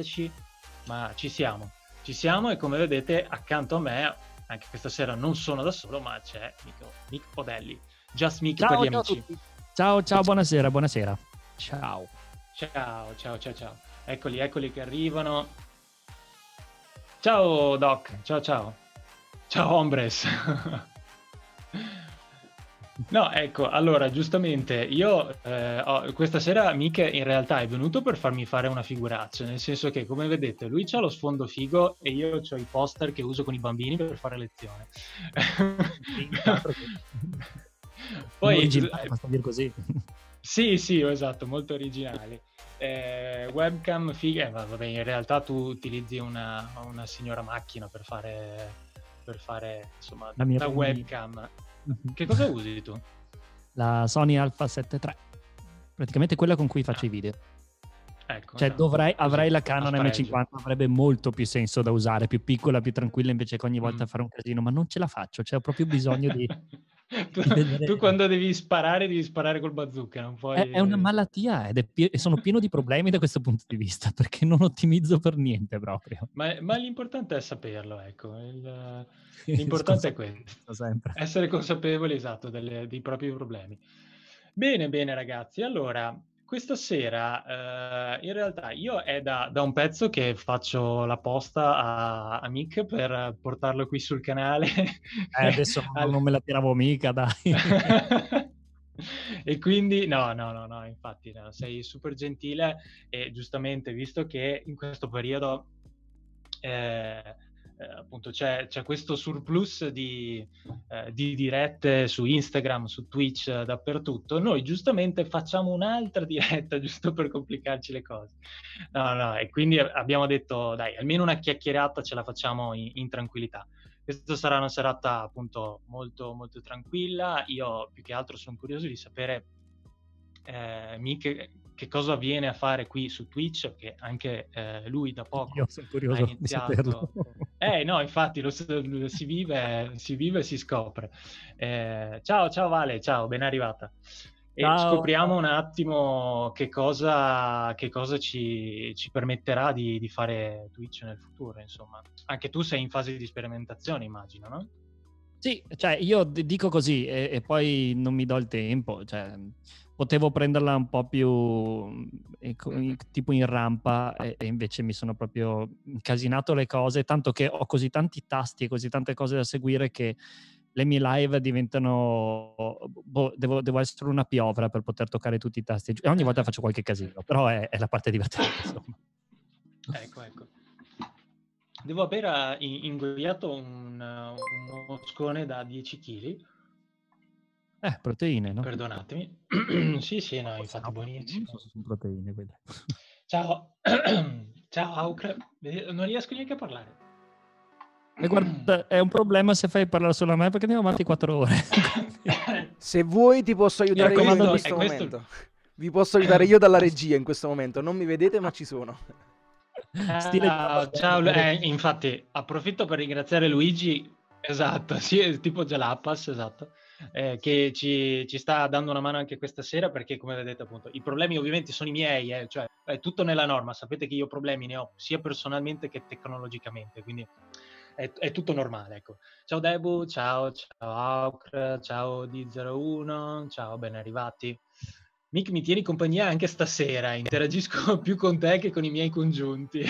perdonateci, ma ci siamo. Ci siamo e come vedete accanto a me, anche questa sera non sono da solo, ma c'è Mico, Mick Podelli. Just Mick ciao, per gli ciao amici. Ciao, ciao, buonasera, buonasera. Ciao. Ciao, ciao, ciao, ciao. Eccoli, eccoli che arrivano. Ciao Doc, ciao ciao. Ciao Ombres. No, ecco, allora, giustamente, io eh, ho, questa sera Mick in realtà è venuto per farmi fare una figuraccia, nel senso che, come vedete, lui ha lo sfondo figo e io ho i poster che uso con i bambini per fare lezione. Poi... Originale, basta dire così. Sì, sì, esatto, molto originali. Eh, webcam figa, eh, vabbè, in realtà tu utilizzi una, una signora macchina per fare, per fare insomma, la, la webcam. Mm-hmm. Che cosa usi tu? La Sony Alpha 7 III, praticamente quella con cui faccio ah. i video. Ecco, cioè, esatto. dovrei, avrei la Canon M50, avrebbe molto più senso da usare, più piccola, più tranquilla, invece che ogni volta mm. fare un casino, ma non ce la faccio, cioè ho proprio bisogno di... tu, tu, quando devi sparare, devi sparare col bazooka, non puoi... È, è una malattia ed è pie- sono pieno di problemi da questo punto di vista, perché non ottimizzo per niente proprio. Ma, ma l'importante è saperlo, ecco. Il, l'importante è questo, sempre. essere consapevoli, esatto, delle, dei propri problemi. Bene, bene ragazzi, allora questa sera, eh, in realtà, io è da, da, un pezzo che faccio la posta a, a Mick per portarlo qui sul canale. Eh, adesso non me la tiravo mica, dai. e quindi, no, no, no, no, infatti, no, sei super gentile e giustamente, visto che in questo periodo... Eh, eh, appunto c'è, c'è, questo surplus di, eh, di, dirette su Instagram, su Twitch, eh, dappertutto. Noi giustamente facciamo un'altra diretta giusto per complicarci le cose. No, no, e quindi abbiamo detto, dai, almeno una chiacchierata ce la facciamo in, in tranquillità. Questa sarà una serata appunto molto, molto tranquilla. Io più che altro sono curioso di sapere eh, Miche che cosa viene a fare qui su Twitch, che anche eh, lui da poco Io sono curioso ha iniziato. eh no, infatti lo, si, vive, si vive e si scopre. Eh, ciao, ciao Vale, ciao, ben arrivata. E ciao. scopriamo un attimo che cosa, che cosa ci, ci, permetterà di, di, fare Twitch nel futuro, insomma. Anche tu sei in fase di sperimentazione, immagino, no? Sì, cioè io dico così e, e poi non mi do il tempo, cioè potevo prenderla un po' più mm, tipo in rampa e, e, invece mi sono proprio incasinato le cose, tanto che ho così tanti tasti e così tante cose da seguire che le mie live diventano... Boh, devo, devo, essere una piovra per poter toccare tutti i tasti e ogni volta faccio qualche casino, però è, è la parte divertente, insomma. Ecco, ecco. Devo aver eh, ingoiato un, un moscone da 10 kg eh, proteine, no? Perdonatemi. sì, sì, no, infatti no, buonissimo. Non so sono proteine quelle. Ciao, ciao Aucre. Non riesco neanche a parlare. E guarda, è un problema se fai parlare solo a me perché andiamo avanti quattro ore. se vuoi ti posso aiutare io in questo momento. Questo... Vi posso aiutare io dalla regia in questo momento. Non mi vedete ma ci sono. Stile... Ah, ciao, eh, infatti approfitto per ringraziare Luigi. Esatto, sì, tipo Jalapas, esatto eh, che ci, ci, sta dando una mano anche questa sera perché come vedete appunto i problemi ovviamente sono i miei, eh, cioè è tutto nella norma, sapete che io problemi ne ho sia personalmente che tecnologicamente, quindi è, è tutto normale. Ecco. Ciao Debu, ciao, ciao Aukr, ciao D01, ciao, ben arrivati. Mick mi tieni compagnia anche stasera, interagisco più con te che con i miei congiunti.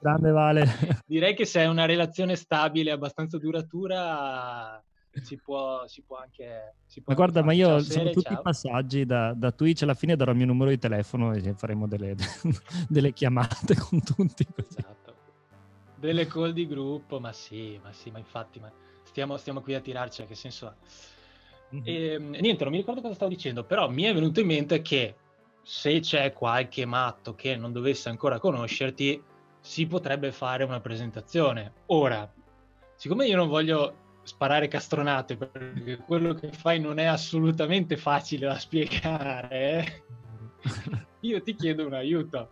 Grande Vale. Direi che se è una relazione stabile, abbastanza duratura, si può, si può anche... Si può ma guarda, ma io sono tutti ciao. i passaggi da, da, Twitch, alla fine darò il mio numero di telefono e faremo delle, delle chiamate con tutti. Esatto. Delle call di gruppo, ma sì, ma sì, ma infatti, ma stiamo, stiamo qui a tirarci, che senso ha? Mm-hmm. E, niente, non mi ricordo cosa stavo dicendo, però mi è venuto in mente che se c'è qualche matto che non dovesse ancora conoscerti, si potrebbe fare una presentazione. Ora, siccome io non voglio sparare castronate perché quello che fai non è assolutamente facile da spiegare, eh? io ti chiedo un aiuto.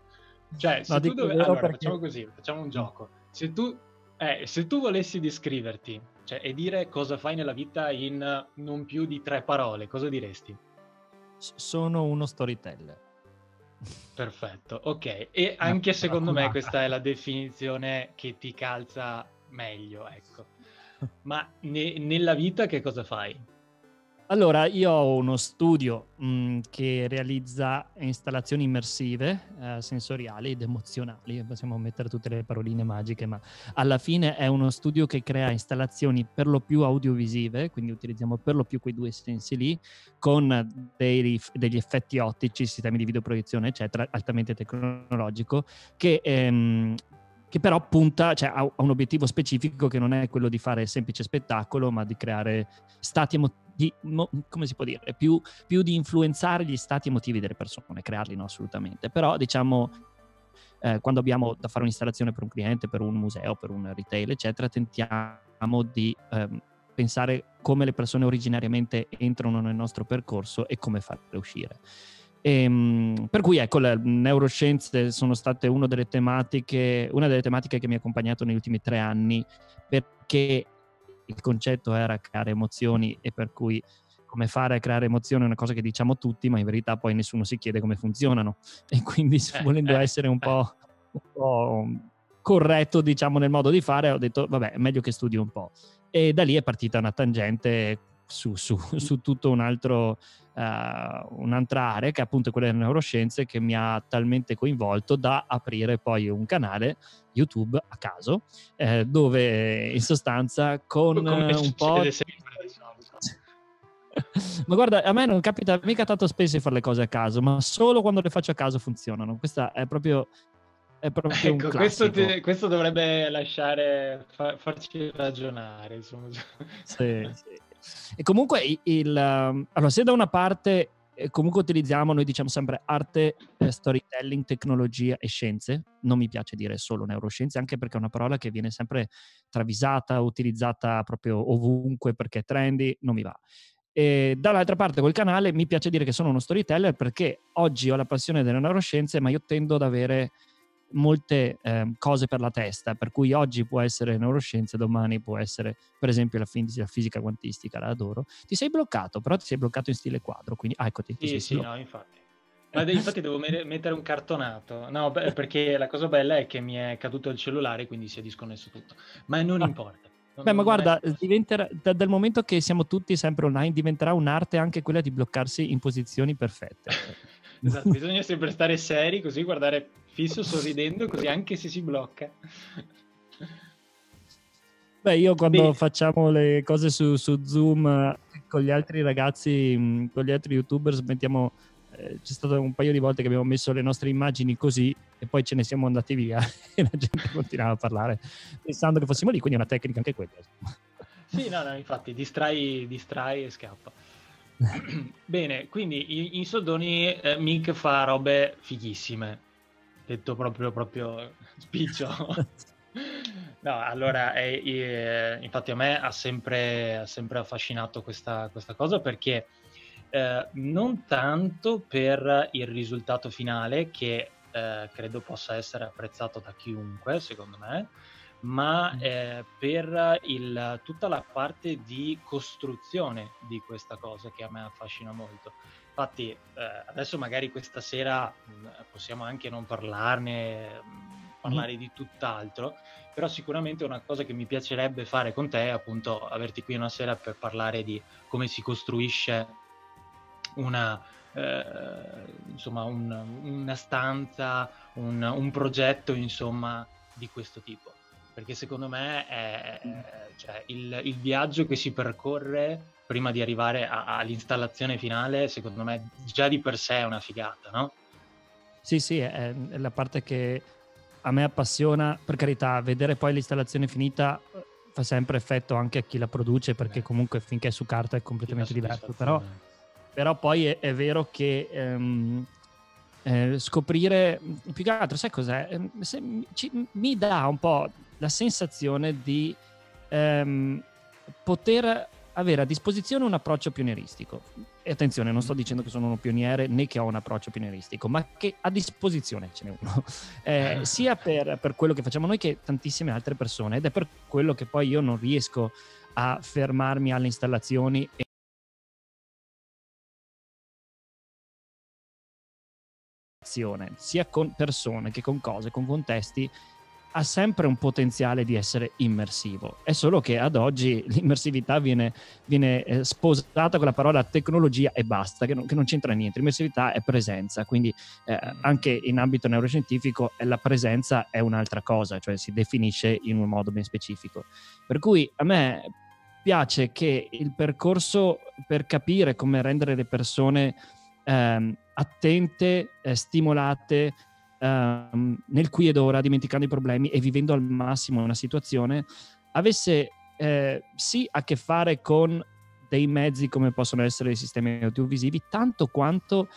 Cioè, se no, tu dove... allora, perché... facciamo così, facciamo un gioco. Se tu, eh, se tu volessi descriverti cioè, e dire cosa fai nella vita in non più di tre parole, cosa diresti? Sono uno storyteller. Perfetto, ok. E anche secondo me questa è la definizione che ti calza meglio, ecco. Ma ne- nella vita che cosa fai? Allora, io ho uno studio mh, mm, che realizza installazioni immersive, eh, sensoriali ed emozionali, possiamo mettere tutte le paroline magiche, ma alla fine è uno studio che crea installazioni per lo più audiovisive, quindi utilizziamo per lo più quei due sensi lì, con dei, degli effetti ottici, sistemi di videoproiezione, eccetera, altamente tecnologico, che ehm, che però punta, cioè ha, un obiettivo specifico che non è quello di fare semplice spettacolo, ma di creare stati emotivi, come si può dire, più, più, di influenzare gli stati emotivi delle persone, crearli no assolutamente, però diciamo eh, quando abbiamo da fare un'installazione per un cliente, per un museo, per un retail, eccetera, tentiamo di ehm, pensare come le persone originariamente entrano nel nostro percorso e come farle uscire. E, ehm, per cui ecco, le neuroscienze sono state una delle, tematiche, una delle tematiche che mi ha accompagnato negli ultimi tre anni perché il concetto era creare emozioni e per cui come fare a creare emozioni è una cosa che diciamo tutti, ma in verità poi nessuno si chiede come funzionano. E quindi eh, volendo eh, essere un po', un po', corretto, diciamo, nel modo di fare, ho detto, vabbè, è meglio che studi un po'. E da lì è partita una tangente su, su, su tutto un altro, uh, un'altra area che è appunto quella delle neuroscienze che mi ha talmente coinvolto da aprire poi un canale YouTube a caso eh, dove in sostanza con un po'... ma guarda, a me non capita mica tanto spesso di fare le cose a caso, ma solo quando le faccio a caso funzionano. Questa è proprio è proprio ecco, questo, ti, questo, dovrebbe lasciare fa, farci ragionare insomma. Sì, sì. E comunque il, um, allora, se da una parte eh, comunque utilizziamo, noi diciamo sempre arte, eh, storytelling, tecnologia e scienze, non mi piace dire solo neuroscienze, anche perché è una parola che viene sempre travisata, utilizzata proprio ovunque perché è trendy, non mi va. E dall'altra parte col canale mi piace dire che sono uno storyteller perché oggi ho la passione delle neuroscienze, ma io tendo ad avere molte eh, cose per la testa, per cui oggi può essere neuroscienze, domani può essere per esempio la, fisica, la fisica quantistica, la adoro. Ti sei bloccato, però ti sei bloccato in stile quadro, quindi ah, eccoti. Sì, sì, no, infatti. Ma infatti devo mettere un cartonato, no, perché la cosa bella è che mi è caduto il cellulare, quindi si è disconnesso tutto, ma non ah. importa. Non, Beh, ma guarda, da, dal momento che siamo tutti sempre online, diventerà un'arte anche quella di bloccarsi in posizioni perfette. Esatto, bisogna sempre stare seri, così guardare fisso sorridendo così anche se si blocca. Beh, io quando Beh. facciamo le cose su, su, Zoom con gli altri ragazzi, mm, con gli altri youtubers, mettiamo, eh, c'è stato un paio di volte che abbiamo messo le nostre immagini così e poi ce ne siamo andati via e la gente continuava a parlare pensando che fossimo lì, quindi è una tecnica anche quella. Sì, no, no, infatti distrai, distrai e scappa. Bene, quindi in soldoni eh, Mick fa robe fighissime detto proprio, proprio spiccio. no, allora, è, è, infatti a me ha sempre, ha sempre affascinato questa, questa, cosa perché eh, non tanto per il risultato finale che eh, credo possa essere apprezzato da chiunque, secondo me, ma mm. eh, per il, tutta la parte di costruzione di questa cosa che a me affascina molto. Infatti, eh, adesso magari questa sera mh, mm, possiamo anche non parlarne, mh, mm, parlare mm. di tutt'altro, però sicuramente una cosa che mi piacerebbe fare con te è appunto averti qui una sera per parlare di come si costruisce una, eh, insomma, un, una stanza, un, un progetto, insomma, di questo tipo perché secondo me è, cioè, il, il, viaggio che si percorre prima di arrivare a, all'installazione finale, secondo me già di per sé è una figata, no? Sì, sì, è, è la parte che a me appassiona, per carità, vedere poi l'installazione finita eh, fa sempre effetto anche a chi la produce, perché comunque finché è su carta è completamente diverso, però, però poi è, è, vero che... Um, eh, scoprire più che altro, sai cos'è? Ehm, se, ci, mi dà un po' la sensazione di ehm, poter avere a disposizione un approccio pionieristico. E attenzione, non sto dicendo che sono uno pioniere né che ho un approccio pionieristico, ma che a disposizione ce n'è uno, eh, sia per, per, quello che facciamo noi che tantissime altre persone, ed è per quello che poi io non riesco a fermarmi alle installazioni. E sia con persone che con cose, con contesti, ha sempre un potenziale di essere immersivo. È solo che ad oggi l'immersività viene, viene eh, sposata con la parola tecnologia e basta, che non, che non c'entra niente. L'immersività è presenza, quindi eh, anche in ambito neuroscientifico eh, la presenza è un'altra cosa, cioè si definisce in un modo ben specifico. Per cui a me piace che il percorso per capire come rendere le persone ehm, attente, eh, stimolate, um, nel qui ed ora, dimenticando i problemi e vivendo al massimo una situazione, avesse eh, sì a che fare con dei mezzi come possono essere i sistemi audiovisivi, tanto quanto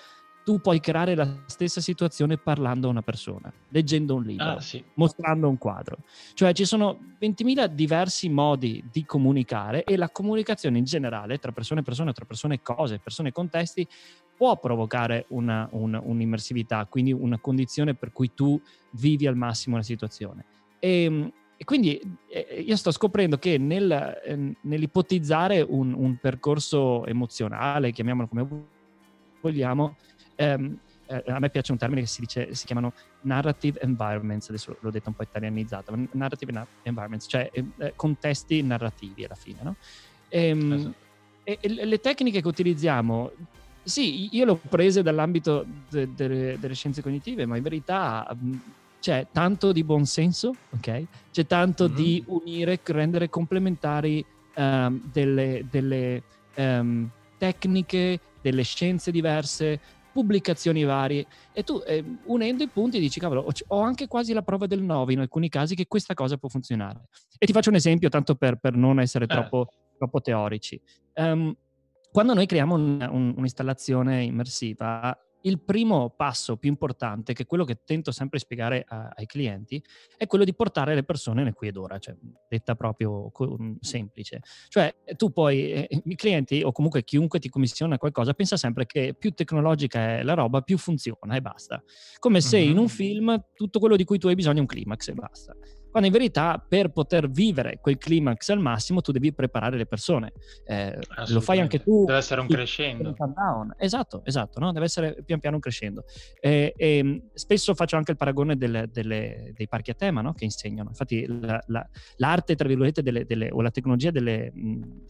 tu puoi creare la stessa situazione parlando a una persona, leggendo un libro, ah, sì. mostrando un quadro. Cioè ci sono 20.000 diversi modi di comunicare e la comunicazione in generale tra persone e persone, tra persone e cose, persone e contesti può provocare una, una, un'immersività, quindi una condizione per cui tu vivi al massimo la situazione. E, ehm, e quindi eh, io sto scoprendo che nel, eh, nell'ipotizzare un, un, percorso emozionale, chiamiamolo come vogliamo, ehm, eh, a me piace un termine che si dice, si chiamano narrative environments, adesso l'ho detto un po' italianizzato, narrative environments, cioè eh, eh, contesti narrativi alla fine, no? E, ehm, esatto. e, e le tecniche che utilizziamo sì, io l'ho prese dall'ambito de- de- delle scienze cognitive, ma in verità c'è tanto di buonsenso, ok? C'è tanto mm-hmm. di unire, rendere complementari um, delle, delle um, tecniche, delle scienze diverse, pubblicazioni varie e tu eh, unendo i punti dici cavolo ho anche quasi la prova del 9 in alcuni casi che questa cosa può funzionare e ti faccio un esempio tanto per, per non essere eh. troppo, troppo teorici um, quando noi creiamo un, un, un'installazione immersiva, il primo passo più importante, che è quello che tento sempre spiegare a, ai clienti, è quello di portare le persone nel qui ed ora, cioè detta proprio co- semplice. Cioè tu poi, eh, i clienti o comunque chiunque ti commissiona qualcosa, pensa sempre che più tecnologica è la roba, più funziona e basta. Come se mm-hmm. in un film tutto quello di cui tu hai bisogno è un climax e basta quando in verità per poter vivere quel climax al massimo tu devi preparare le persone. Eh, lo fai anche tu. Deve essere un crescendo. Esatto, esatto, no? deve essere pian piano un crescendo. Eh, e spesso faccio anche il paragone delle, delle, dei parchi a tema no? che insegnano. Infatti la, la, l'arte, tra virgolette, delle, o la tecnologia del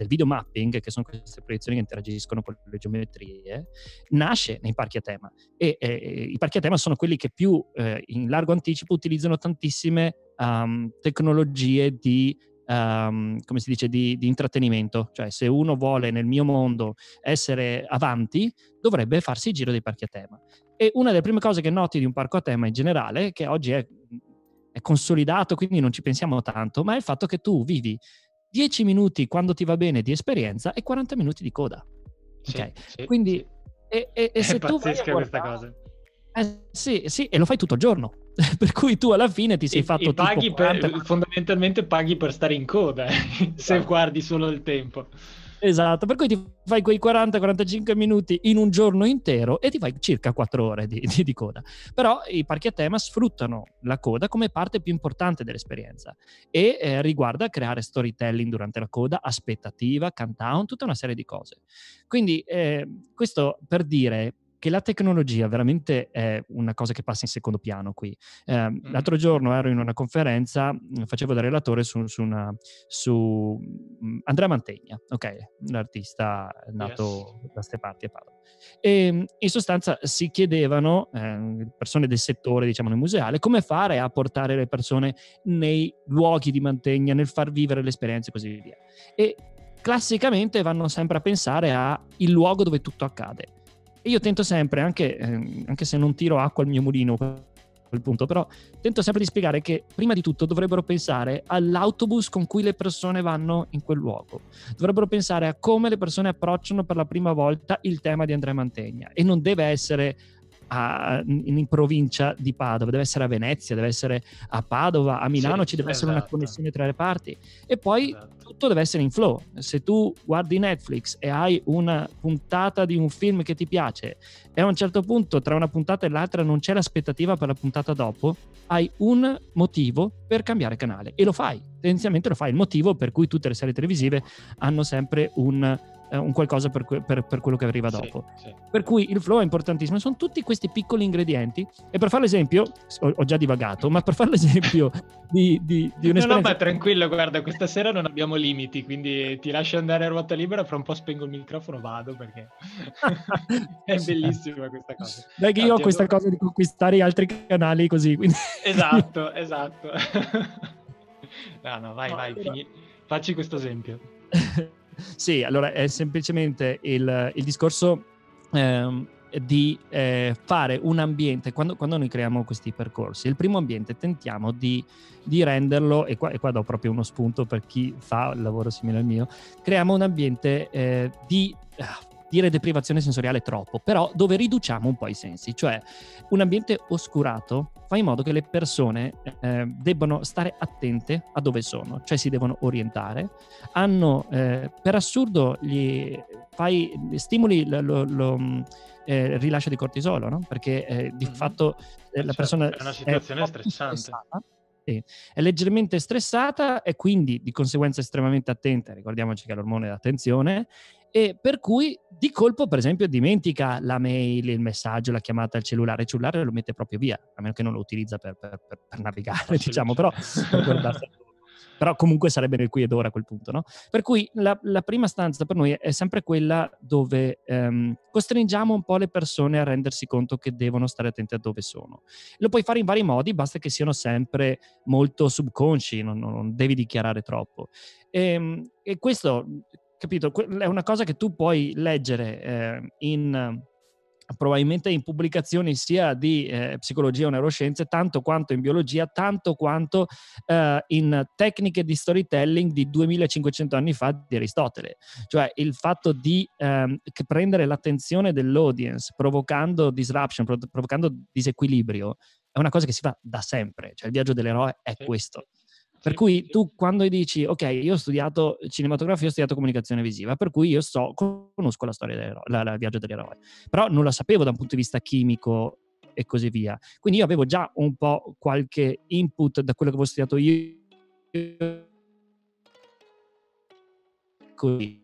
video mapping, che sono queste proiezioni che interagiscono con le geometrie, nasce nei parchi a tema. E eh, i parchi a tema sono quelli che più eh, in largo anticipo utilizzano tantissime um, tecnologie di, um, come si dice, di, di, intrattenimento. Cioè, se uno vuole nel mio mondo essere avanti, dovrebbe farsi il giro dei parchi a tema. E una delle prime cose che noti di un parco a tema in generale, che oggi è, è consolidato, quindi non ci pensiamo tanto, ma è il fatto che tu vivi 10 minuti quando ti va bene di esperienza e 40 minuti di coda. Sì, ok? Sì, quindi sì. E, e, e se tu vai a guardare, questa cosa. Eh, sì, sì, e lo fai tutto il giorno. per cui tu alla fine ti sei e, fatto e paghi per, fondamentalmente paghi per stare in coda eh, esatto. se guardi solo il tempo. Esatto, per cui ti fai quei 40-45 minuti in un giorno intero e ti fai circa 4 ore di, di, di, coda. Però i parchi a tema sfruttano la coda come parte più importante dell'esperienza e eh, riguarda creare storytelling durante la coda, aspettativa, countdown, tutta una serie di cose. Quindi eh, questo per dire che la tecnologia veramente è una cosa che passa in secondo piano qui. Eh, mm. L'altro giorno ero in una conferenza, facevo da relatore su, su, una, su Andrea Mantegna, ok, l'artista nato yes. da queste parti a Padova. E in sostanza si chiedevano, eh, persone del settore, diciamo, nel museale, come fare a portare le persone nei luoghi di Mantegna, nel far vivere le esperienze e così via. E classicamente vanno sempre a pensare al luogo dove tutto accade io tento sempre, anche, eh, anche, se non tiro acqua al mio mulino a quel punto, però tento sempre di spiegare che prima di tutto dovrebbero pensare all'autobus con cui le persone vanno in quel luogo. Dovrebbero pensare a come le persone approcciano per la prima volta il tema di Andrea Mantegna e non deve essere a, in, in, provincia di Padova, deve essere a Venezia, deve essere a Padova, a Milano, sì, ci deve esatto. essere una esatto. connessione tra le parti e poi esatto. tutto deve essere in flow. Se tu guardi Netflix e hai una puntata di un film che ti piace e a un certo punto tra una puntata e l'altra non c'è l'aspettativa per la puntata dopo, hai un motivo per cambiare canale e lo fai, tendenzialmente lo fai. Il motivo per cui tutte le serie televisive hanno sempre un eh, un qualcosa per, que- per, per, quello che arriva dopo. Sì, sì. Per cui il flow è importantissimo, sono tutti questi piccoli ingredienti e per fare l'esempio, ho, ho già divagato, ma per fare l'esempio di, di, di un'esperienza... No, no, ma tranquillo, guarda, questa sera non abbiamo limiti, quindi ti lascio andare a ruota libera, fra un po' spengo il microfono, vado perché è bellissima questa cosa. Dai che io ho questa cosa di conquistare altri canali così, quindi... Esatto, esatto. no, no, vai, no, vai, allora... fini... facci questo esempio. Sì, allora è semplicemente il, il discorso ehm, di eh, fare un ambiente, quando, quando, noi creiamo questi percorsi, il primo ambiente tentiamo di, di renderlo, e qua, e qua, do proprio uno spunto per chi fa il lavoro simile al mio, creiamo un ambiente eh, di dire deprivazione sensoriale troppo, però dove riduciamo un po' i sensi, cioè un ambiente oscurato fa in modo che le persone eh, debbano stare attente a dove sono, cioè si devono orientare, hanno eh, per assurdo gli fai stimoli lo, lo, lo eh, rilascio di cortisolo, no? perché eh, di mm-hmm. fatto eh, la certo, persona è una situazione è stressante. Stressata, sì. È leggermente stressata e quindi di conseguenza estremamente attenta. Ricordiamoci che è l'ormone dell'attenzione e per cui di colpo, per esempio, dimentica la mail, il messaggio, la chiamata al cellulare. Il cellulare lo mette proprio via, a meno che non lo utilizza per, per, per, per navigare, diciamo, però, però, comunque sarebbe nel qui ed ora a quel punto. No? Per cui la, la, prima stanza per noi è sempre quella dove ehm, costringiamo un po' le persone a rendersi conto che devono stare attenti a dove sono. Lo puoi fare in vari modi, basta che siano sempre molto subconsci, non, non devi dichiarare troppo. E, ehm, e questo capito? È una cosa che tu puoi leggere eh, in probabilmente in pubblicazioni sia di eh, psicologia o neuroscienze, tanto quanto in biologia, tanto quanto eh, in tecniche di storytelling di 2500 anni fa di Aristotele. Cioè il fatto di ehm, prendere l'attenzione dell'audience provocando disruption, provocando disequilibrio, è una cosa che si fa da sempre. Cioè il viaggio dell'eroe è questo. Per cui tu quando dici, ok, io ho studiato cinematografia, ho studiato comunicazione visiva, per cui io so, conosco la storia del la, la viaggio dell'eroe, però non la sapevo da un punto di vista chimico e così via. Quindi io avevo già un po' qualche input da quello che avevo studiato io. Così.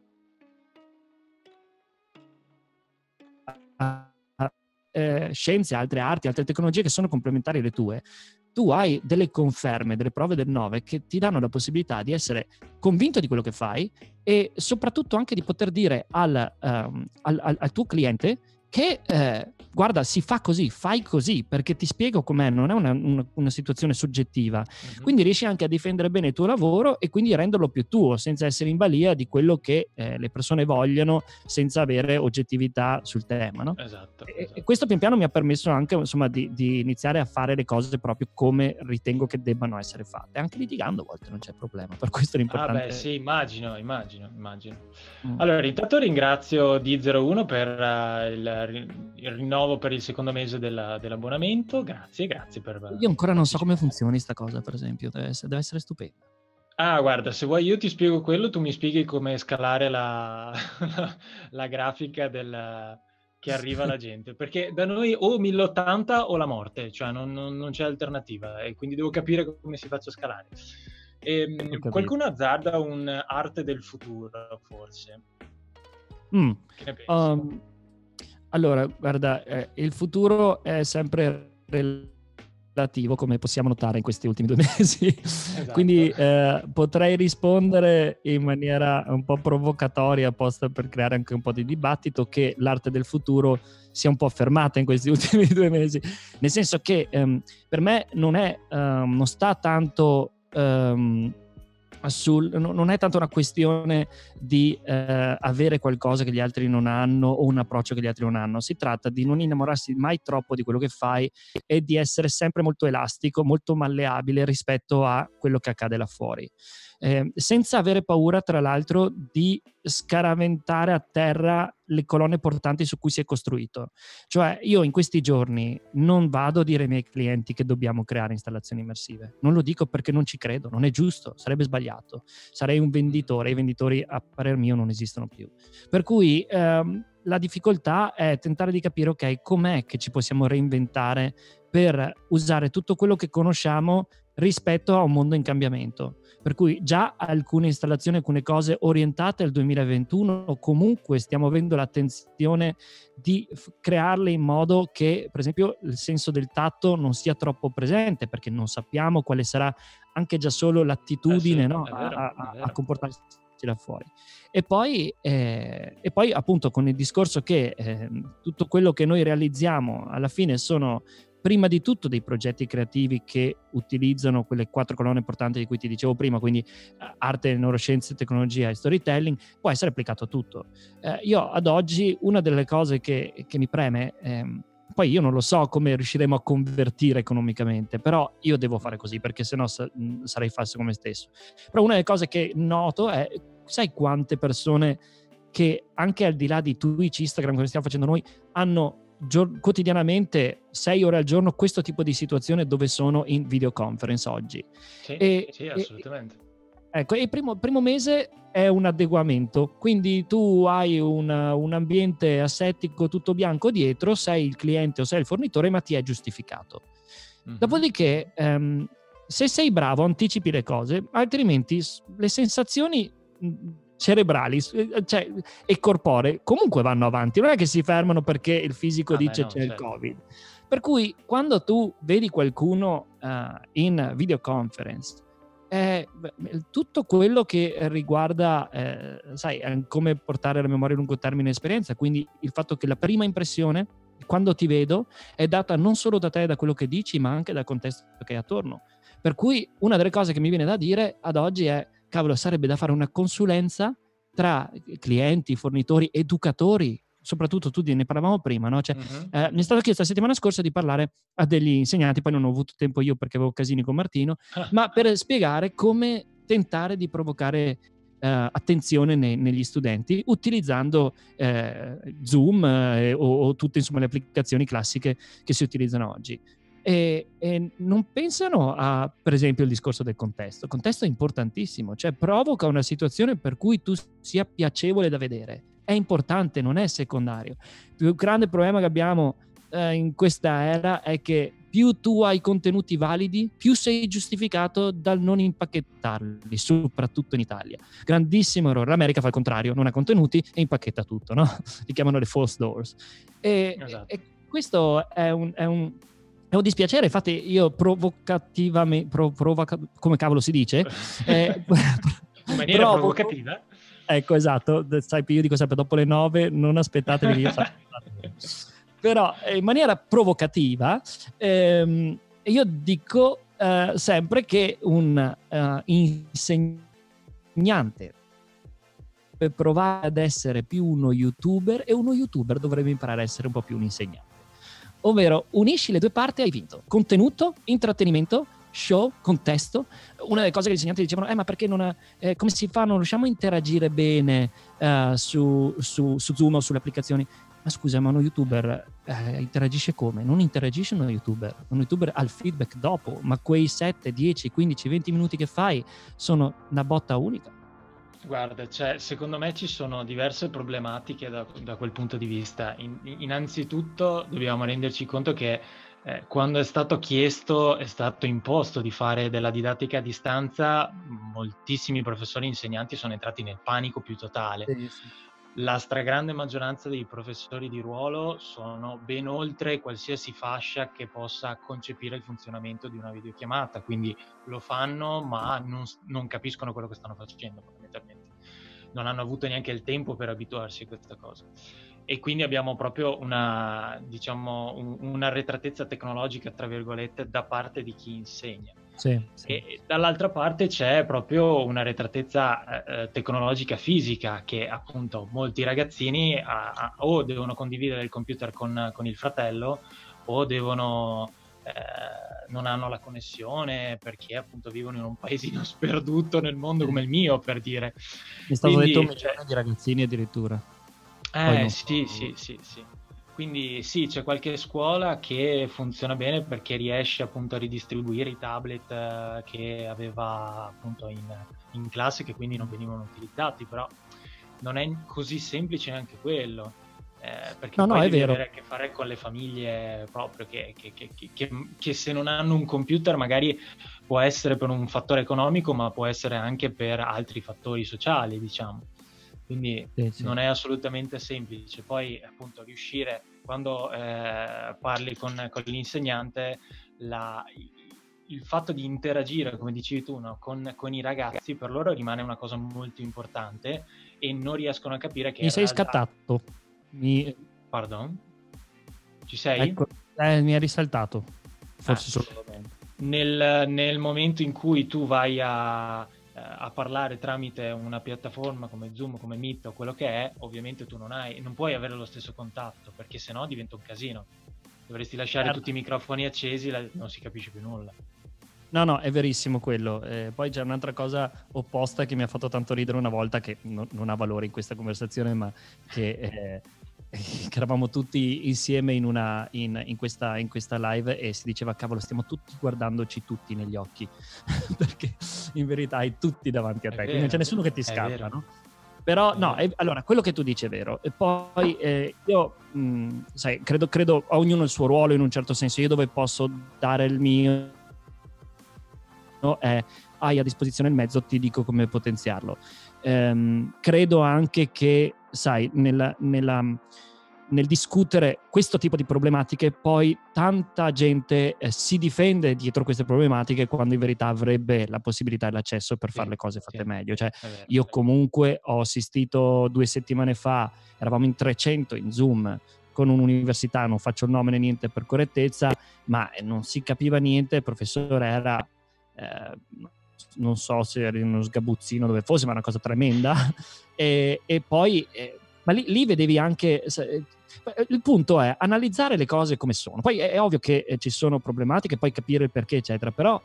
Eh, scienze, altre arti, altre tecnologie che sono complementari alle tue, tu hai delle conferme, delle prove del 9 che ti danno la possibilità di essere convinto di quello che fai e soprattutto anche di poter dire al, um, al, al, al tuo cliente che eh, guarda, si fa così, fai così, perché ti spiego com'è, non è una, una, una situazione soggettiva. Uh-huh. Quindi riesci anche a difendere bene il tuo lavoro e quindi renderlo più tuo, senza essere in balia di quello che eh, le persone vogliono, senza avere oggettività sul tema. No? Esatto, e, esatto. e, questo pian piano mi ha permesso anche insomma, di, di, iniziare a fare le cose proprio come ritengo che debbano essere fatte, anche litigando a volte non c'è problema, per questo è importante. Ah beh sì, immagino, immagino, immagino. Mm. Allora, intanto ringrazio D01 per uh, il, il rinnovo per il secondo mese della, dell'abbonamento. Grazie, grazie per... Io ancora non so come funzioni questa cosa, per esempio, deve essere, deve essere stupenda. Ah, guarda, se vuoi io ti spiego quello, tu mi spieghi come scalare la, la grafica del, che arriva alla gente, perché da noi o 1080 o la morte, cioè non, non, non c'è alternativa e quindi devo capire come si faccia scalare. E, ehm, qualcuno azzarda un arte del futuro, forse? Mm. Che ne pensi? Um, allora, guarda, eh, il futuro è sempre relativo, come possiamo notare in questi ultimi due mesi. Esatto. Quindi eh, potrei rispondere in maniera un po' provocatoria, apposta per creare anche un po' di dibattito, che l'arte del futuro sia un po' fermata in questi ultimi due mesi. Nel senso che ehm, per me non, è, ehm, non sta tanto... Ehm, sul, non è tanto una questione di eh, avere qualcosa che gli altri non hanno o un approccio che gli altri non hanno, si tratta di non innamorarsi mai troppo di quello che fai e di essere sempre molto elastico, molto malleabile rispetto a quello che accade là fuori eh, senza avere paura, tra l'altro, di scaraventare a terra le colonne portanti su cui si è costruito. Cioè, io in questi giorni non vado a dire ai miei clienti che dobbiamo creare installazioni immersive. Non lo dico perché non ci credo, non è giusto, sarebbe sbagliato. Sarei un venditore, i venditori a parer mio non esistono più. Per cui ehm, la difficoltà è tentare di capire, ok, com'è che ci possiamo reinventare per usare tutto quello che conosciamo rispetto a un mondo in cambiamento. Per cui già alcune installazioni, alcune cose orientate al 2021, comunque stiamo avendo l'attenzione di f- crearle in modo che, per esempio, il senso del tatto non sia troppo presente, perché non sappiamo quale sarà anche già solo l'attitudine eh sì, no? vero, a, a, a comportarsi là fuori. E poi, eh, e poi, appunto con il discorso che eh, tutto quello che noi realizziamo alla fine sono prima di tutto dei progetti creativi che utilizzano quelle quattro colonne importanti di cui ti dicevo prima, quindi eh, arte, neuroscienze, tecnologia e storytelling, può essere applicato a tutto. Eh, io ad oggi una delle cose che, che mi preme, ehm, poi io non lo so come riusciremo a convertire economicamente, però io devo fare così perché sennò sa- sarei falso come stesso. Però una delle cose che noto è, sai quante persone che anche al di là di Twitch, Instagram, come stiamo facendo noi, hanno gior- quotidianamente, sei ore al giorno, questo tipo di situazione dove sono in videoconference oggi. Sì, e, sì assolutamente. E, ecco, il primo, primo, mese è un adeguamento, quindi tu hai una, un ambiente assettico tutto bianco dietro, sei il cliente o sei il fornitore, ma ti è giustificato. Mm-hmm. Dopodiché, um, se sei bravo, anticipi le cose, altrimenti le sensazioni cerebrali eh, cioè, e corporee comunque vanno avanti, non è che si fermano perché il fisico ah dice beh, no, c'è certo. il Covid. Per cui quando tu vedi qualcuno uh, in videoconference, eh, tutto quello che riguarda, eh, sai, come portare la memoria a lungo termine esperienza, quindi il fatto che la prima impressione, quando ti vedo, è data non solo da te da quello che dici, ma anche dal contesto che hai attorno. Per cui una delle cose che mi viene da dire ad oggi è cavolo, sarebbe da fare una consulenza tra clienti, fornitori, educatori, soprattutto tu ne parlavamo prima, no? Cioè, uh-huh. eh, mi è stato chiesto la settimana scorsa di parlare a degli insegnanti, poi non ho avuto tempo io perché avevo casini con Martino, ma per spiegare come tentare di provocare eh, attenzione nei, negli studenti utilizzando eh, Zoom eh, o, o, tutte insomma, le applicazioni classiche che si utilizzano oggi e, e, non pensano a, per esempio, il discorso del contesto. Il contesto è importantissimo, cioè provoca una situazione per cui tu sia piacevole da vedere. È importante, non è secondario. Il più grande problema che abbiamo eh, in questa era è che più tu hai contenuti validi, più sei giustificato dal non impacchettarli, soprattutto in Italia. Grandissimo errore. L'America fa il contrario, non ha contenuti e impacchetta tutto, no? Li chiamano le false doors. E, esatto. e questo è un, è un è un dispiacere, infatti io provocativamente, pro, provoca, come cavolo si dice? Eh, in maniera provo- provocativa? Ecco, esatto, sai, io dico sempre dopo le nove non aspettatevi io Però eh, in maniera provocativa ehm, io dico eh, sempre che un uh, insegnante per provare ad essere più uno youtuber e uno youtuber dovrebbe imparare a essere un po' più un insegnante ovvero unisci le due parti e hai vinto. Contenuto, intrattenimento, show, contesto. Una delle cose che gli insegnanti dicevano eh, ma perché non, eh, come si fa, non riusciamo a interagire bene uh, su, su, su, Zoom o sulle applicazioni? Ma scusa, ma uno youtuber eh, interagisce come? Non interagisce uno youtuber, uno youtuber ha il feedback dopo, ma quei 7, 10, 15, 20 minuti che fai sono una botta unica. Guarda, cioè, secondo me ci sono diverse problematiche da, da quel punto di vista. In, innanzitutto dobbiamo renderci conto che eh, quando è stato chiesto, è stato imposto di fare della didattica a distanza, moltissimi professori e insegnanti sono entrati nel panico più totale. Sì, sì la stragrande maggioranza dei professori di ruolo sono ben oltre qualsiasi fascia che possa concepire il funzionamento di una videochiamata, quindi lo fanno ma non, non capiscono quello che stanno facendo. Non hanno avuto neanche il tempo per abituarsi a questa cosa. E quindi abbiamo proprio una, diciamo, un, un'arretratezza tecnologica, tra virgolette, da parte di chi insegna. Sì, sì. E dall'altra parte c'è proprio una retratezza eh, tecnologica fisica che appunto molti ragazzini a, a, o devono condividere il computer con, con il fratello o devono eh, non hanno la connessione perché appunto vivono in un paesino sperduto nel mondo come il mio per dire. Mi stato Quindi, detto un milione cioè... di ragazzini addirittura. Eh sì sì sì sì. Quindi sì, c'è qualche scuola che funziona bene perché riesce appunto a ridistribuire i tablet eh, che aveva appunto in, in classe che quindi non venivano utilizzati, però non è così semplice neanche quello. Eh, perché no, no, è vero. avere a che fare con le famiglie proprio che, che, che, che, se non hanno un computer magari può essere per un fattore economico ma può essere anche per altri fattori sociali diciamo quindi sì, sì. non è assolutamente semplice poi appunto riuscire quando eh, parli con, con l'insegnante la, il fatto di interagire, come dicevi tu, no? con, con, i ragazzi per loro rimane una cosa molto importante e non riescono a capire che... Mi sei realtà... scattato. Mi... Pardon? Ci sei? Ecco, eh, mi hai risaltato. Forse ah. solo nel, nel, momento in cui tu vai a, a, parlare tramite una piattaforma come Zoom, come Meet o quello che è, ovviamente tu non, hai, non puoi avere lo stesso contatto perché sennò diventa un casino. Dovresti lasciare certo. tutti i microfoni accesi, non si capisce più nulla. No, no, è verissimo quello. Eh, poi c'è un'altra cosa opposta che mi ha fatto tanto ridere una volta, che no, non ha valore in questa conversazione, ma che, eh, che eravamo tutti insieme in, una, in, in, questa, in, questa, live e si diceva, cavolo, stiamo tutti guardandoci tutti negli occhi, perché in verità hai tutti davanti a te, quindi non c'è nessuno che ti scappa, no? Però no, è, allora quello che tu dici è vero. E poi eh, io, mh, mm, sai, credo, credo a ognuno il suo ruolo in un certo senso. Io dove posso dare il mio è hai a disposizione il mezzo, ti dico come potenziarlo. Ehm, credo anche che, sai, nella, nella, nel discutere questo tipo di problematiche, poi tanta gente eh, si difende dietro queste problematiche quando in verità avrebbe la possibilità e l'accesso per fare le cose fatte meglio. Cioè, io comunque ho assistito due settimane fa, eravamo in 300 in Zoom con un'università, non faccio il nome né niente per correttezza, ma non si capiva niente, il professore era eh, non so se era in uno sgabuzzino dove fosse, ma una cosa tremenda. e, e, poi, eh, ma lì, lì, vedevi anche. Se, il punto è analizzare le cose come sono. Poi è, è ovvio che eh, ci sono problematiche, poi capire il perché, eccetera, però.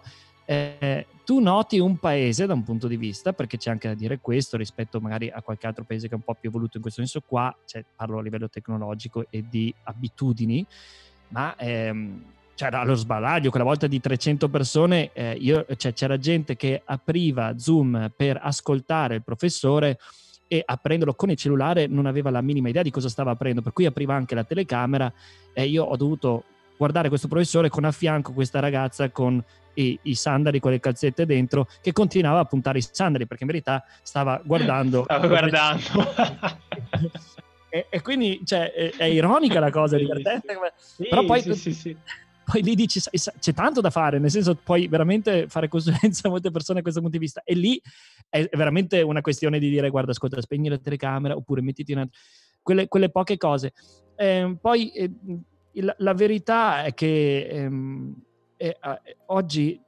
Eh, tu noti un paese da un punto di vista, perché c'è anche da dire questo rispetto magari a qualche altro paese che è un po' più evoluto in questo senso qua, cioè, parlo a livello tecnologico e di abitudini, ma ehm, c'era allo sbaraglio, quella volta di 300 persone, eh, io, cioè, c'era gente che apriva Zoom per ascoltare il professore e aprendolo con il cellulare non aveva la minima idea di cosa stava aprendo, per cui apriva anche la telecamera e io ho dovuto guardare questo professore con a fianco questa ragazza con i, i, sandali con le calzette dentro che continuava a puntare i sandali perché in verità stava guardando stava guardando. e, e, quindi cioè, è, è, ironica la cosa divertente sì, però poi sì, sì, poi lì dici c'è tanto da fare, nel senso puoi veramente fare consulenza a molte persone da questo punto di vista e lì è veramente una questione di dire guarda ascolta spegni la telecamera oppure mettiti una... quelle, quelle poche cose. Eh, poi eh, la, la, verità è che ehm, eh, oggi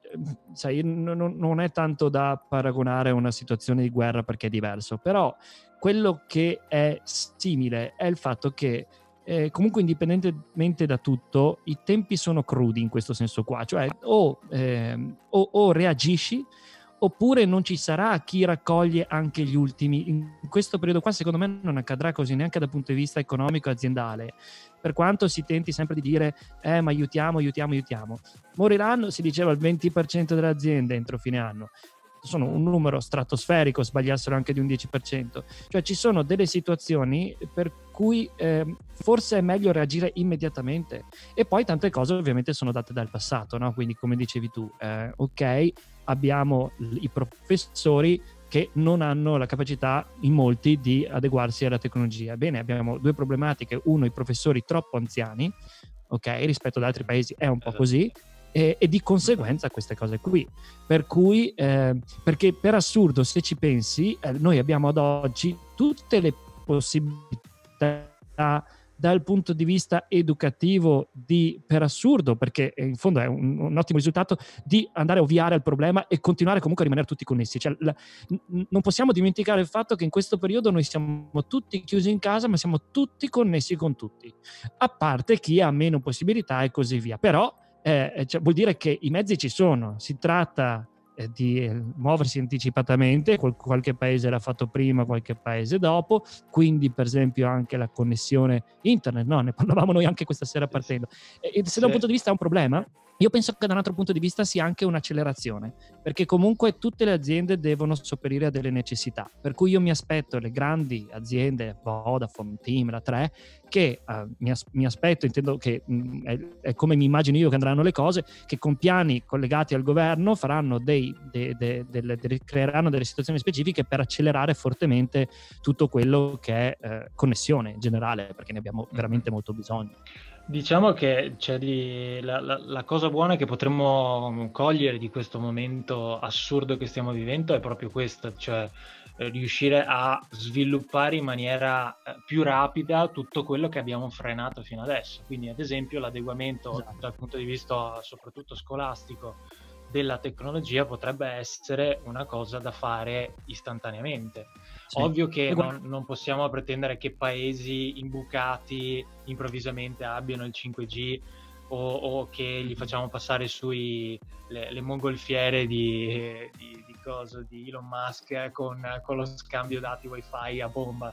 sai, non, non è tanto da paragonare a una situazione di guerra perché è diverso, però quello che è simile è il fatto che eh, comunque indipendentemente da tutto, i tempi sono crudi in questo senso qua, cioè o, eh, o, o, reagisci oppure non ci sarà chi raccoglie anche gli ultimi. In questo periodo qua secondo me non accadrà così neanche dal punto di vista economico e aziendale, per quanto si tenti sempre di dire eh ma aiutiamo, aiutiamo, aiutiamo. Moriranno, si diceva, il 20% delle aziende entro fine anno sono un numero stratosferico, sbagliassero anche di un 10%. Cioè ci sono delle situazioni per cui eh, forse è meglio reagire immediatamente. E poi tante cose ovviamente sono date dal passato, no? Quindi come dicevi tu, eh, ok, abbiamo i professori che non hanno la capacità in molti di adeguarsi alla tecnologia. Bene, abbiamo due problematiche. Uno, i professori troppo anziani, ok, rispetto ad altri paesi è un po' esatto. così e, e di conseguenza queste cose qui. Per cui, eh, perché per assurdo, se ci pensi, eh, noi abbiamo ad oggi tutte le possibilità dal punto di vista educativo di, per assurdo, perché in fondo è un, un, ottimo risultato, di andare a ovviare al problema e continuare comunque a rimanere tutti connessi. Cioè, la, n- non possiamo dimenticare il fatto che in questo periodo noi siamo tutti chiusi in casa, ma siamo tutti connessi con tutti, a parte chi ha meno possibilità e così via. Però eh, eh, cioè, vuol dire che i mezzi ci sono, si tratta eh, di eh, muoversi anticipatamente, Qual- qualche paese l'ha fatto prima, qualche paese dopo, quindi per esempio anche la connessione internet, no? ne parlavamo noi anche questa sera partendo. E, e se da un punto di vista è un problema, io penso che da un altro punto di vista sia anche un'accelerazione, perché comunque tutte le aziende devono sopperire a delle necessità, per cui io mi aspetto le grandi aziende, Vodafone, Team, la 3, che uh, mi, as- mi, aspetto, intendo che mh, mm, è, è, come mi immagino io che andranno le cose, che con piani collegati al governo faranno dei, de, de, de, creeranno delle situazioni specifiche per accelerare fortemente tutto quello che è eh, connessione in generale, perché ne abbiamo veramente molto bisogno. Diciamo che c'è di, la, la, la, cosa buona che potremmo cogliere di questo momento assurdo che stiamo vivendo è proprio questa, cioè eh, riuscire a sviluppare in maniera eh, più rapida tutto quello che abbiamo frenato fino adesso. Quindi, ad esempio, l'adeguamento esatto. dal punto di vista soprattutto scolastico della tecnologia potrebbe essere una cosa da fare istantaneamente. Sì. Ovvio che non, non, possiamo pretendere che paesi imbucati improvvisamente abbiano il 5G o, o che gli facciamo passare sui le, le mongolfiere di, di, di, cosa, di Elon Musk con, con lo scambio dati wifi a bomba.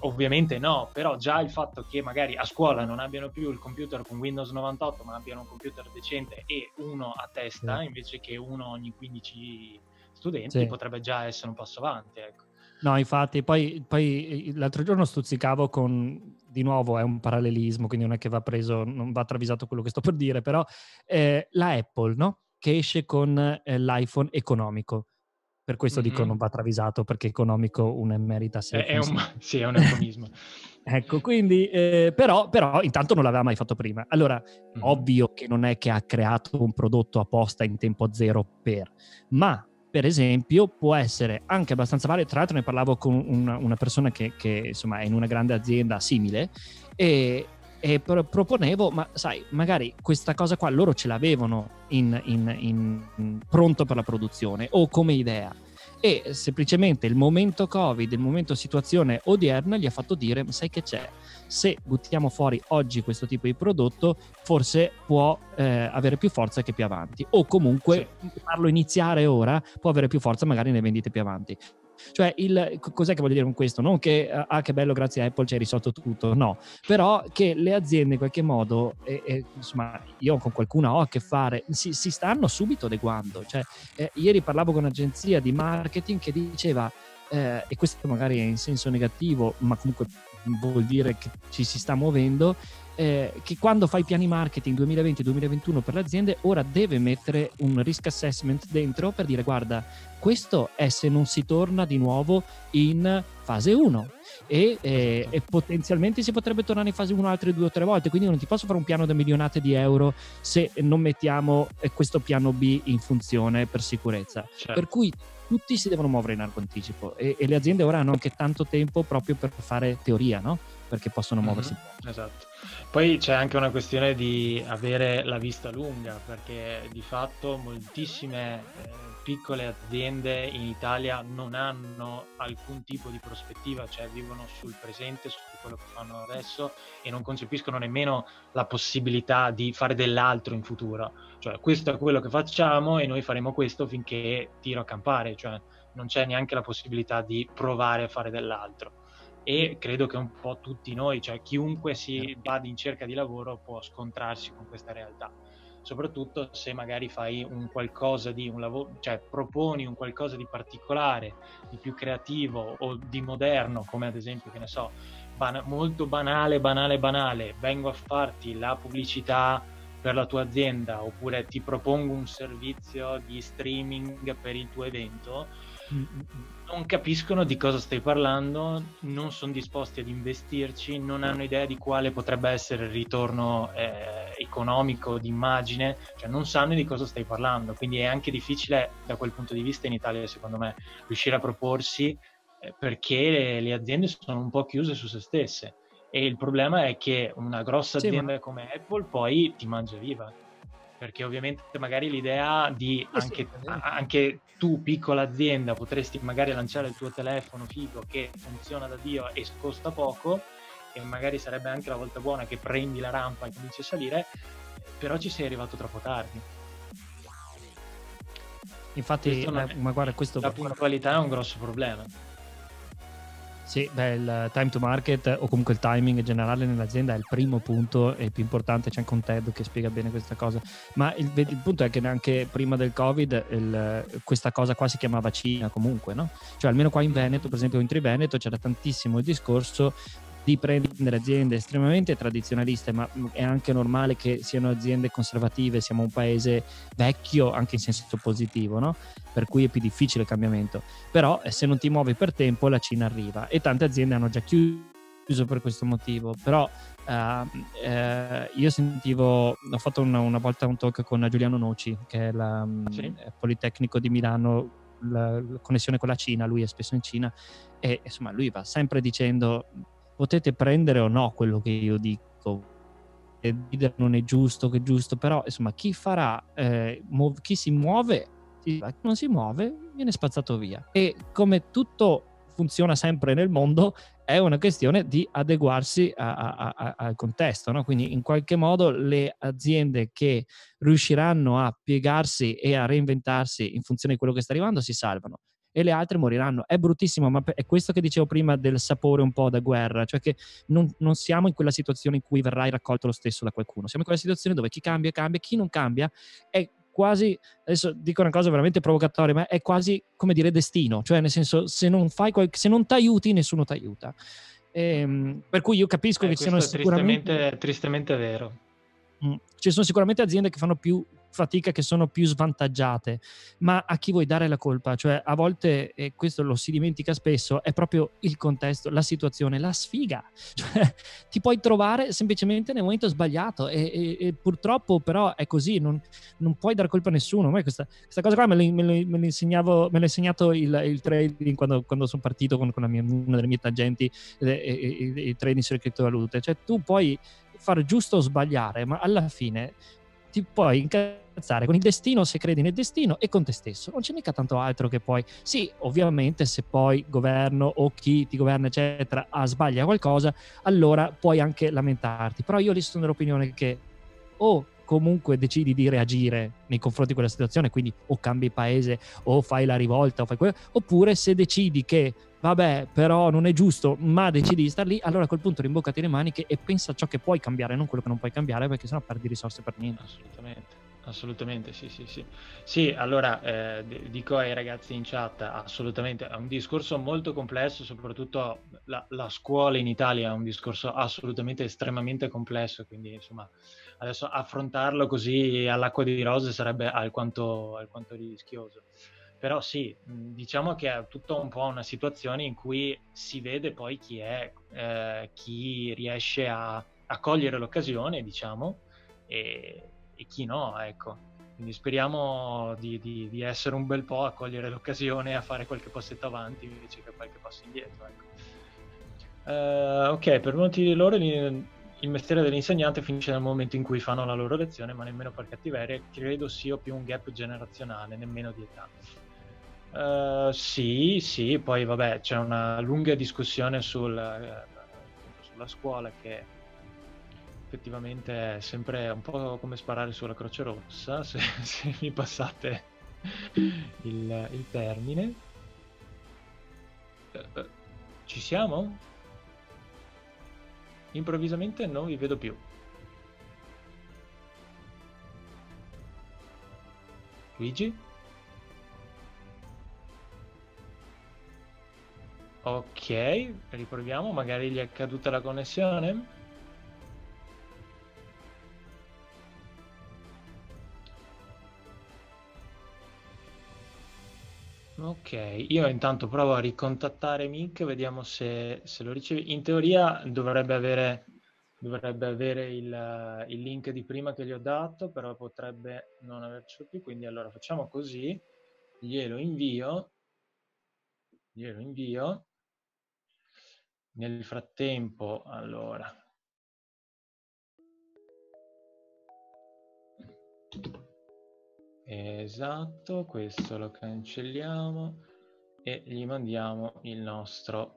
Ovviamente no, però già il fatto che magari a scuola non abbiano più il computer con Windows 98, ma abbiano un computer decente e uno a testa sì. invece che uno ogni 15 studenti, sì. potrebbe già essere un passo avanti. Ecco. No, infatti, poi, poi, l'altro giorno stuzzicavo con, di nuovo è un parallelismo, quindi non è che va preso, non va travisato quello che sto per dire, però eh, la Apple, no? Che esce con eh, l'iPhone economico. Per questo mm-hmm. dico non va travisato, perché economico un merita sempre. È, è un, sì, è un eufemismo. ecco, quindi, eh, però, però, intanto non l'aveva mai fatto prima. Allora, mm-hmm. ovvio che non è che ha creato un prodotto apposta in tempo zero per, ma per esempio, può essere anche abbastanza valido. Tra l'altro, ne parlavo con una, una persona che, che, insomma è in una grande azienda simile e, e pro- proponevo, ma sai, magari questa cosa qua loro ce l'avevano in, in, in, pronto per la produzione o come idea e semplicemente il momento Covid, il momento situazione odierna gli ha fatto dire, sai che c'è? Se buttiamo fuori oggi questo tipo di prodotto, forse può eh, avere più forza che più avanti, o comunque sì. farlo iniziare ora può avere più forza magari nelle vendite più avanti. Cioè, il, cos'è che voglio dire con questo? Non che, ah, che bello, grazie a Apple hai risolto tutto, no. Però che le aziende in qualche modo, e, e, insomma, io con qualcuno ho a che fare, si, si stanno subito adeguando. Cioè, eh, ieri parlavo con un'agenzia di marketing che diceva, eh, e questo magari è in senso negativo, ma comunque vuol dire che ci si sta muovendo, eh, che quando fai piani marketing 2020-2021 per le aziende, ora deve mettere un risk assessment dentro per dire guarda, questo è se non si torna di nuovo in fase 1 e, eh, e, potenzialmente si potrebbe tornare in fase 1 altre due o tre volte, quindi non ti posso fare un piano da milionate di euro se non mettiamo eh, questo piano B in funzione per sicurezza. Certo. Per cui tutti si devono muovere in arco anticipo e, e, le aziende ora hanno anche tanto tempo proprio per fare teoria, no? Perché possono muoversi. Mm-hmm, esatto. Poi c'è anche una questione di avere la vista lunga, perché di fatto moltissime eh, piccole aziende in Italia non hanno alcun tipo di prospettiva, cioè vivono sul presente, su quello che fanno adesso e non concepiscono nemmeno la possibilità di fare dell'altro in futuro. Cioè questo è quello che facciamo e noi faremo questo finché tiro a campare, cioè non c'è neanche la possibilità di provare a fare dell'altro e credo che un po' tutti noi, cioè chiunque si vada in cerca di lavoro può scontrarsi con questa realtà, soprattutto se magari fai un qualcosa di un lavoro, cioè proponi un qualcosa di particolare, di più creativo o di moderno, come ad esempio, che ne so, ban- molto banale, banale, banale, vengo a farti la pubblicità per la tua azienda oppure ti propongo un servizio di streaming per il tuo evento non capiscono di cosa stai parlando, non sono disposti ad investirci, non hanno idea di quale potrebbe essere il ritorno eh, economico, di immagine, cioè non sanno di cosa stai parlando, quindi è anche difficile da quel punto di vista in Italia, secondo me, riuscire a proporsi eh, perché le, le, aziende sono un po' chiuse su se stesse. E il problema è che una grossa azienda sì, ma... come Apple poi ti mangia viva perché ovviamente magari l'idea di anche, anche, tu piccola azienda potresti magari lanciare il tuo telefono figo che funziona da Dio e costa poco e magari sarebbe anche la volta buona che prendi la rampa e cominci a salire però ci sei arrivato troppo tardi. Infatti eh, ma guarda questo la puntualità è un grosso problema Sì, beh, il time to market o comunque il timing generale nell'azienda è il primo punto e più importante, c'è anche un TED che spiega bene questa cosa, ma il, il punto è che neanche prima del Covid il, questa cosa qua si chiamava Cina comunque, no? Cioè almeno qua in Veneto, per esempio in Triveneto c'era tantissimo il discorso di prendere aziende estremamente tradizionaliste, ma è anche normale che siano aziende conservative, siamo un paese vecchio anche in senso positivo, no? per cui è più difficile il cambiamento. Però eh, se non ti muovi per tempo la Cina arriva e tante aziende hanno già chiuso per questo motivo, però uh, uh, io sentivo, ho fatto una, una, volta un talk con Giuliano Noci, che è il mm, sì. Politecnico di Milano, la, la, connessione con la Cina, lui è spesso in Cina e insomma lui va sempre dicendo potete prendere o no quello che io dico. Non è giusto che è giusto però insomma chi farà eh, muov- chi si muove chi non si muove viene spazzato via. E come tutto funziona sempre nel mondo è una questione di adeguarsi a, a, a, al contesto no? quindi in qualche modo le aziende che riusciranno a piegarsi e a reinventarsi in funzione di quello che sta arrivando si salvano e le altre moriranno. È bruttissimo, ma è questo che dicevo prima del sapore un po' da guerra, cioè che non, non, siamo in quella situazione in cui verrai raccolto lo stesso da qualcuno, siamo in quella situazione dove chi cambia, cambia, chi non cambia è quasi, adesso dico una cosa veramente provocatoria, ma è quasi come dire destino, cioè nel senso se non fai qual- se non ti aiuti nessuno ti aiuta. Ehm, per cui io capisco eh, che siano sicuramente... Tristemente, tristemente vero. Mm. Ci sono sicuramente aziende che fanno più fatica che sono più svantaggiate, ma a chi vuoi dare la colpa? Cioè, a volte, e questo lo si dimentica spesso, è proprio il contesto, la situazione, la sfiga. Cioè, ti puoi trovare semplicemente nel momento sbagliato e, e, e purtroppo però è così, non, non, puoi dare colpa a nessuno. Ma questa, questa cosa qua me, me, me, me l'ha insegnato il, il, trading quando, quando sono partito con, con mia, una delle mie tangenti, il trading sulle criptovalute. Cioè, tu puoi fare giusto o sbagliare, ma alla fine ti puoi incazzare con il destino se credi nel destino e con te stesso. Non c'è mica tanto altro che poi. Sì, ovviamente, se poi governo o chi ti governa, eccetera, ah, sbaglia qualcosa, allora puoi anche lamentarti. Però io lì sono dell'opinione che o comunque decidi di reagire nei confronti di quella situazione, quindi o cambi paese o fai la rivolta o fai quello, oppure se decidi che vabbè, però non è giusto, ma decidi di star lì, allora a quel punto rimboccati le maniche e pensa a ciò che puoi cambiare, non quello che non puoi cambiare, perché sennò perdi risorse per niente. Assolutamente. Assolutamente, sì, sì, sì. Sì, allora eh, dico ai ragazzi in chat, assolutamente, è un discorso molto complesso, soprattutto la, la, scuola in Italia è un discorso assolutamente estremamente complesso, quindi insomma adesso affrontarlo così all'acqua di rose sarebbe alquanto, alquanto rischioso. Però sì, diciamo che è tutta un po' una situazione in cui si vede poi chi è, eh, chi riesce a, a, cogliere l'occasione, diciamo, e, e, chi no, ecco. Quindi speriamo di, di, di, essere un bel po' a cogliere l'occasione e a fare qualche passetto avanti invece che qualche passo indietro, ecco. Uh, ok, per molti di loro il mestiere dell'insegnante finisce nel momento in cui fanno la loro lezione, ma nemmeno per cattiveria, credo sia più un gap generazionale, nemmeno di età. Uh, sì, sì, poi vabbè c'è una lunga discussione sul, uh, sulla scuola che effettivamente è sempre un po' come sparare sulla Croce Rossa, se, se mi passate il, il termine. Uh, ci siamo? Improvvisamente non vi vedo più. Luigi? Ok, riproviamo, magari gli è caduta la connessione. Ok, io intanto provo a ricontattare Mick, vediamo se, se lo riceve. In teoria dovrebbe avere, dovrebbe avere il, il, link di prima che gli ho dato, però potrebbe non avercelo più, quindi allora facciamo così, glielo invio, glielo invio nel frattempo, allora. Esatto, questo lo cancelliamo e gli mandiamo il nostro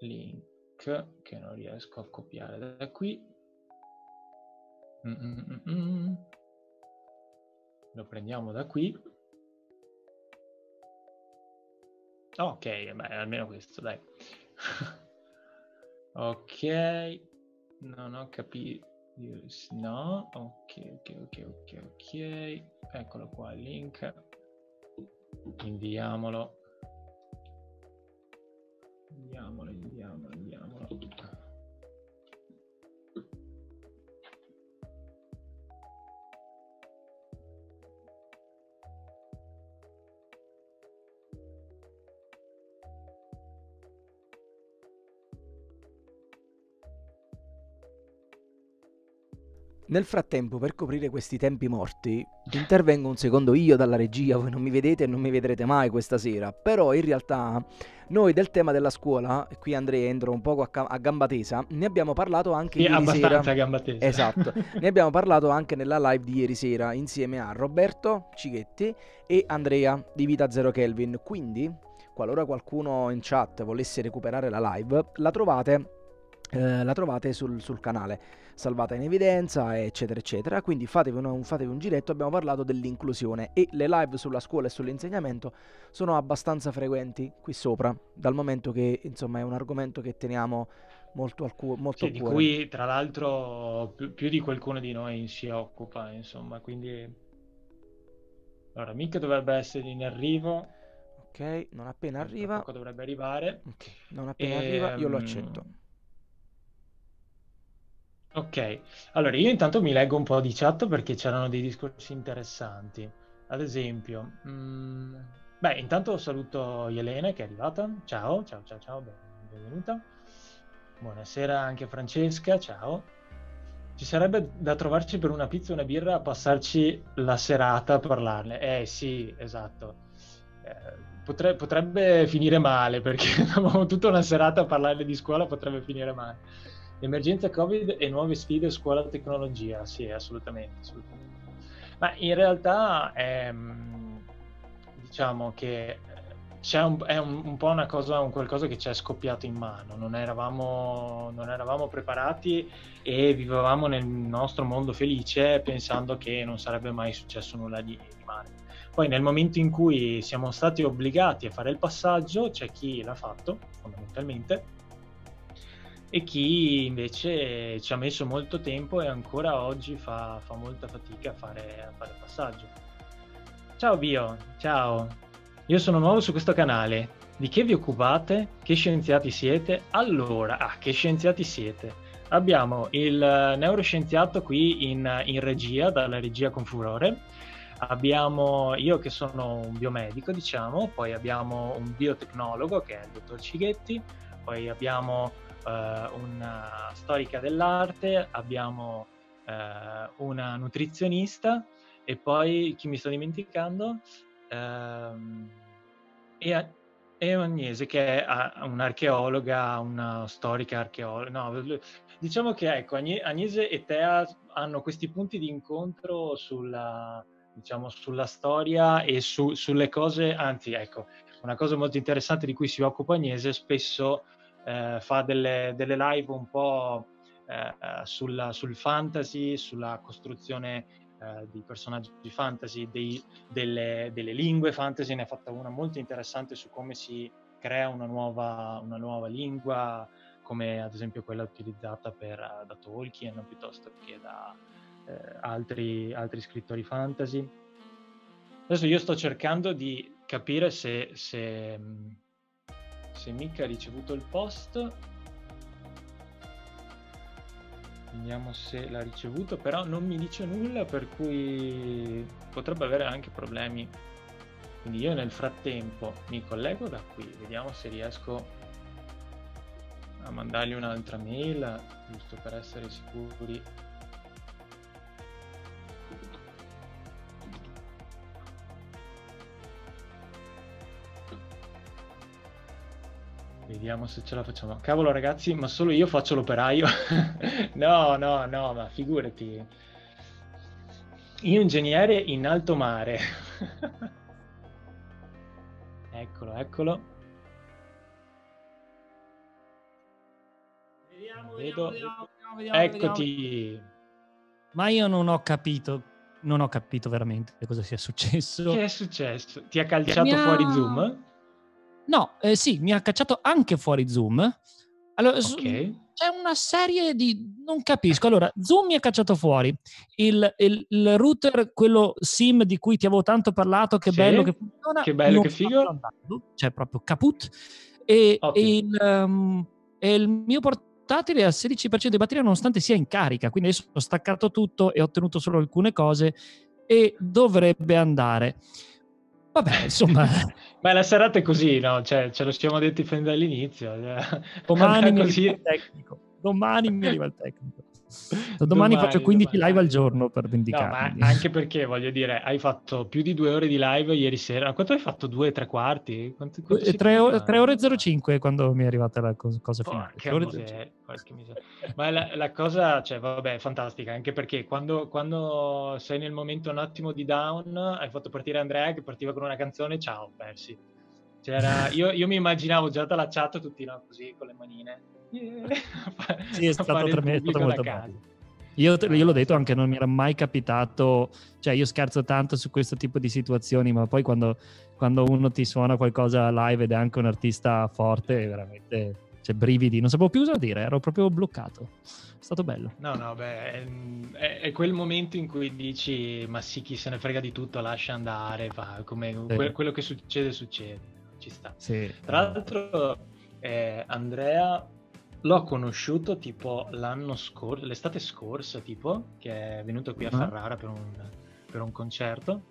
link che non riesco a copiare da qui. Mm-mm-mm. Lo prendiamo da qui. Ok, beh, almeno questo, dai. Ok, non ho capito. No, ok, ok, ok, ok, ok. Eccolo qua il link. Inviamolo. Inviamolo, inviamolo, inviamolo. Nel frattempo, per coprire questi tempi morti, intervengo un secondo io dalla regia, voi non mi vedete e non mi vedrete mai questa sera, però in realtà noi del tema della scuola, qui Andrea entro un po' a, a gamba tesa, ne abbiamo parlato anche sì, ieri sera. a gamba tesa. Esatto, ne abbiamo parlato anche nella live di ieri sera insieme a Roberto Cighetti e Andrea di Vita Zero Kelvin, quindi qualora qualcuno in chat volesse recuperare la live, la trovate eh, la trovate sul, sul, canale, salvata in evidenza, eccetera, eccetera. Quindi fatevi, una, fatevi, un giretto. Abbiamo parlato dell'inclusione e le live sulla scuola e sull'insegnamento sono abbastanza frequenti qui sopra, dal momento che insomma è un argomento che teniamo molto al, cu- molto sì, di cui tra l'altro più, più, di qualcuno di noi si occupa, insomma, quindi allora mica dovrebbe essere in arrivo. Ok, non appena arriva. dovrebbe arrivare. Okay. Non appena e, arriva, io lo ehm, accetto. Ok, allora io intanto mi leggo un po' di chat perché c'erano dei discorsi interessanti. Ad esempio, mh, mm, beh, intanto saluto Elena che è arrivata. Ciao, ciao, ciao, ciao, benvenuta. Buonasera anche Francesca, ciao. Ci sarebbe da trovarci per una pizza e una birra a passarci la serata a parlarne. Eh sì, esatto. Eh, potre- potrebbe finire male perché tutta una serata a parlarne di scuola potrebbe finire male. Emergenza Covid e nuove sfide scuola tecnologia, sì, assolutamente, assolutamente. Ma in realtà ehm, diciamo che un, è un, un, po' una cosa, un qualcosa che ci è scoppiato in mano, non eravamo, non eravamo preparati e vivevamo nel nostro mondo felice pensando che non sarebbe mai successo nulla di, di male. Poi nel momento in cui siamo stati obbligati a fare il passaggio, c'è chi l'ha fatto fondamentalmente e chi invece ci ha messo molto tempo e ancora oggi fa, fa molta fatica a fare, a fare passaggio. Ciao Bio, ciao. Io sono nuovo su questo canale. Di che vi occupate? Che scienziati siete? Allora, ah, che scienziati siete? Abbiamo il neuroscienziato qui in, in regia, dalla regia con furore. Abbiamo io che sono un biomedico, diciamo, poi abbiamo un biotecnologo che è il dottor Cighetti, poi abbiamo una storica dell'arte, abbiamo eh, una nutrizionista e poi chi mi sto dimenticando? Ehm, e, e Agnese che è un'archeologa, una storica archeologa. No, diciamo che ecco, Agnese e Tea hanno questi punti di incontro sulla, diciamo, sulla storia e su, sulle cose, anzi ecco, una cosa molto interessante di cui si occupa Agnese spesso eh, fa delle, delle, live un po' eh, sulla, sul fantasy, sulla costruzione eh, di personaggi fantasy, dei, delle, delle, lingue fantasy, ne ha fatta una molto interessante su come si crea una nuova, una nuova lingua, come ad esempio quella utilizzata per, da Tolkien piuttosto che da eh, altri, altri scrittori fantasy. Adesso io sto cercando di capire se, se se mica ha ricevuto il post vediamo se l'ha ricevuto però non mi dice nulla per cui potrebbe avere anche problemi. Quindi io nel frattempo mi collego da qui vediamo se riesco a mandargli un'altra mail giusto per essere sicuri Vediamo se ce la facciamo. Cavolo ragazzi, ma solo io faccio l'operaio? no, no, no, ma figurati. Io ingegnere in alto mare. eccolo, eccolo. Vediamo, Vedo... vediamo, vediamo, Eccoti. Ma io non ho capito, non ho capito veramente cosa sia successo. Che è successo? Ti ha calciato fuori Zoom? No, eh, sì, mi ha cacciato anche fuori Zoom. Allora, okay. c'è una serie di... non capisco. Allora, Zoom mi ha cacciato fuori il, il, il router, quello SIM di cui ti avevo tanto parlato, che Sì, bello che funziona. che bello, che figo. andando, Cioè, proprio caput. E, e il, um, e il mio portatile ha 16% di batteria nonostante sia in carica, quindi adesso ho staccato tutto e ho ottenuto solo alcune cose e dovrebbe andare. Vabbè, insomma, Beh, la serata è così, no? Cioè, ce lo siamo detti fin dall'inizio. cioè, domani andrà mi così. arriva il tecnico. Domani mi arriva il tecnico. Domani, faccio 15 domani. live al giorno per No, vendicarmi. ma anche perché voglio dire, hai fatto più di due ore di live ieri sera. Quanto hai fatto? Due, tre quarti? Quanto, quanto 3 fa? ore, tre ore e 05 quando mi è arrivata la cos- cosa finale. Tre e miseria, 05. porca miseria. Ma la, la cosa, cioè, vabbè, è fantastica, anche perché quando, quando sei nel momento un attimo di down, hai fatto partire Andrea che partiva con una canzone, ciao, persi. C'era, io, io mi immaginavo già dalla chat tutti no, così con le manine. Sì, è stato tremendo, molto bello. Io, io l'ho detto anche, non mi era mai capitato, cioè io scherzo tanto su questo tipo di situazioni, ma poi quando, quando uno ti suona qualcosa live ed è anche un artista forte, veramente, cioè brividi, non sapevo più cosa dire, ero proprio bloccato. È stato bello. No, no, beh, è, è- è quel momento in cui dici, ma sì, chi se ne frega di tutto, lascia andare, fa come Sì. que- quello che succede, succede, ci sta. Sì. Tra l'altro, eh, Andrea l'ho conosciuto tipo l'anno scorso, l'estate scorsa, tipo, che è venuto qui a Ah. Ferrara per un, per un concerto.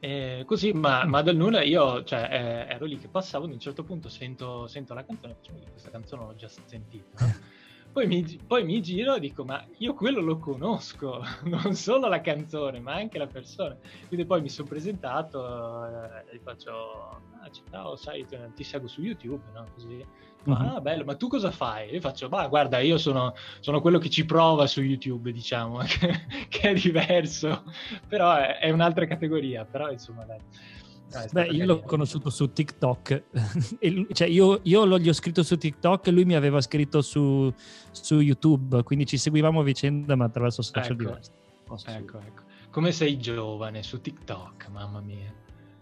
E così, ma, ma dal nulla io cioè, eh, ero lì che passavo, ad un certo punto sento, sento la canzone, faccio, "Minchia, questa canzone l'ho già sentita. no?" Poi mi, poi mi giro e dico, ma io quello lo conosco, non solo la canzone, ma anche la persona. Quindi poi mi sono presentato eh, e gli faccio, ah, ciao, sai, ti, ti seguo su YouTube, no? Così. Mhm. Ah, bello, ma tu cosa fai? Io faccio, ma guarda, io sono, sono quello che ci prova su YouTube, diciamo, che, che è diverso, però è, è un'altra categoria, però insomma, dai. È Beh, io l'ho conosciuto su TikTok. Lui- cioè, io, io lo- gli ho scritto su TikTok e lui mi aveva scritto su, su YouTube, quindi ci seguivamo a vicenda, ma attraverso social Ecco. diversi. Ecco, ecco. Come sei giovane su TikTok, mamma mia.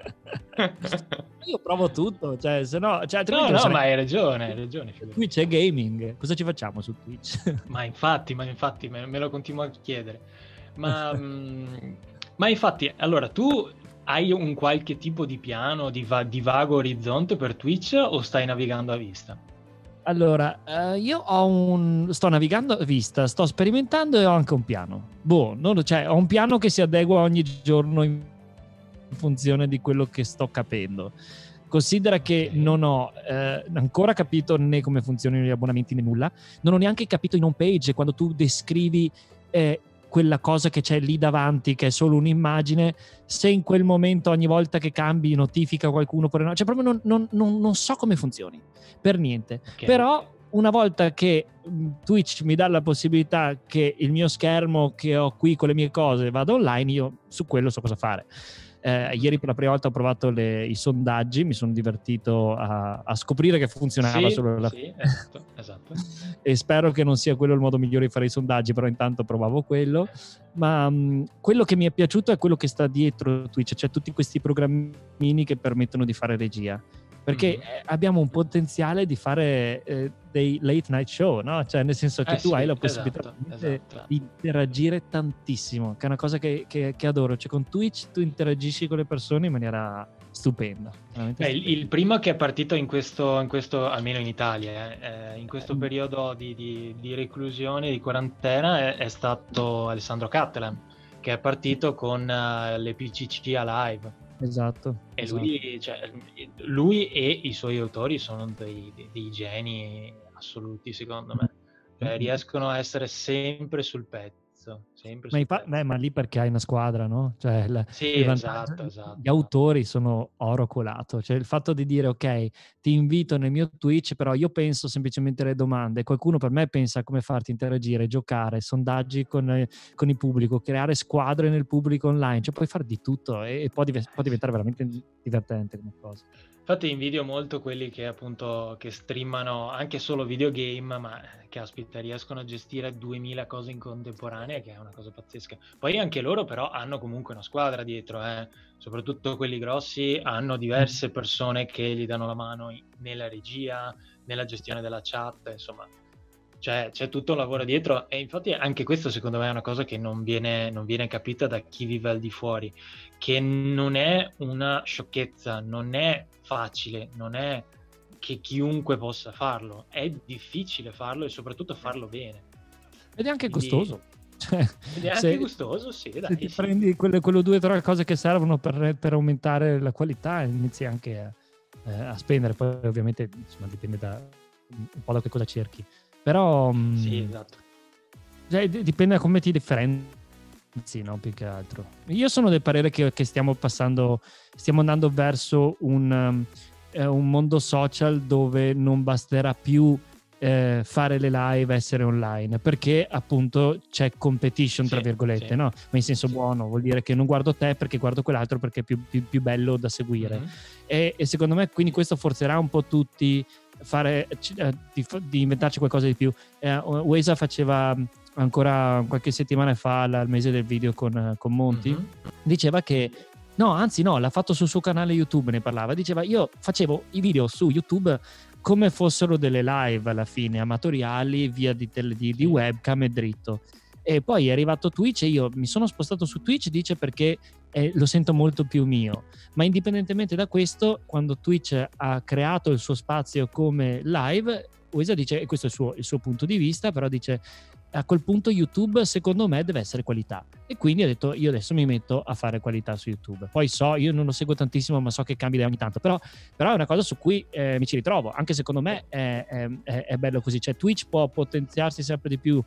Io provo tutto, cioè, se no, cioè, no, no, sarei- ma hai ragione, hai ragione. figurati. Twitch è gaming, cosa ci facciamo su Twitch? Ma infatti, ma infatti, me, me lo continuo a chiedere. Ma, mm, ma infatti, allora, tu hai un qualche tipo di piano, di, va- di vago orizzonte per Twitch o stai navigando a vista? Allora, eh, io ho un... sto navigando a vista, sto sperimentando e ho anche un piano. Boh, non- cioè, ho un piano che si adegua ogni giorno in funzione di quello che sto capendo. Considera che non ho eh, ancora capito né come funzionano gli abbonamenti né nulla. Non ho neanche capito in home page quando tu descrivi eh, quella cosa che c'è lì davanti, che è solo un'immagine, se in quel momento ogni volta che cambi notifica qualcuno oppure no. Cioè, proprio non, non- non- non so come funzioni per niente. Ok. Però una volta che mh, Twitch mi dà la possibilità che il mio schermo che ho qui con le mie cose vada online, io su quello so cosa fare. Eh, ieri per la prima volta ho provato le- i sondaggi, mi sono divertito a, a scoprire che funzionava Sì, solo la sì, esatto, esatto. e spero che non sia quello il modo migliore di fare i sondaggi, però intanto provavo quello. Ma mh, quello che mi è piaciuto è quello che sta dietro Twitch, cioè tutti questi programmini che permettono di fare regia. Perché Mhm. eh, abbiamo un potenziale di fare eh, dei late night show, no? Cioè, nel senso che Eh tu sì, hai la possibilità esatto, esatto. di interagire tantissimo, che è una cosa che, che- che adoro. Cioè, con Twitch tu interagisci con le persone in maniera stupenda. Beh, il, il primo che è partito in questo, in questo almeno in Italia, eh, in questo Mm. periodo di, di- di reclusione, di quarantena, è, è stato Alessandro Cattelan, che è partito con eh, le PCC a live. Esatto. E esatto. lui, cioè, lui e i suoi autori sono dei, dei- dei geni assoluti, secondo me. Cioè, Mm. riescono a essere sempre sul pezzo. Sempre Ma, pezzo. beh, ma lì perché hai una squadra, no? Cioè, la- Sì, esatto, esatto. Gli autori sono oro colato, cioè il fatto di dire ok, ti invito nel mio Twitch, però io penso semplicemente alle domande, qualcuno per me pensa a come farti interagire, giocare, sondaggi con, con il pubblico, creare squadre nel pubblico online, cioè puoi fare di tutto e, e può, div- può diventare veramente divertente come cosa. Infatti invidio molto quelli che appunto che streamano anche solo videogame, ma caspita, riescono a gestire 2000 cose in contemporanea, che è una cosa pazzesca. Poi anche loro però hanno comunque una squadra dietro, eh. soprattutto quelli grossi hanno diverse persone che gli danno la mano nella regia, nella gestione della chat, insomma. Cioè, c'è tutto un lavoro dietro e infatti anche questo secondo me è una cosa che non viene, non viene capita da chi vive al di fuori, che non è una sciocchezza, non è facile, non è che chiunque possa farlo, è difficile farlo e soprattutto farlo bene. Ed è anche Quindi... costoso. Cioè, Ed è anche se, gustoso, sì, dai. Se ti sì. prendi quelle, quelle due o tre cose che servono per, per, aumentare la qualità, inizi anche a, eh, a spendere. Poi ovviamente insomma, dipende da un po' da che cosa cerchi. Però... Mm, sì, esatto. Cioè, dipende da come ti differenzi, no? Più che altro. Io sono del parere che, che stiamo passando, stiamo andando verso un, uh, un mondo social dove non basterà più eh, fare le live, essere online, perché appunto c'è competition, tra sì, virgolette, sì. no? Ma in senso sì. buono, vuol dire che non guardo te perché guardo quell'altro perché è più, più, più bello da seguire. Mm-hmm. E, e, secondo me quindi questo forzerà un po' tutti fare, eh, di, di, inventarci qualcosa di più. Eh, Wesa faceva ancora qualche settimana fa, al mese del video con, con Monti, mm-hmm. diceva che No, anzi no, l'ha fatto sul suo canale YouTube, ne parlava. Diceva, io facevo i video su YouTube come fossero delle live alla fine, amatoriali, via di, tele, di, di webcam e dritto. E poi è arrivato Twitch e io mi sono spostato su Twitch, dice perché eh, lo sento molto più mio. Ma indipendentemente da questo, quando Twitch ha creato il suo spazio come live, Uesa dice, e questo è il suo, il suo punto di vista, però dice a quel punto YouTube secondo me deve essere qualità. E quindi ho detto io adesso mi metto a fare qualità su YouTube. Poi so io non lo seguo tantissimo ma so che cambia ogni tanto però, però è una cosa su cui eh, mi ci ritrovo. Anche secondo me è, è, è bello così. Cioè Twitch può potenziarsi sempre di più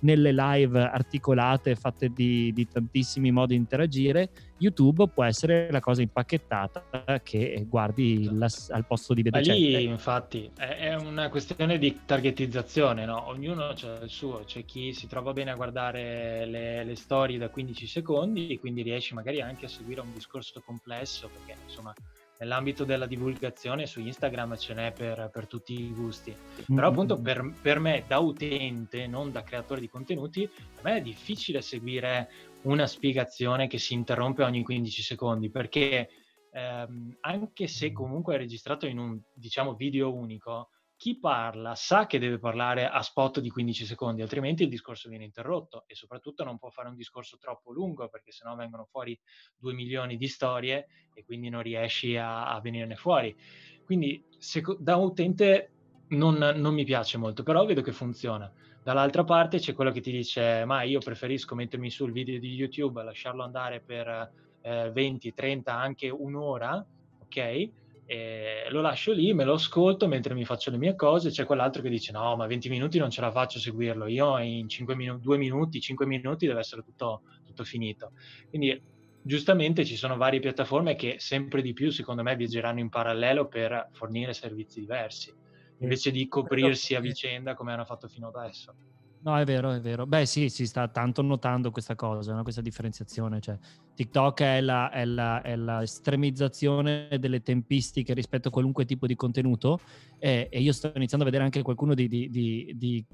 nelle live articolate fatte di, di, tantissimi modi di interagire, YouTube può essere la cosa impacchettata che guardi la, al posto di vedere. Lì infatti è una questione di targetizzazione, no? ognuno ha il suo, c'è chi si trova bene a guardare le, le storie da 15 secondi e quindi riesce magari anche a seguire un discorso complesso perché insomma nell'ambito della divulgazione su Instagram ce n'è per, per tutti i gusti. Mm-hmm. Però appunto per, per, me da utente, non da creatore di contenuti, per me è difficile seguire una spiegazione che si interrompe ogni 15 secondi perché ehm, anche se comunque è registrato in un diciamo video unico, chi parla sa che deve parlare a spot di 15 secondi, altrimenti il discorso viene interrotto e soprattutto non può fare un discorso troppo lungo perché sennò vengono fuori due milioni di storie e quindi non riesci a, a venirne fuori. Quindi se, da utente non, non mi piace molto, però vedo che funziona. Dall'altra parte c'è quello che ti dice, ma io preferisco mettermi sul video di YouTube, lasciarlo andare per eh, 20, 30, anche un'ora, ok? E lo lascio lì, me lo ascolto mentre mi faccio le mie cose. C'è quell'altro che dice: No, ma 20 minuti non ce la faccio a seguirlo. Io in 5 minuti, 2 minuti, 5 minuti deve essere tutto, tutto finito. Quindi, giustamente, ci sono varie piattaforme che sempre di più, secondo me, viaggeranno in parallelo per fornire servizi diversi invece di coprirsi a vicenda come hanno fatto fino adesso. No, è vero, è vero. Beh, sì, si sta tanto notando questa cosa, no? questa differenziazione. Cioè, TikTok è, la, è, la, è la estremizzazione delle tempistiche rispetto a qualunque tipo di contenuto e, e io sto iniziando a vedere anche qualcuno di, di, di, di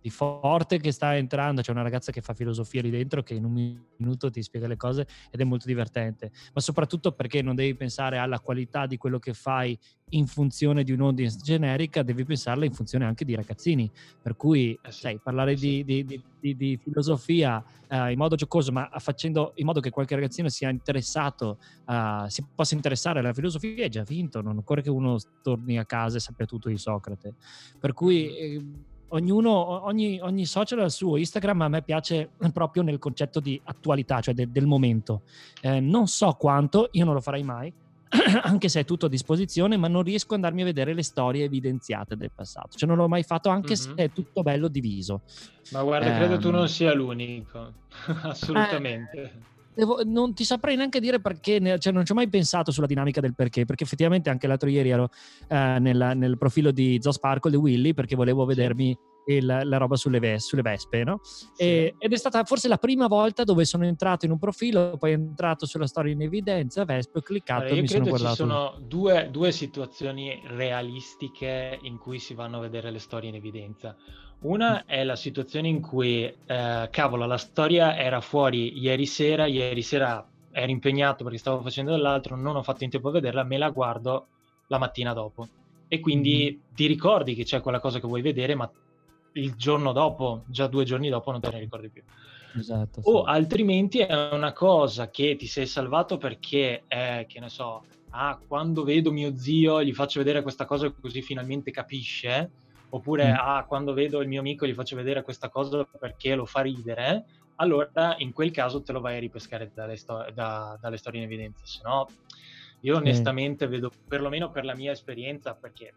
di forte che sta entrando. C'è una ragazza che fa filosofia lì dentro che in un minuto ti spiega le cose ed è molto divertente. Ma soprattutto perché non devi pensare alla qualità di quello che fai in funzione di un'audience generica, devi pensarla in funzione anche di ragazzini. Per cui, eh sì, sai, parlare eh sì. di, di, di, di, filosofia uh, in modo giocoso, ma facendo in modo che qualche ragazzino sia interessato, uh, si possa interessare alla filosofia, è già vinto. Non occorre che uno torni a casa e sappia tutto di Socrate. Per cui. Ognuno, ogni, ogni, social ha il suo. Instagram a me piace proprio nel concetto di attualità, cioè de, del momento. Eh, non so quanto, io non lo farei mai, anche se è tutto a disposizione, ma non riesco ad andarmi a vedere le storie evidenziate del passato. Cioè non l'ho mai fatto anche mm-hmm. se è tutto bello diviso. Ma guarda, eh, credo tu non ehm, sia l'unico, assolutamente. Eh, Devo, non ti saprei neanche dire perché, cioè non ci ho mai pensato sulla dinamica del perché, perché effettivamente anche l'altro ieri ero eh, nella, nel profilo di Zo Sparkle di Willy perché volevo vedermi il, la roba sulle, ves- sulle vespe, no? Sì. E, ed è stata forse la prima volta dove sono entrato in un profilo, poi entrato sulla storia in evidenza, vespe, ho cliccato allora, e mi sono guardato. Ci sono due, due situazioni realistiche in cui si vanno a vedere le storie in evidenza. Una è la situazione in cui, eh, cavolo, la storia era fuori ieri sera, ieri sera ero impegnato perché stavo facendo dell'altro, non ho fatto in tempo a vederla, me la guardo la mattina dopo. E quindi mm-hmm. ti ricordi che c'è quella cosa che vuoi vedere, ma il giorno dopo, già due giorni dopo non te ne ricordi più. Esatto, o altrimenti è una cosa che ti sei salvato perché, eh, che ne so, ah, quando vedo mio zio gli faccio vedere questa cosa così finalmente capisce, oppure mm. ah, quando vedo il mio amico gli faccio vedere questa cosa perché lo fa ridere, allora in quel caso te lo vai a ripescare dalle, sto- da, dalle storie in evidenza, se no io onestamente mm. vedo, perlomeno per la mia esperienza, perché è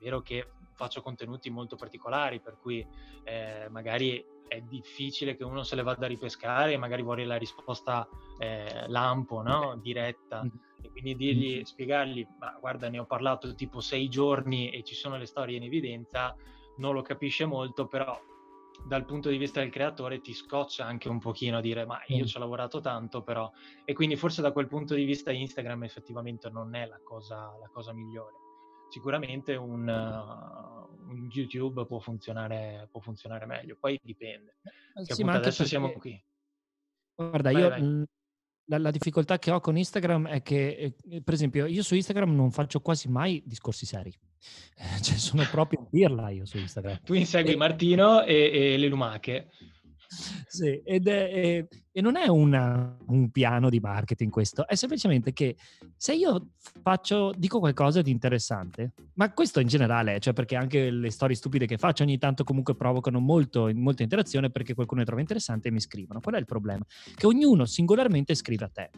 vero che faccio contenuti molto particolari, per cui eh, magari è difficile che uno se le vada a ripescare e magari vuole la risposta eh, lampo, no? diretta. Mm. E quindi dirgli, spiegargli, ma guarda, ne ho parlato tipo sei giorni e ci sono le storie in evidenza, non lo capisce molto, però dal punto di vista del creatore ti scoccia anche un pochino a dire ma io ci ho lavorato tanto però e quindi forse da quel punto di vista Instagram effettivamente non è la cosa, la cosa migliore sicuramente un, uh, un YouTube può funzionare, può funzionare, meglio, poi dipende. Eh, sì, adesso perché... siamo qui. Guarda, vai, io vai. La, la, difficoltà che ho con Instagram è che, eh, per esempio, io su Instagram non faccio quasi mai discorsi seri. cioè, sono proprio pirla io su Instagram. Tu insegui e... Martino e, e le lumache sì, ed è, e, e non è una, un piano di marketing questo, è semplicemente che se io faccio, dico qualcosa di interessante, ma questo in generale, cioè perché anche le storie stupide che faccio ogni tanto comunque provocano molto, molta interazione perché qualcuno le trova interessante e mi scrivono. Qual è il problema? Che ognuno singolarmente scrive a te.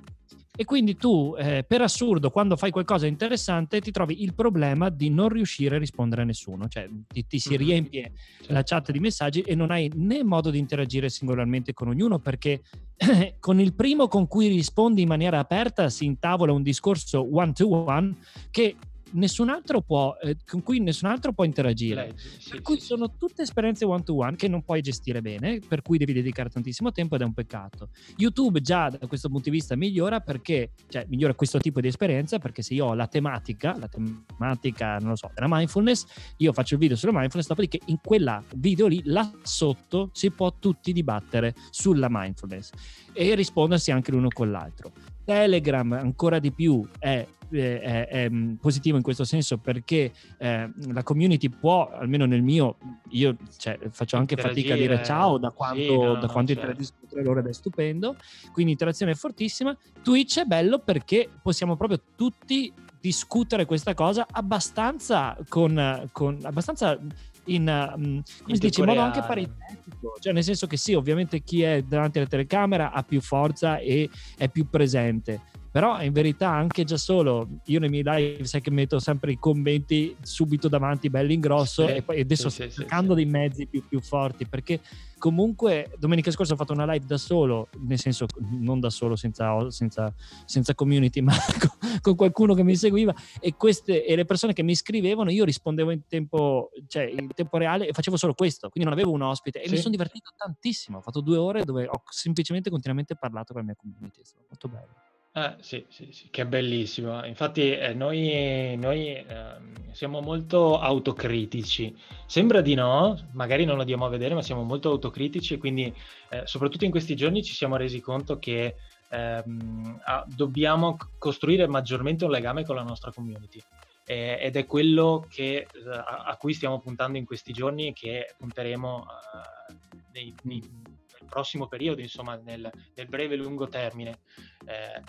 E quindi tu, eh, per assurdo, quando fai qualcosa di interessante, ti trovi il problema di non riuscire a rispondere a nessuno. Cioè, ti, ti si riempie certo. la chat di messaggi e non hai né modo di interagire singolarmente con ognuno, perché con il primo con cui rispondi in maniera aperta si intavola un discorso one-to-one che nessun altro può, eh, con cui nessun altro può interagire. Leggi, sì, per cui sì, sono tutte esperienze one to one che non puoi gestire bene, per cui devi dedicare tantissimo tempo ed è un peccato. YouTube già da questo punto di vista migliora perché, cioè migliora questo tipo di esperienza perché se io ho la tematica, la tematica, non lo so, della mindfulness, io faccio il video sulla mindfulness, dopodiché in quella video lì, là sotto, si può tutti dibattere sulla mindfulness e rispondersi anche l'uno con l'altro. Telegram ancora di più è è, è, è, mm, positivo in questo senso perché eh, la community può, almeno nel mio, io cioè, faccio anche fatica a dire ciao da quanto, sì, no, da quanto certo. interagisco tre ore ed è stupendo, quindi interazione è fortissima. Twitch è bello perché possiamo proprio tutti discutere questa cosa abbastanza con, con abbastanza in, um, come si dice, in modo anche paritetico, cioè nel senso che sì, ovviamente chi è davanti alla telecamera ha più forza e è più presente, però in verità anche già solo io nei miei live sai che metto sempre i commenti subito davanti belli in grosso sì, e poi adesso sì, sto cercando sì, dei mezzi più, più, forti perché comunque domenica scorsa ho fatto una live da solo nel senso non da solo senza, senza, senza community ma con, con, qualcuno che mi seguiva e, queste, e le persone che mi scrivevano io rispondevo in tempo, cioè, in tempo reale e facevo solo questo quindi non avevo un ospite e mi sono divertito tantissimo ho fatto due ore dove ho semplicemente continuamente parlato con la mia community è stato molto bello eh, sì, sì, sì, che bellissimo. Infatti eh, noi, noi eh, siamo molto autocritici. Sembra di no, magari non lo diamo a vedere, ma siamo molto autocritici e quindi eh, soprattutto in questi giorni ci siamo resi conto che ehm, dobbiamo costruire maggiormente un legame con la nostra community. ed è quello che, eh, a, a, cui stiamo puntando in questi giorni e che punteremo eh, nei, nei, prossimo periodo, insomma nel, nel breve e lungo termine. Eh,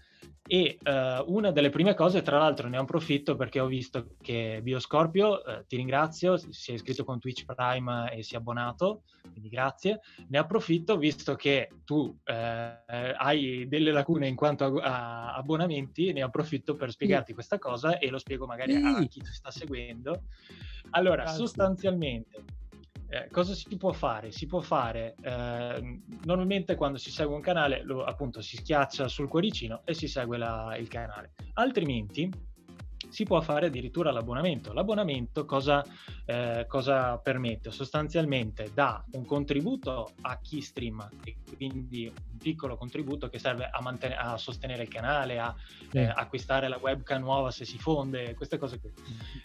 e uh, una delle prime cose, tra l'altro ne approfitto perché ho visto che Bioscorpio, uh, ti ringrazio, si è iscritto con Twitch Prime e si è abbonato, quindi grazie. Ne approfitto visto che tu uh, hai delle lacune in quanto a, a, abbonamenti, ne approfitto per spiegarti questa cosa e lo spiego magari a chi ti sta seguendo. Allora, sostanzialmente eh, cosa si può fare? Si può fare eh, normalmente quando si segue un canale, lo, appunto si schiaccia sul cuoricino e si segue la, il canale. Altrimenti si può fare addirittura l'abbonamento. L'abbonamento cosa, eh, cosa permette? Sostanzialmente dà un contributo a chi streama e quindi un piccolo contributo che serve a, manten- a sostenere il canale, a eh, acquistare la webcam nuova se si fonde, queste cose qui.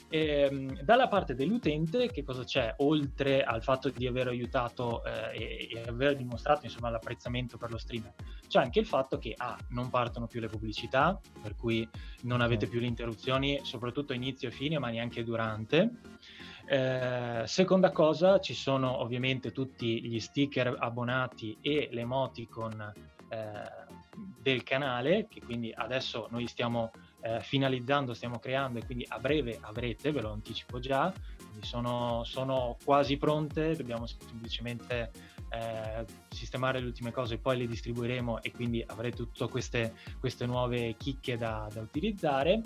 E, ehm, dalla parte dell'utente che cosa c'è? Oltre al fatto di aver aiutato eh, e, e, aver dimostrato insomma, l'apprezzamento per lo streamer, c'è anche il fatto che A, non partono più le pubblicità, per cui non avete più le interruzioni, soprattutto inizio e fine, ma neanche durante. Eh, seconda cosa, ci sono ovviamente tutti gli sticker abbonati e le emoticon eh, del canale, che quindi adesso noi stiamo eh, finalizzando, stiamo creando e quindi a breve avrete, ve lo anticipo già, sono, sono quasi pronte, dobbiamo semplicemente eh, sistemare le ultime cose, poi le distribuiremo e quindi avrete tutte queste, queste nuove chicche da, da utilizzare.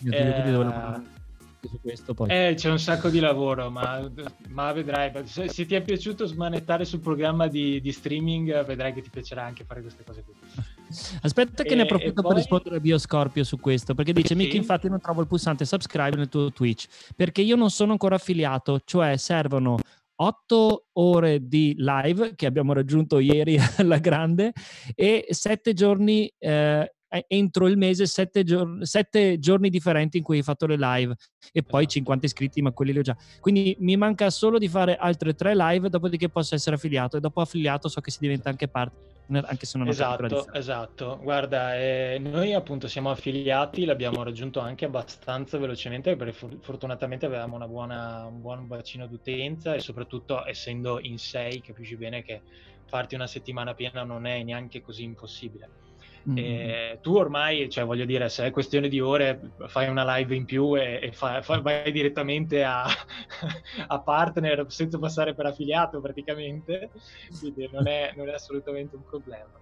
Io eh, su questo poi. Eh, c'è un sacco di lavoro, ma, ma vedrai, se, se, ti è piaciuto smanettare sul programma di, di, streaming, vedrai che ti piacerà anche fare queste cose qui. Aspetta che e, ne approfitto poi... per rispondere a Bioscorpio su questo, perché dice, sì. Mick, infatti non trovo il pulsante subscribe nel tuo Twitch, perché io non sono ancora affiliato, cioè servono 8 ore di live che abbiamo raggiunto ieri alla grande e 7 giorni eh, entro il mese sette, gior- sette, giorni differenti in cui hai fatto le live e poi 50 esatto. iscritti, ma quelli li ho già. Quindi mi manca solo di fare altre tre live, dopodiché posso essere affiliato e dopo affiliato so che si diventa anche partner, anche se non Esatto, esatto. Guarda, eh, noi appunto siamo affiliati, l'abbiamo raggiunto anche abbastanza velocemente perché fortunatamente avevamo buona, un buon bacino d'utenza e soprattutto essendo in sei capisci bene che farti una settimana piena non è neanche così impossibile. Mm. E tu ormai, cioè voglio dire, se è questione di ore, fai una live in più e, e fa, fa, vai direttamente a, a, partner senza passare per affiliato praticamente, quindi non è, non è assolutamente un problema.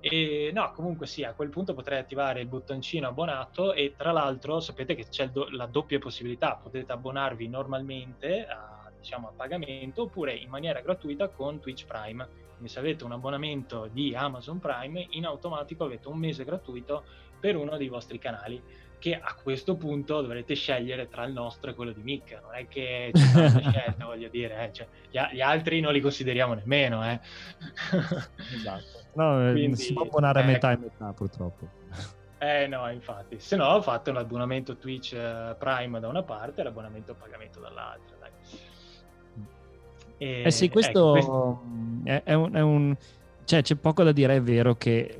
E no, comunque sì, a quel punto potrei attivare il bottoncino abbonato e tra l'altro sapete che c'è do- la doppia possibilità, potete abbonarvi normalmente a, diciamo, a pagamento oppure in maniera gratuita con Twitch Prime quindi se avete un abbonamento di Amazon Prime, in automatico avete un mese gratuito per uno dei vostri canali, che a questo punto dovrete scegliere tra il nostro e quello di Mick. Non è che c'è tanta scelta, voglio dire, eh. cioè, gli, gli, altri non li consideriamo nemmeno. Eh. esatto. No, eh, Quindi, si può abbonare a metà e metà purtroppo. Eh no, infatti, se no fate un abbonamento Twitch eh, Prime da una parte e l'abbonamento a pagamento dall'altra. E, eh sì, questo, ecco, questo... È, è, un, è, un, Cioè, c'è poco da dire, è vero che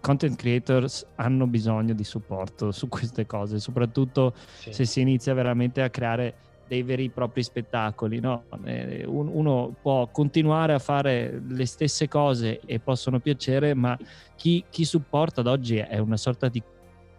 content creators hanno bisogno di supporto su queste cose, soprattutto sì. se si inizia veramente a creare dei veri e propri spettacoli. No? Eh, uno può continuare a fare le stesse cose e possono piacere, ma chi, chi supporta ad oggi è una sorta di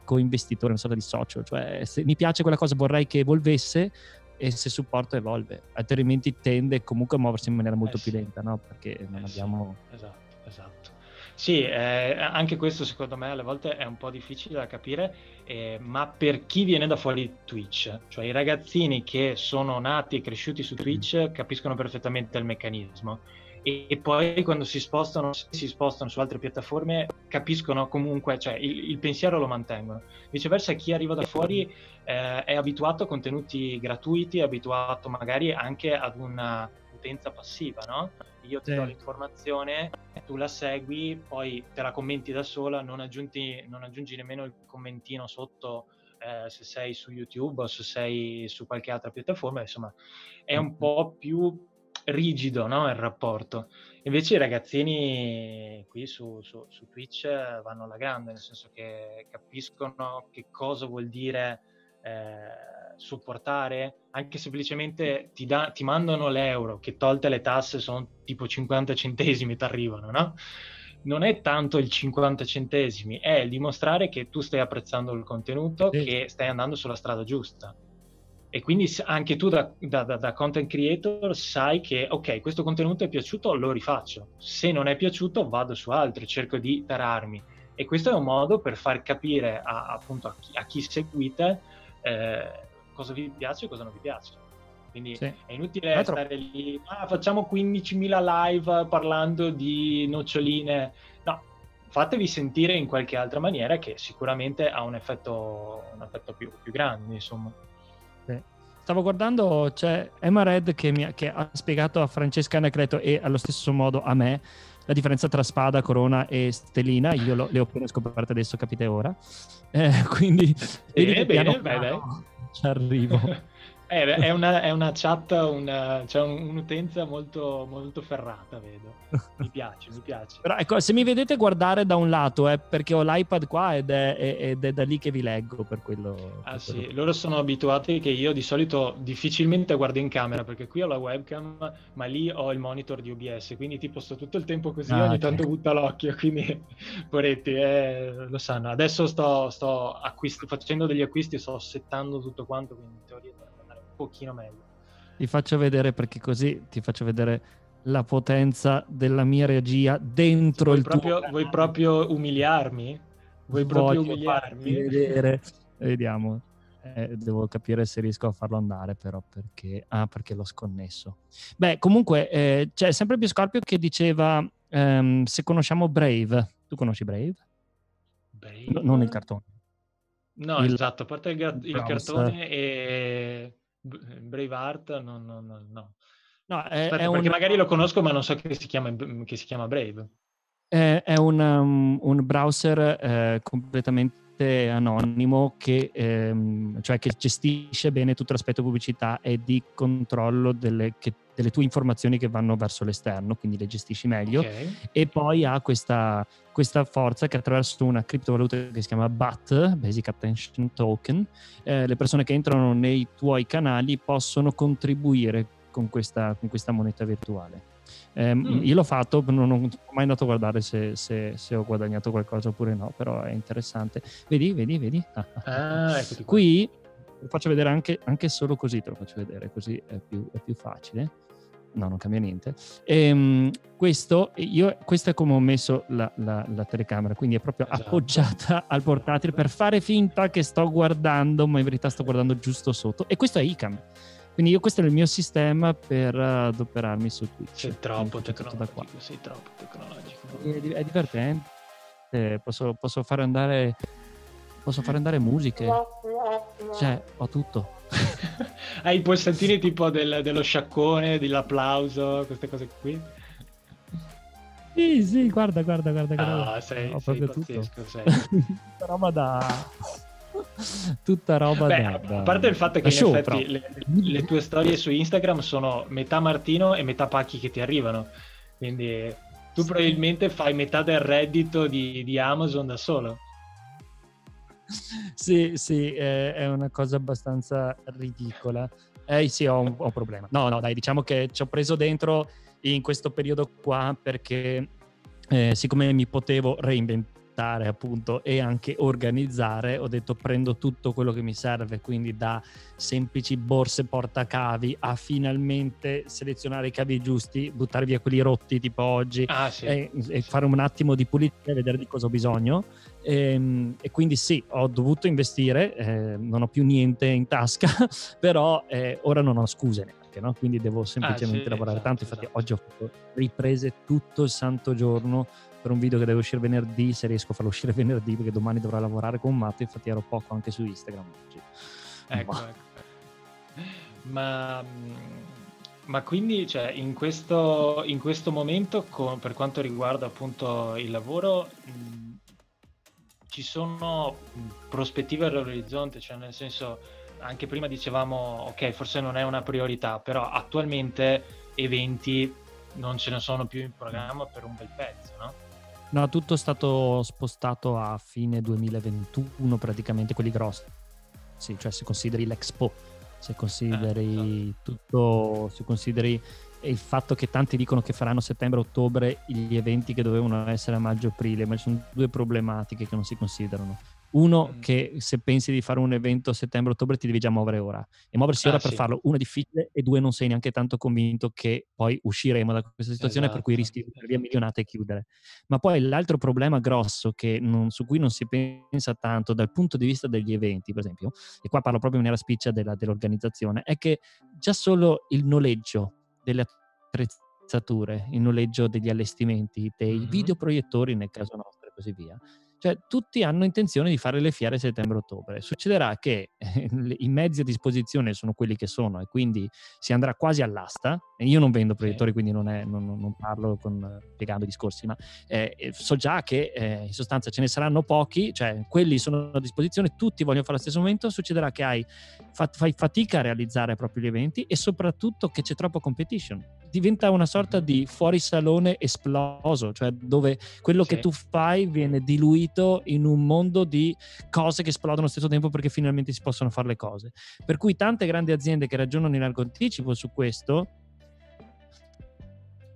co-investitore, una sorta di socio. Cioè, se mi piace quella cosa, vorrei che evolvesse, e se supporto evolve, altrimenti tende comunque a muoversi in maniera molto eh più lenta, no? Perché non eh abbiamo... Sì. Esatto, esatto. Sì, eh, anche questo secondo me alle volte è un po' difficile da capire, eh, ma per chi viene da fuori Twitch, cioè i ragazzini che sono nati e cresciuti su Twitch capiscono perfettamente il meccanismo e, poi quando si spostano, si spostano su altre piattaforme capiscono comunque, cioè il, il pensiero lo mantengono. Viceversa chi arriva da fuori eh, è abituato a contenuti gratuiti, è abituato magari anche ad un'utenza passiva, no? Io ti sì. do l'informazione, tu la segui, poi te la commenti da sola, non aggiungi, non aggiungi nemmeno il commentino sotto eh, se sei su YouTube o se sei su qualche altra piattaforma, insomma, è un po' più rigido no? il rapporto. Invece i ragazzini qui su, su, su, Twitch vanno alla grande, nel senso che capiscono che cosa vuol dire eh, supportare, anche semplicemente ti, da, ti mandano l'euro, che tolte le tasse sono tipo 50 centesimi, ti arrivano, no? Non è tanto il 50 centesimi, è il dimostrare che tu stai apprezzando il contenuto, sì. che stai andando sulla strada giusta e quindi anche tu da, da, da, content creator sai che ok questo contenuto è piaciuto lo rifaccio se non è piaciuto vado su altro cerco di tararmi e questo è un modo per far capire a, appunto a chi, a chi seguite eh, cosa vi piace e cosa non vi piace quindi sì. è inutile Altro. stare lì ah, facciamo 15.000 live parlando di noccioline no fatevi sentire in qualche altra maniera che sicuramente ha un effetto, un effetto più, più grande insomma Stavo guardando, c'è Emma Red che, mi, che ha spiegato a Francesca Anacleto e allo stesso modo a me la differenza tra spada, corona e stellina. Io lo, le ho appena scoperte adesso, capite ora. Eh, quindi bene, bene, bene, ci arrivo. Eh, è, una, è, una, chat, una, cioè un'utenza molto, molto ferrata, vedo. Mi piace, mi piace. Però ecco, se mi vedete guardare da un lato è perché ho l'iPad qua ed è, ed è da lì che vi leggo per quello. Ah per sì, quello. loro sono abituati che io di solito difficilmente guardo in camera perché qui ho la webcam, ma lì ho il monitor di OBS, quindi tipo sto tutto il tempo così, ah, ogni okay. tanto butta l'occhio, quindi poretti, eh, lo sanno. Adesso sto, sto acquist- facendo degli acquisti sto settando tutto quanto, quindi in teoria pochino meglio. Ti faccio vedere perché così ti faccio vedere la potenza della mia regia dentro vuoi il proprio, tuo Vuoi proprio umiliarmi? Vuoi proprio Voglio umiliarmi? Vedere. Vediamo. Eh, devo capire se riesco a farlo andare però perché... Ah, perché l'ho sconnesso. Beh, comunque eh, c'è sempre più Scorpio che diceva ehm, se conosciamo Brave. Tu conosci Brave? Brave? No, non il cartone. No, il, esatto, a parte il, il cartone e Braveheart, no, no, no. no. no è, Aspetta, è perché un... magari lo conosco ma non so che si chiama, che si chiama Brave. È, è un, um, un, browser eh, completamente anonimo che, ehm, cioè che gestisce bene tutto l'aspetto pubblicità e di controllo delle, che, delle, tue informazioni che vanno verso l'esterno, quindi le gestisci meglio. Okay. E poi ha questa, questa, forza che attraverso una criptovaluta che si chiama BAT, Basic Attention Token, eh, le persone che entrano nei tuoi canali possono contribuire con questa, con questa moneta virtuale. Eh, mm. Io l'ho fatto, non, sono mai andato a guardare se, se, se, ho guadagnato qualcosa oppure no, però è interessante. Vedi, vedi, vedi. Ah, Qui lo faccio vedere anche, anche, solo così, te lo faccio vedere, così è più, è più facile. No, non cambia niente. E, um, questo, io, questo è come ho messo la, la, la telecamera, quindi è proprio esatto. appoggiata al portatile per fare finta che sto guardando, ma in verità sto guardando giusto sotto. E questo è ICAM. Quindi io questo è il mio sistema per adoperarmi su Twitch. Sei troppo tecnologico, sei troppo tecnologico. È, è divertente, posso, posso, fare andare posso fare andare musiche. Cioè, ho tutto. Hai i pulsantini tipo del, dello sciaccone, dell'applauso, queste cose qui? Sì, sì, guarda, guarda, guarda. guarda. Ah, sei, ho sei pazzesco, sei. roba da tutta roba Beh, da, da, a parte il fatto che in show, effetti le, le, tue storie su Instagram sono metà Martino e metà pacchi che ti arrivano quindi tu probabilmente fai metà del reddito di, di Amazon da solo sì sì è una cosa abbastanza ridicola. Eh sì ho un, ho un problema. No no dai diciamo che ci ho preso dentro in questo periodo qua perché eh, siccome mi potevo reinventare progettare appunto e anche organizzare, ho detto prendo tutto quello che mi serve, quindi da semplici borse portacavi a finalmente selezionare i cavi giusti, buttare via quelli rotti tipo oggi ah, sì. e, e, fare un attimo di pulizia e vedere di cosa ho bisogno. E, ehm, e quindi sì, ho dovuto investire, eh, non ho più niente in tasca, però eh, ora non ho scuse neanche, no? quindi devo semplicemente ah, sì, lavorare esatto, tanto. Infatti esatto. oggi ho fatto riprese tutto il santo giorno per un video che deve uscire venerdì, se riesco a farlo uscire venerdì, perché domani dovrò lavorare con Matt, infatti ero poco anche su Instagram oggi. Ecco, ma... ecco. Ma, ma quindi, cioè, in questo, in questo momento, con, per quanto riguarda appunto il lavoro, mh, ci sono prospettive all'orizzonte, cioè nel senso, anche prima dicevamo, ok, forse non è una priorità, però attualmente eventi non ce ne sono più in programma per un bel pezzo, no? No, tutto è stato spostato a fine 2021, praticamente quelli grossi. Sì, cioè se consideri l'Expo, se consideri eh, esatto. tutto, se consideri il fatto che tanti dicono che faranno settembre-ottobre gli eventi che dovevano essere a maggio-aprile, ma ci sono due problematiche che non si considerano. Uno, mm. che se pensi di fare un evento a settembre-ottobre ti devi già muovere ora. E muoversi ah, ora sì. per farlo, uno, è difficile e due, non sei neanche tanto convinto che poi usciremo da questa situazione esatto. per cui rischi di via milionate e chiudere. Ma poi l'altro problema grosso non, su cui non si pensa tanto dal punto di vista degli eventi, per esempio, e qua parlo proprio in maniera spiccia della, dell'organizzazione, è che già solo il noleggio delle attrezzature, il noleggio degli allestimenti, dei mm-hmm. videoproiettori nel caso nostro e così via, Cioè, tutti hanno intenzione di fare le fiere settembre-ottobre. Succederà che eh, i mezzi a disposizione sono quelli che sono e quindi si andrà quasi all'asta. Io non vendo proiettori, quindi non, è, non, non parlo con, spiegando discorsi, ma eh, so già che eh, in sostanza ce ne saranno pochi, cioè quelli sono a disposizione, tutti vogliono fare allo stesso momento. Succederà che hai, fa, fai fatica a realizzare proprio gli eventi e soprattutto che c'è troppa competition. Diventa una sorta di fuorisalone esploso, cioè dove quello sì. che tu fai viene diluito in un mondo di cose che esplodono allo stesso tempo perché finalmente si possono fare le cose. Per cui tante grandi aziende che ragionano in largo anticipo su questo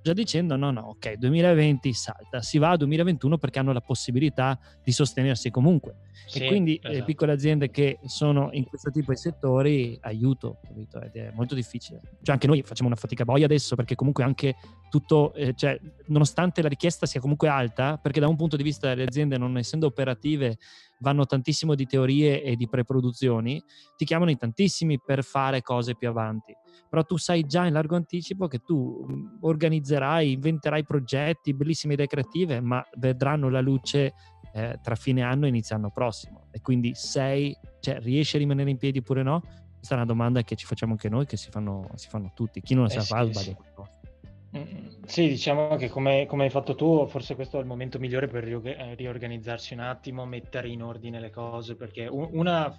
già dicendo no, no, ok, 2020 salta, si va a 2021 perché hanno la possibilità di sostenersi comunque. Sì, e quindi esatto. le piccole aziende che sono in questo tipo di settori, aiuto, capito? Ed è molto difficile. Cioè anche noi facciamo una fatica boia adesso perché comunque anche tutto, eh, cioè nonostante la richiesta sia comunque alta, perché da un punto di vista delle aziende non essendo operative vanno tantissimo di teorie e di preproduzioni, ti chiamano in tantissimi per fare cose più avanti però tu sai già in largo anticipo che tu mhmm, organizzerai, inventerai progetti, bellissime idee creative, ma vedranno la luce eh, tra fine anno e inizio anno prossimo. E quindi sei, cioè, riesci a rimanere in piedi oppure no? Questa è una domanda che ci facciamo anche noi, che si fanno, si fanno tutti. Chi non la eh sa sì, fare sbaglia qualcosa. Sì, diciamo che come, come, hai fatto tu, forse questo è il momento migliore per eh, riorganizzarsi un attimo, mettere in ordine le cose, perché una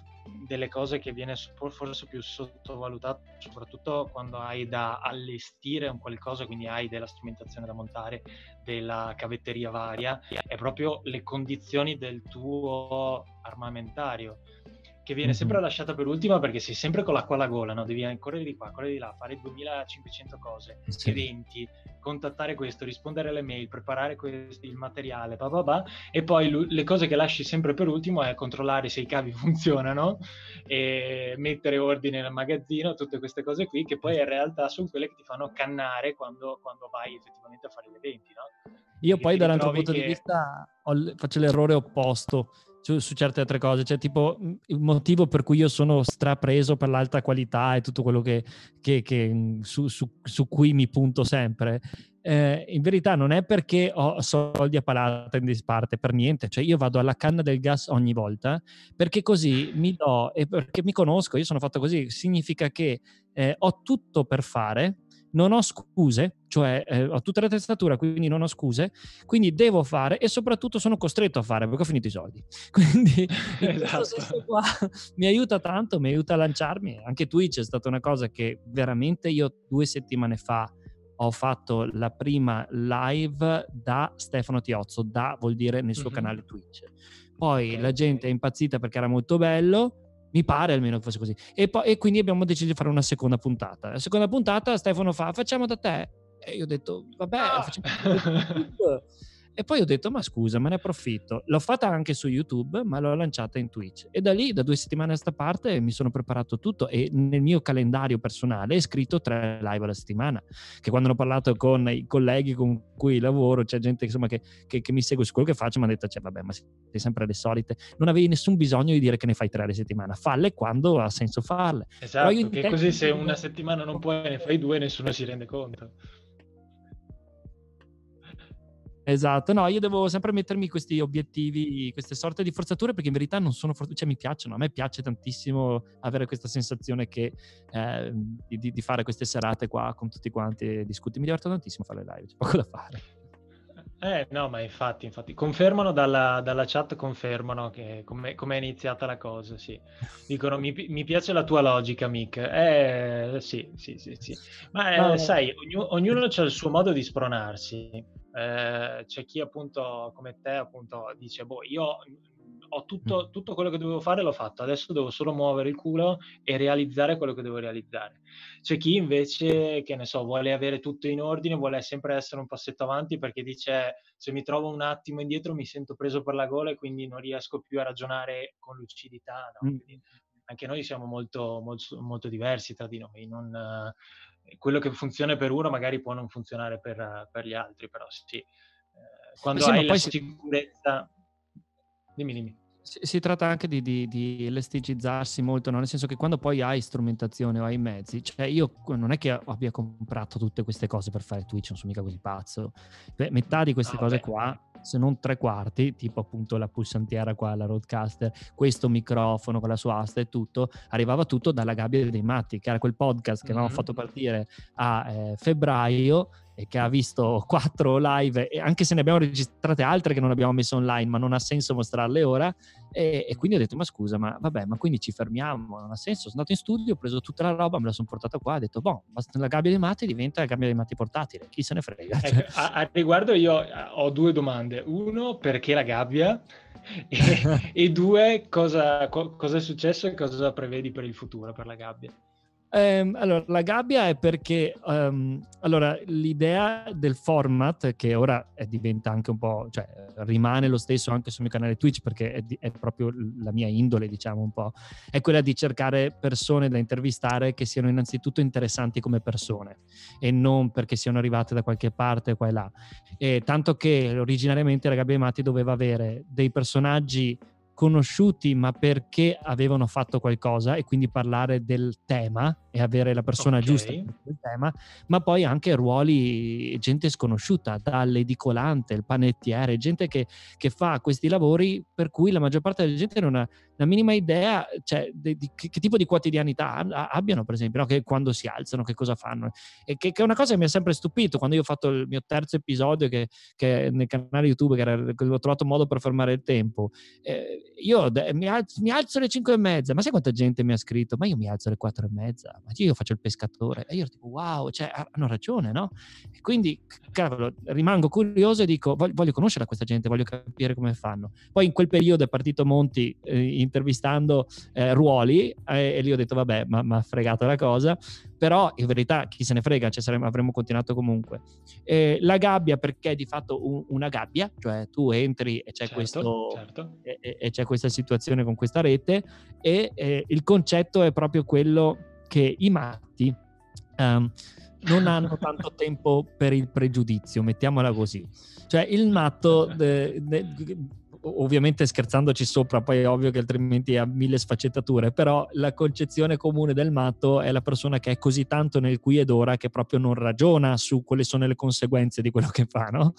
delle cose che viene forse più sottovalutata, soprattutto quando hai da allestire un qualcosa, quindi hai della strumentazione da montare, della cavetteria varia, è proprio le condizioni del tuo armamentario che viene sempre lasciata per ultima perché sei sempre con l'acqua alla gola, no? devi correre di qua, correre di là, fare 2500 cose, sì. eventi, contattare questo, rispondere alle mail, preparare questo, il materiale, bah bah bah, e poi l- le cose che lasci sempre per ultimo è controllare se i cavi funzionano e mettere ordine nel magazzino, tutte queste cose qui che poi in realtà sono quelle che ti fanno cannare quando, quando vai effettivamente a fare gli eventi. No? Io poi dall'altro punto che... di vista ho, faccio l'errore opposto su, su, certe altre cose. Cioè, tipo, il motivo per cui io sono strapreso per l'alta qualità e tutto quello che, che, che su, su, su, cui mi punto sempre. Eh, in verità non è perché ho soldi a palata in disparte, per niente, cioè io vado alla canna del gas ogni volta perché così mi do e perché mi conosco, io sono fatto così, significa che eh, ho tutto per fare, non ho scuse, cioè eh, ho tutta la testatura, quindi non ho scuse, quindi devo fare e soprattutto sono costretto a fare perché ho finito i soldi. Quindi esatto. qua mi aiuta tanto, mi aiuta a lanciarmi. Anche Twitch è stata una cosa che veramente io due settimane fa ho fatto la prima live da Stefano Tiozzo, da vuol dire nel suo mm-hmm. canale Twitch. Poi okay. la gente è impazzita perché era molto bello, mi pare almeno che fosse così. E, poi, e quindi abbiamo deciso di fare una seconda puntata. La seconda puntata Stefano fa, facciamo da te. E io ho detto, vabbè, ah. facciamo E poi ho detto, ma scusa, me ne approfitto. L'ho fatta anche su YouTube, ma l'ho lanciata in Twitch. E da lì, da due settimane a sta parte, mi sono preparato tutto e nel mio calendario personale è scritto tre live alla settimana. Che quando ho parlato con i colleghi con cui lavoro, c'è gente insomma, che, che, che, mi segue su quello che faccio, mi ha detto, cioè, vabbè, ma sei sempre le solite. Non avevi nessun bisogno di dire che ne fai tre alla settimana. Falle quando ha senso farle. Esatto, che così se una settimana non puoi ne fai due, nessuno si rende conto. Esatto, no, io devo sempre mettermi questi obiettivi, queste sorte di forzature perché in verità non sono forzature, cioè mi piacciono, a me piace tantissimo avere questa sensazione che, eh, di, di, fare queste serate qua con tutti quanti e discuti, mi diverto tantissimo fare live, c'è poco da fare. Eh no, ma infatti, infatti, confermano dalla, dalla chat, confermano che come è iniziata la cosa, sì. Dicono, mi, mi, piace la tua logica, Mick. Eh, sì, sì, sì, sì. Ma eh, sai, ognuno, ognuno ha il suo modo di spronarsi eh, c'è chi appunto come te appunto dice boh io ho tutto, tutto, quello che dovevo fare l'ho fatto, adesso devo solo muovere il culo e realizzare quello che devo realizzare. C'è chi invece, che ne so, vuole avere tutto in ordine, vuole sempre essere un passetto avanti perché dice se mi trovo un attimo indietro mi sento preso per la gola e quindi non riesco più a ragionare con lucidità. No? Mm. anche noi siamo molto, molto, molto, diversi tra di noi. Non, quello che funziona per uno magari può non funzionare per, per gli altri, però sì. Eh, quando sì, hai la sicurezza... Dimmi, dimmi. Si, si, tratta anche di, di, di elasticicizzarsi molto, no? nel senso che quando poi hai strumentazione o hai mezzi, cioè io non è che abbia comprato tutte queste cose per fare Twitch, non sono mica così pazzo. Beh, metà di queste no, cose beh. qua se non tre quarti, tipo appunto la pulsantiera qua, la roadcaster, questo microfono con la sua asta e tutto, arrivava tutto dalla gabbia dei matti, che era quel podcast che avevamo mm-hmm. fatto partire a eh, febbraio che ha visto quattro live, e anche se ne abbiamo registrate altre che non abbiamo messo online, ma non ha senso mostrarle ora. E, e, quindi ho detto: Ma scusa, ma vabbè, ma quindi ci fermiamo? Non ha senso. Sono andato in studio, ho preso tutta la roba, me la sono portata qua. Ho detto: Boh, la gabbia dei matti diventa la gabbia dei matti portatile. Chi se ne frega? Ecco, cioè a, a, riguardo, io ho due domande. Uno, perché la gabbia? e, e due, cosa, co, cosa è successo e cosa prevedi per il futuro per la gabbia? Um, allora, la gabbia è perché um, allora, l'idea del format, che ora diventa anche un po', cioè rimane lo stesso anche sul mio canale Twitch, perché è, è, proprio la mia indole, diciamo un po', è quella di cercare persone da intervistare che siano innanzitutto interessanti come persone e non perché siano arrivate da qualche parte qua e là. E tanto che originariamente la Gabbia Matti doveva avere dei personaggi conosciuti ma perché avevano fatto qualcosa e quindi parlare del tema e avere la persona okay. giusta per il tema, ma poi anche ruoli, gente sconosciuta, dall'edicolante, il panettiere, gente che, che fa questi lavori per cui la maggior parte della gente non ha la minima idea cioè, di, di che, che, tipo di quotidianità abbiano, per esempio, no? che quando si alzano, che cosa fanno. E che, che, è una cosa che mi ha sempre stupito quando io ho fatto il mio terzo episodio che, che nel canale YouTube, che, era, ho trovato modo per fermare il tempo. Eh, io mi alzo, mi alzo, alle 5 e mezza, ma sai quanta gente mi ha scritto? Ma io mi alzo alle 4 e mezza, ma io faccio il pescatore. E io dico, wow, cioè, hanno ragione, no? E quindi, cavolo, rimango curioso e dico, voglio, voglio conoscere questa gente, voglio capire come fanno. Poi in quel periodo è partito Monti eh, intervistando eh, ruoli eh, e lì ho detto, vabbè, ma ha fregato la cosa. Però in verità chi se ne frega, cioè saremmo, avremmo continuato comunque. la gabbia perché è di fatto un, una gabbia, cioè tu entri e c'è, certo, questo, certo. E, e c'è questa situazione con questa rete e eh, il concetto è proprio quello che i matti um, non hanno tanto tempo per il pregiudizio, mettiamola così. Cioè il matto de, de, ovviamente scherzandoci sopra, poi è ovvio che altrimenti ha mille sfaccettature, però la concezione comune del matto è la persona che è così tanto nel qui ed ora che proprio non ragiona su quali sono le conseguenze di quello che fa, no?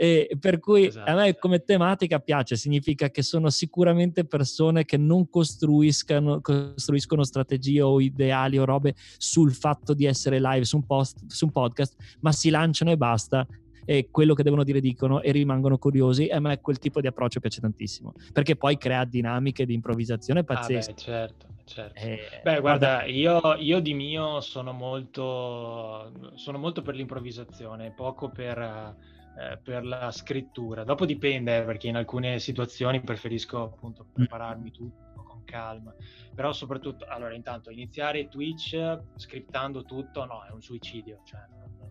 E per cui esatto. a me esatto. come tematica piace, significa che sono sicuramente persone che non costruiscono, costruiscono strategie o ideali o robe sul fatto di essere live su un, post, su un podcast, ma si lanciano e basta e quello che devono dire dicono e rimangono curiosi e a me quel tipo di approccio piace tantissimo perché poi crea dinamiche di improvvisazione pazzesche. Ah beh, certo, certo. Eh, beh, guarda, guarda io, io, di mio sono molto, sono molto per l'improvvisazione, poco per, eh, per la scrittura. Dopo dipende, perché in alcune situazioni preferisco appunto mm. prepararmi tutto calma. Però soprattutto, allora intanto iniziare Twitch scriptando tutto, no, è un suicidio, cioè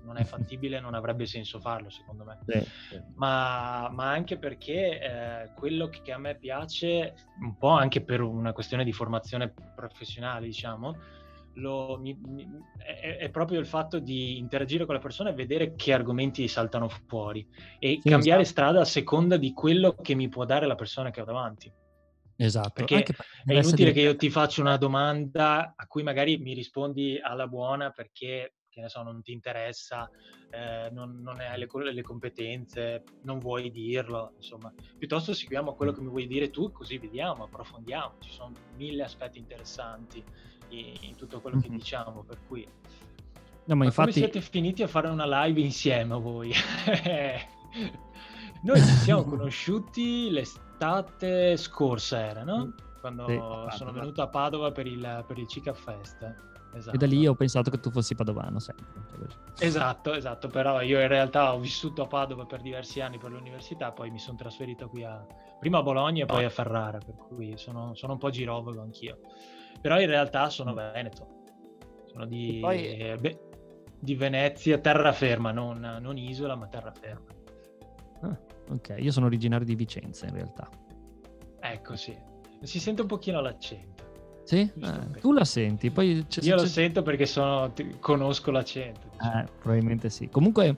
non è fattibile, non avrebbe senso farlo secondo me. Sì, sì. Ma, ma, anche perché eh, quello che a me piace, un po' anche per una questione di formazione professionale, diciamo, lo, mi, mi, è, è, proprio il fatto di interagire con le persone e vedere che argomenti saltano fuori e sì, cambiare esatto. strada a seconda di quello che mi può dare la persona che ho davanti. Esatto. Perché è inutile che io ti faccia una domanda a cui magari mi rispondi alla buona perché che ne so, non ti interessa, eh, non, non, hai le, le, competenze, non vuoi dirlo, insomma, piuttosto seguiamo quello che mi vuoi dire tu, così vediamo, approfondiamo, ci sono mille aspetti interessanti in, in tutto quello mm-hmm. che diciamo, per cui... No, ma, ma infatti... come siete finiti a fare una live insieme voi? Noi ci siamo conosciuti l'estate scorsa, era, no? Quando sì, sono venuto a Padova per il, per il Cica Fest. Esatto. E da lì ho pensato che tu fossi padovano sempre. Esatto, esatto, però io in realtà ho vissuto a Padova per diversi anni per l'università, poi mi sono trasferito qui a, prima a Bologna e poi a Ferrara, per cui sono, sono un po' girovago anch'io. Però in realtà sono mm. veneto, sono di, poi... eh, beh, di Venezia, terraferma, non, non isola ma terraferma. Ok, io sono originario di Vicenza in realtà. Ecco sì, si sente un pochino l'accento. Sì? Eh, tu la senti, poi c'è, Io c'è... lo sento perché sono, conosco l'accento. Diciamo. Eh, probabilmente sì. Comunque,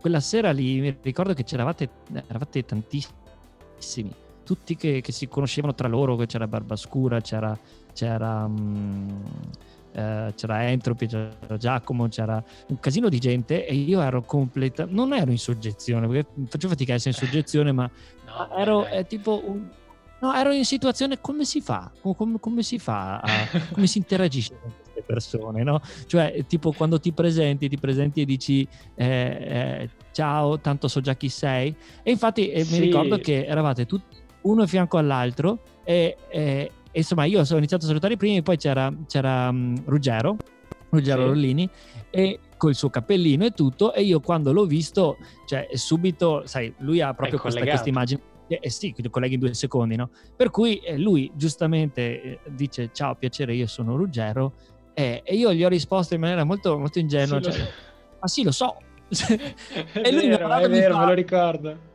quella sera lì mi ricordo che c'eravate eravate tantissimi, tutti che, che, si conoscevano tra loro, che c'era Barbascura, c'era, c'era um, eh, c'era Entropy, c'era Giacomo, c'era un casino di gente e io ero completa, non ero in soggezione, perché faccio fatica a essere in soggezione, ma no, ero eh, tipo un, no, ero in situazione come si fa, come, come si fa, a, come si interagisce con queste persone, no? Cioè, tipo quando ti presenti, ti presenti e dici eh, eh, ciao, tanto so già chi sei. E infatti eh, sì. mi ricordo che eravate tutti uno a fianco all'altro e, e, e insomma io ho iniziato a salutare i primi, poi c'era, c'era um, Ruggero, Ruggero sì. Rollini, e col suo cappellino e tutto, e io quando l'ho visto, cioè subito, sai, lui ha proprio questa, questa, immagine. Eh, sì, colleghi in due secondi, no? Per cui eh, lui giustamente eh, dice ciao, piacere, io sono Ruggero, e io gli ho risposto in maniera molto, molto ingenua, sì, cioè, lo... ma sì, lo so. e lui vero, mi ha è vero, fa, me lo ricordo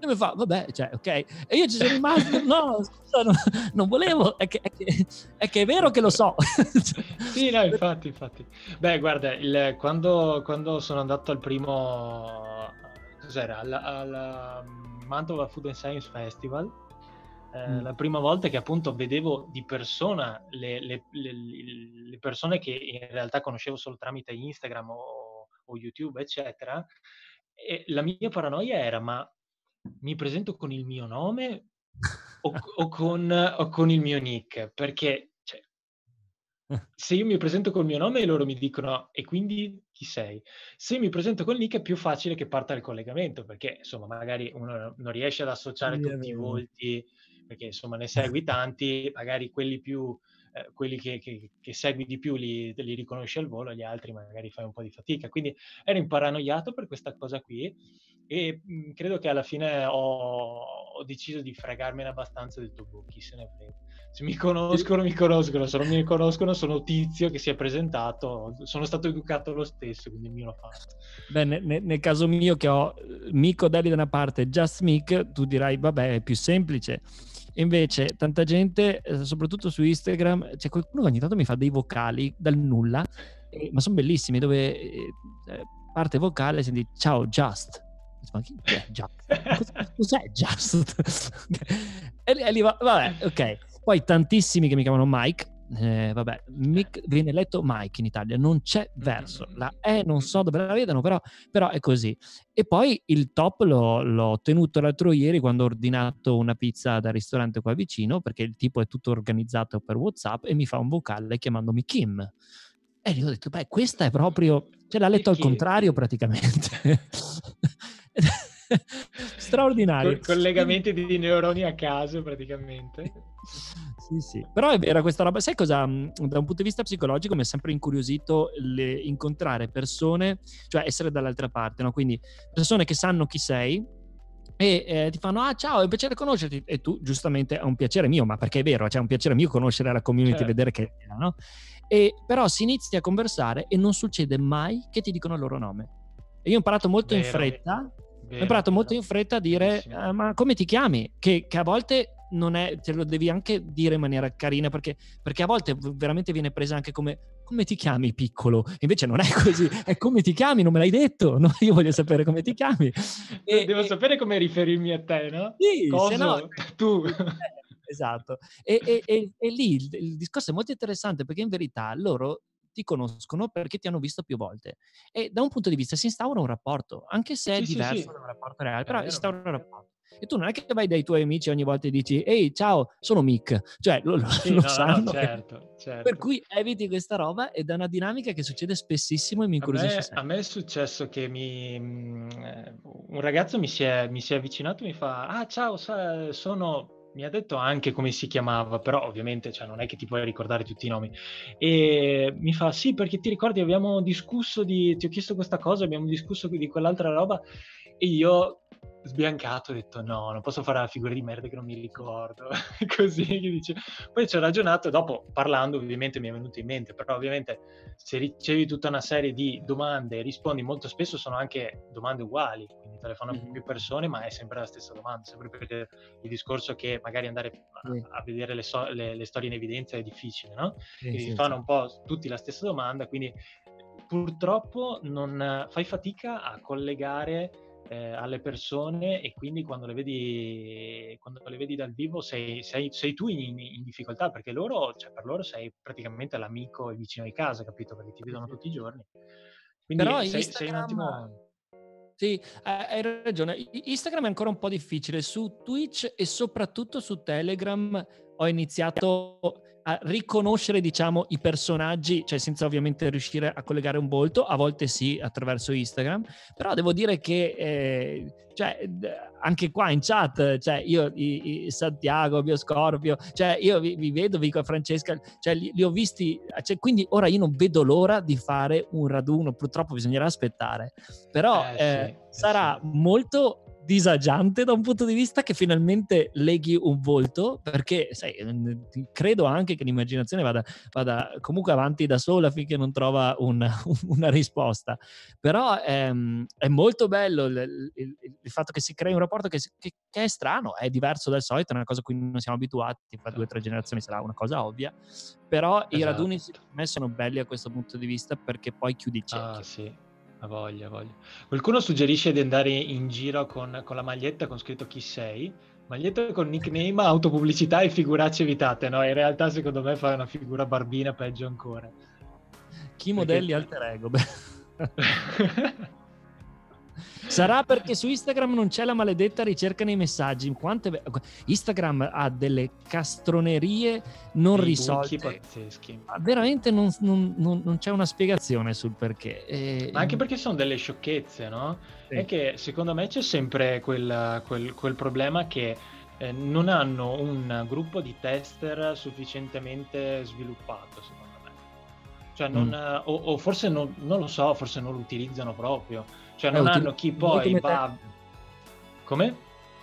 e mi fa, vabbè, cioè, ok. E io ci sono rimasto, no, scusa, no, non volevo, è che, è, che, è che, è vero che lo so. sì, no, infatti, infatti. Beh, guarda, il, quando, quando, sono andato al primo, cos'era, al, al Mantova Food and Science Festival, eh, mm. la prima volta che appunto vedevo di persona le, le, le, le, persone che in realtà conoscevo solo tramite Instagram o, o YouTube, eccetera, e la mia paranoia era, ma mi presento con il mio nome o, o, con, o con, il mio nick, perché cioè, se io mi presento col mio nome loro mi dicono e quindi chi sei? Se mi presento col nick è più facile che parta il collegamento, perché insomma magari uno non riesce ad associare tutti i volti, perché insomma ne segui tanti, magari quelli più... Eh, quelli che, che, che, segui di più li, li riconosci al volo, gli altri magari fai un po' di fatica. Quindi ero imparanoiato per questa cosa qui e mh, mhmm, credo che alla fine ho, ho, deciso di fregarmene abbastanza del tuo book, chi se ne frega. Se mi conoscono, mi conoscono, se non mi conoscono sono Tizio che si è presentato, sono stato educato lo stesso, quindi il mio l'ho fatto. Beh, nel, nel caso mio che ho Mico Deli da una parte e Just Mic, tu dirai, vabbè, è più semplice. Invece, tanta gente, eh, soprattutto su Instagram, c'è qualcuno che ogni tanto mi fa dei vocali dal nulla, eh, ma sono bellissimi, dove eh, parte vocale senti ciao Just ma chi è Just? Cos'è Just? e lì va, vabbè, ok. Poi tantissimi che mi chiamano Mike. Eh, vabbè, Mick, viene letto Mike in Italia, non c'è verso. La E non so dove la vedono, però, però è così. E poi il top l'ho, l'ho ottenuto l'altro ieri quando ho ordinato una pizza dal ristorante qua vicino, perché il tipo è tutto organizzato per WhatsApp e mi fa un vocale chiamandomi Kim. E gli ho detto, beh, questa è proprio... Cioè l'ha letto al contrario praticamente. straordinario. Co- collegamenti di neuroni a caso praticamente. sì, sì. Però è vera questa roba. Sai cosa? Mm, da un punto di vista psicologico mi è sempre incuriosito le, incontrare persone, cioè essere dall'altra parte, no? Quindi persone che sanno chi sei e eh, ti fanno ah ciao è un piacere conoscerti e tu giustamente è un piacere mio ma perché è vero cioè è un piacere mio conoscere la community certo. vedere che è no? e però si inizia a conversare e non succede mai che ti dicono il loro nome e io ho imparato molto Vero. in fretta, Vero. ho imparato molto in fretta a dire uh, ma come ti chiami? Che, che, a volte non è, te lo devi anche dire in maniera carina perché, perché a volte veramente viene presa anche come come ti chiami piccolo? Invece non è così, è come ti chiami, non me l'hai detto, no? io voglio sapere come ti chiami. E, Devo e... sapere come riferirmi a te, no? Sì, Cosa? se no... Tu. esatto. E, e, e, e lì il, il, discorso è molto interessante perché in verità loro ti conoscono perché ti hanno visto più volte. E da un punto di vista si instaura un rapporto, anche se è sì, diverso sì, sì. da un rapporto reale, però si instaura un rapporto. E tu non è che vai dai tuoi amici ogni volta e dici ehi ciao sono Mick, cioè lo, lo, lo no, sanno. No, certo, certo. Per cui eviti questa roba ed è una dinamica che succede spessissimo e mi incuriosisce. A me, a me è successo che mi, mm, eh, un ragazzo mi si, è, mi si è avvicinato e mi fa ah ciao sono mi ha detto anche come si chiamava, però ovviamente cioè, non è che ti puoi ricordare tutti i nomi. E mi fa: Sì, perché ti ricordi, abbiamo discusso di. Ti ho chiesto questa cosa, abbiamo discusso di quell'altra roba. E io sbiancato, ho detto no, non posso fare la figura di merda che non mi ricordo, così che dice. Poi ci ho ragionato dopo parlando ovviamente mi è venuto in mente, però ovviamente se ricevi tutta una serie di domande e rispondi molto spesso sono anche domande uguali, quindi telefono mm-hmm. più persone ma è sempre la stessa domanda, sempre perché il discorso che magari andare a, sì. a vedere le, so- le, le, storie in evidenza è difficile, no? Sì, quindi sì, fanno un po' tutti la stessa domanda, quindi purtroppo non fai fatica a collegare eh, alle persone e quindi quando le vedi, quando le vedi dal vivo sei, sei, sei tu in, in, difficoltà perché loro, cioè per loro sei praticamente l'amico e vicino di casa, capito? Perché ti vedono tutti i giorni. Quindi Però sei, Instagram... sei un attimo... Sì, hai ragione. Instagram è ancora un po' difficile. Su Twitch e soprattutto su Telegram ho iniziato a riconoscere, diciamo, i personaggi, cioè senza ovviamente riuscire a collegare un volto, a volte sì, attraverso Instagram, però devo dire che, eh, cioè, anche qua in chat, cioè, io, i, i Santiago, Bioscorpio, cioè, io vi, vi vedo, vi dico a Francesca, cioè, li, li ho visti, cioè, quindi ora io non vedo l'ora di fare un raduno, purtroppo bisognerà aspettare, però eh, eh, sì, sarà sì. molto disagiante da un punto di vista che finalmente leghi un volto, perché sai, credo anche che l'immaginazione vada, vada comunque avanti da sola finché non trova un, una risposta. Però ehm, è molto bello il, il, il, fatto che si crei un rapporto che, che, che, è strano, è diverso dal solito, è una cosa a cui non siamo abituati, fra due o tre generazioni sarà una cosa ovvia, però esatto. i raduni me sono belli a questo punto di vista perché poi chiudi il cerchio. Ah, sì. A voglia, a voglia. Qualcuno suggerisce di andare in giro con, con la maglietta con scritto chi sei, maglietta con nickname, autopubblicità e figuracce evitate. No, in realtà secondo me fa una figura barbina peggio ancora. Chi modelli Perché... alter ego? Sarà perché su Instagram non c'è la maledetta ricerca nei messaggi. Quante... Instagram ha delle castronerie non Dei risolte. Pazzeschi. veramente non, non, non, non, c'è una spiegazione sul perché. E... Ma anche perché sono delle sciocchezze, no? Sì. È che secondo me c'è sempre quel, quel, quel problema che eh, non hanno un gruppo di tester sufficientemente sviluppato, secondo me. Cioè non, mm. o, o, forse non, non lo so, forse non lo utilizzano proprio cioè non eh, hanno chi poi va... Te... Come?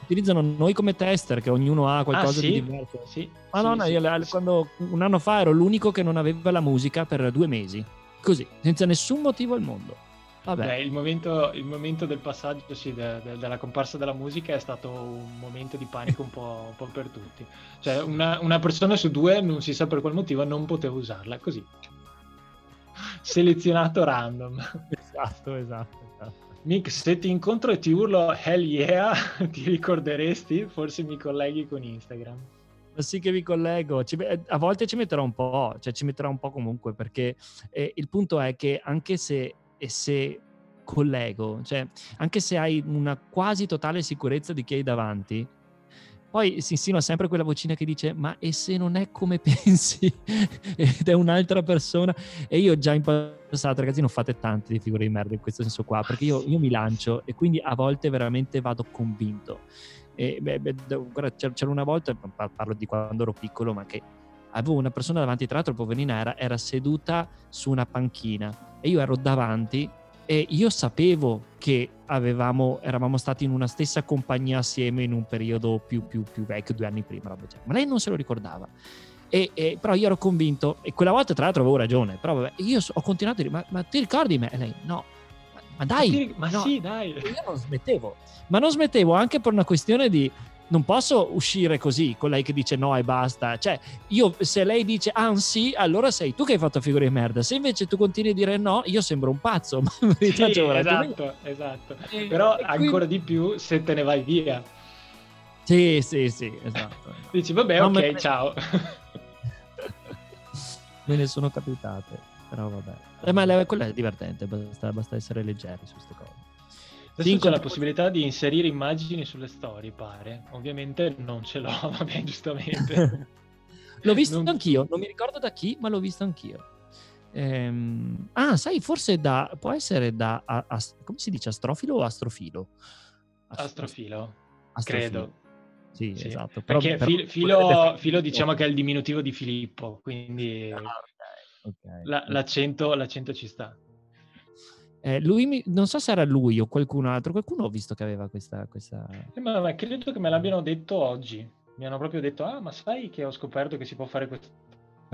Utilizzano noi come tester, che ognuno ha qualcosa ah, sì? di diverso. Sì, Ma no, no, sì, io sì, quando un anno fa ero l'unico che non aveva la musica per due mesi. Così, senza nessun motivo al mondo. Beh, il, momento, il, momento, del passaggio sì, de, de, della comparsa della musica è stato un momento di panico un po', un po per tutti. Cioè, una, una, persona su due, non si sa per qual motivo, non poteva usarla. Così. Selezionato random. Esatto, esatto. Nick, se ti incontro e ti urlo hell yeah, ti ricorderesti? Forse mi colleghi con Instagram. Ma sì che vi collego, a volte ci metterò un po', cioè ci metterò un po' comunque, perché eh, il punto è che anche se, se collego, cioè anche se hai una quasi totale sicurezza di chi hai davanti, poi si insinua sempre quella vocina che dice ma e se non è come pensi? Ed è un'altra persona. E io già in passato ragazzi non fate tante di figure di merda in questo senso qua perché io, io mi lancio e quindi a volte veramente vado convinto. E, beh, beh, guarda, c'era una volta parlo di quando ero piccolo ma che avevo una persona davanti tra l'altro poverina era, era seduta su una panchina e io ero davanti e io sapevo che avevamo, eravamo stati in una stessa compagnia assieme in un periodo più, più, più vecchio, due anni prima, ma lei non se lo ricordava. E, e, però io ero convinto, e quella volta tra l'altro avevo ragione, però vabbè, io ho continuato a dire, ma, ma ti ricordi me? E lei, no, ma, dai. Ma, ti, ma no. sì, dai. Io non smettevo, ma non smettevo anche per una questione di, non posso uscire così con lei che dice no e basta. Cioè, io se lei dice ah sì, allora sei tu che hai fatto figure di merda. Se invece tu continui a dire no, io sembro un pazzo. Ma sì, esatto, esatto. E, Però e ancora quindi... di più se te ne vai via. Sì, sì, sì, esatto. Dici vabbè, no, ok, me... ciao. me ne sono capitate, però vabbè. Eh, ma quella è divertente, basta, basta essere leggeri su queste cose. Adesso c'è la possibilità di inserire immagini sulle storie, pare. Ovviamente non ce l'ho, vabbè, giustamente. l'ho visto non... anch'io, non mi ricordo da chi, ma l'ho visto anch'io. Ehm... Ah, sai, forse da... può essere da... A, a, come si dice, astrofilo o astrofilo? Astrofilo, astrofilo. credo. Sì, sì, esatto. Però, Perché però, filo, filo, diciamo che è il diminutivo di Filippo, quindi ah, okay, okay. La, l'accento, l'accento ci sta. Eh, lui non so se era lui o qualcun altro, qualcuno ho visto che aveva questa... questa... Eh, ma, ma, credo che me l'abbiano detto oggi. Mi hanno proprio detto, ah, ma sai che ho scoperto che si può fare questa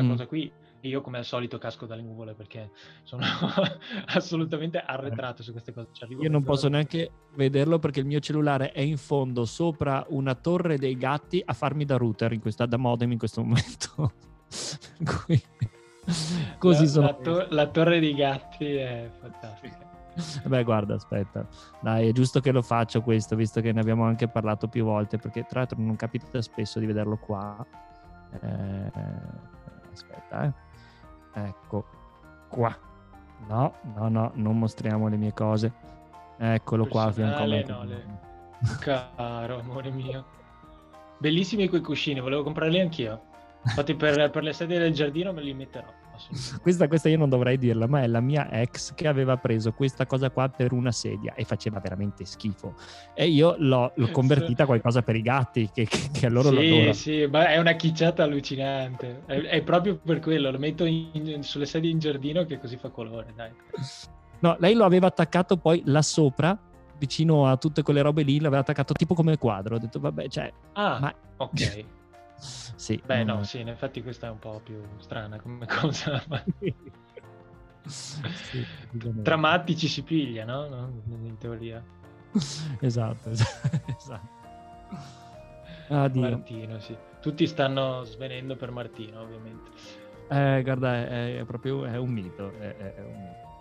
mm. cosa qui? E io come al solito casco dalle nuvole perché sono assolutamente arretrato su queste cose. Cioè, io non posso neanche vederlo perché il mio cellulare è in fondo sopra una torre dei gatti a farmi da router, in questa, da modem in questo momento. Così la, sono. La, to- la torre dei gatti è fantastica. Beh, guarda, aspetta, dai, è giusto che lo faccio questo, visto che ne abbiamo anche parlato più volte, perché tra l'altro non capita spesso di vederlo qua. Eh, aspetta, eh. Ecco, qua. No, no, no, non mostriamo le mie cose. Eccolo qua fianco a me. No, le... Caro amore mio. Bellissimi quei cuscini, volevo comprarli anch'io. Infatti per, per le sedie del giardino me li metterò. Questa, questa, io non dovrei dirla, ma è la mia ex che aveva preso questa cosa qua per una sedia e faceva veramente schifo. E io l'ho, l'ho convertita a qualcosa per i gatti, che, che, che a loro sì, lo adoro. Sì, ma è una chicciata allucinante. È, è proprio per quello, lo metto in, sulle sedie in giardino che così fa colore, dai. No, lei lo aveva attaccato poi là sopra, vicino a tutte quelle robe lì, l'aveva attaccato tipo come quadro. Ho detto, vabbè, cioè... Ah, ma... ok. Sì, Beh, no, sì, in effetti questa è un po' più strana come cosa. sì, Tra matti ci si piglia, no? no? In teoria. esatto, esatto. Addio. Martino, sì. Tutti stanno svenendo per Martino, ovviamente. Eh, guarda, è, è proprio è un mito. È, è un mito.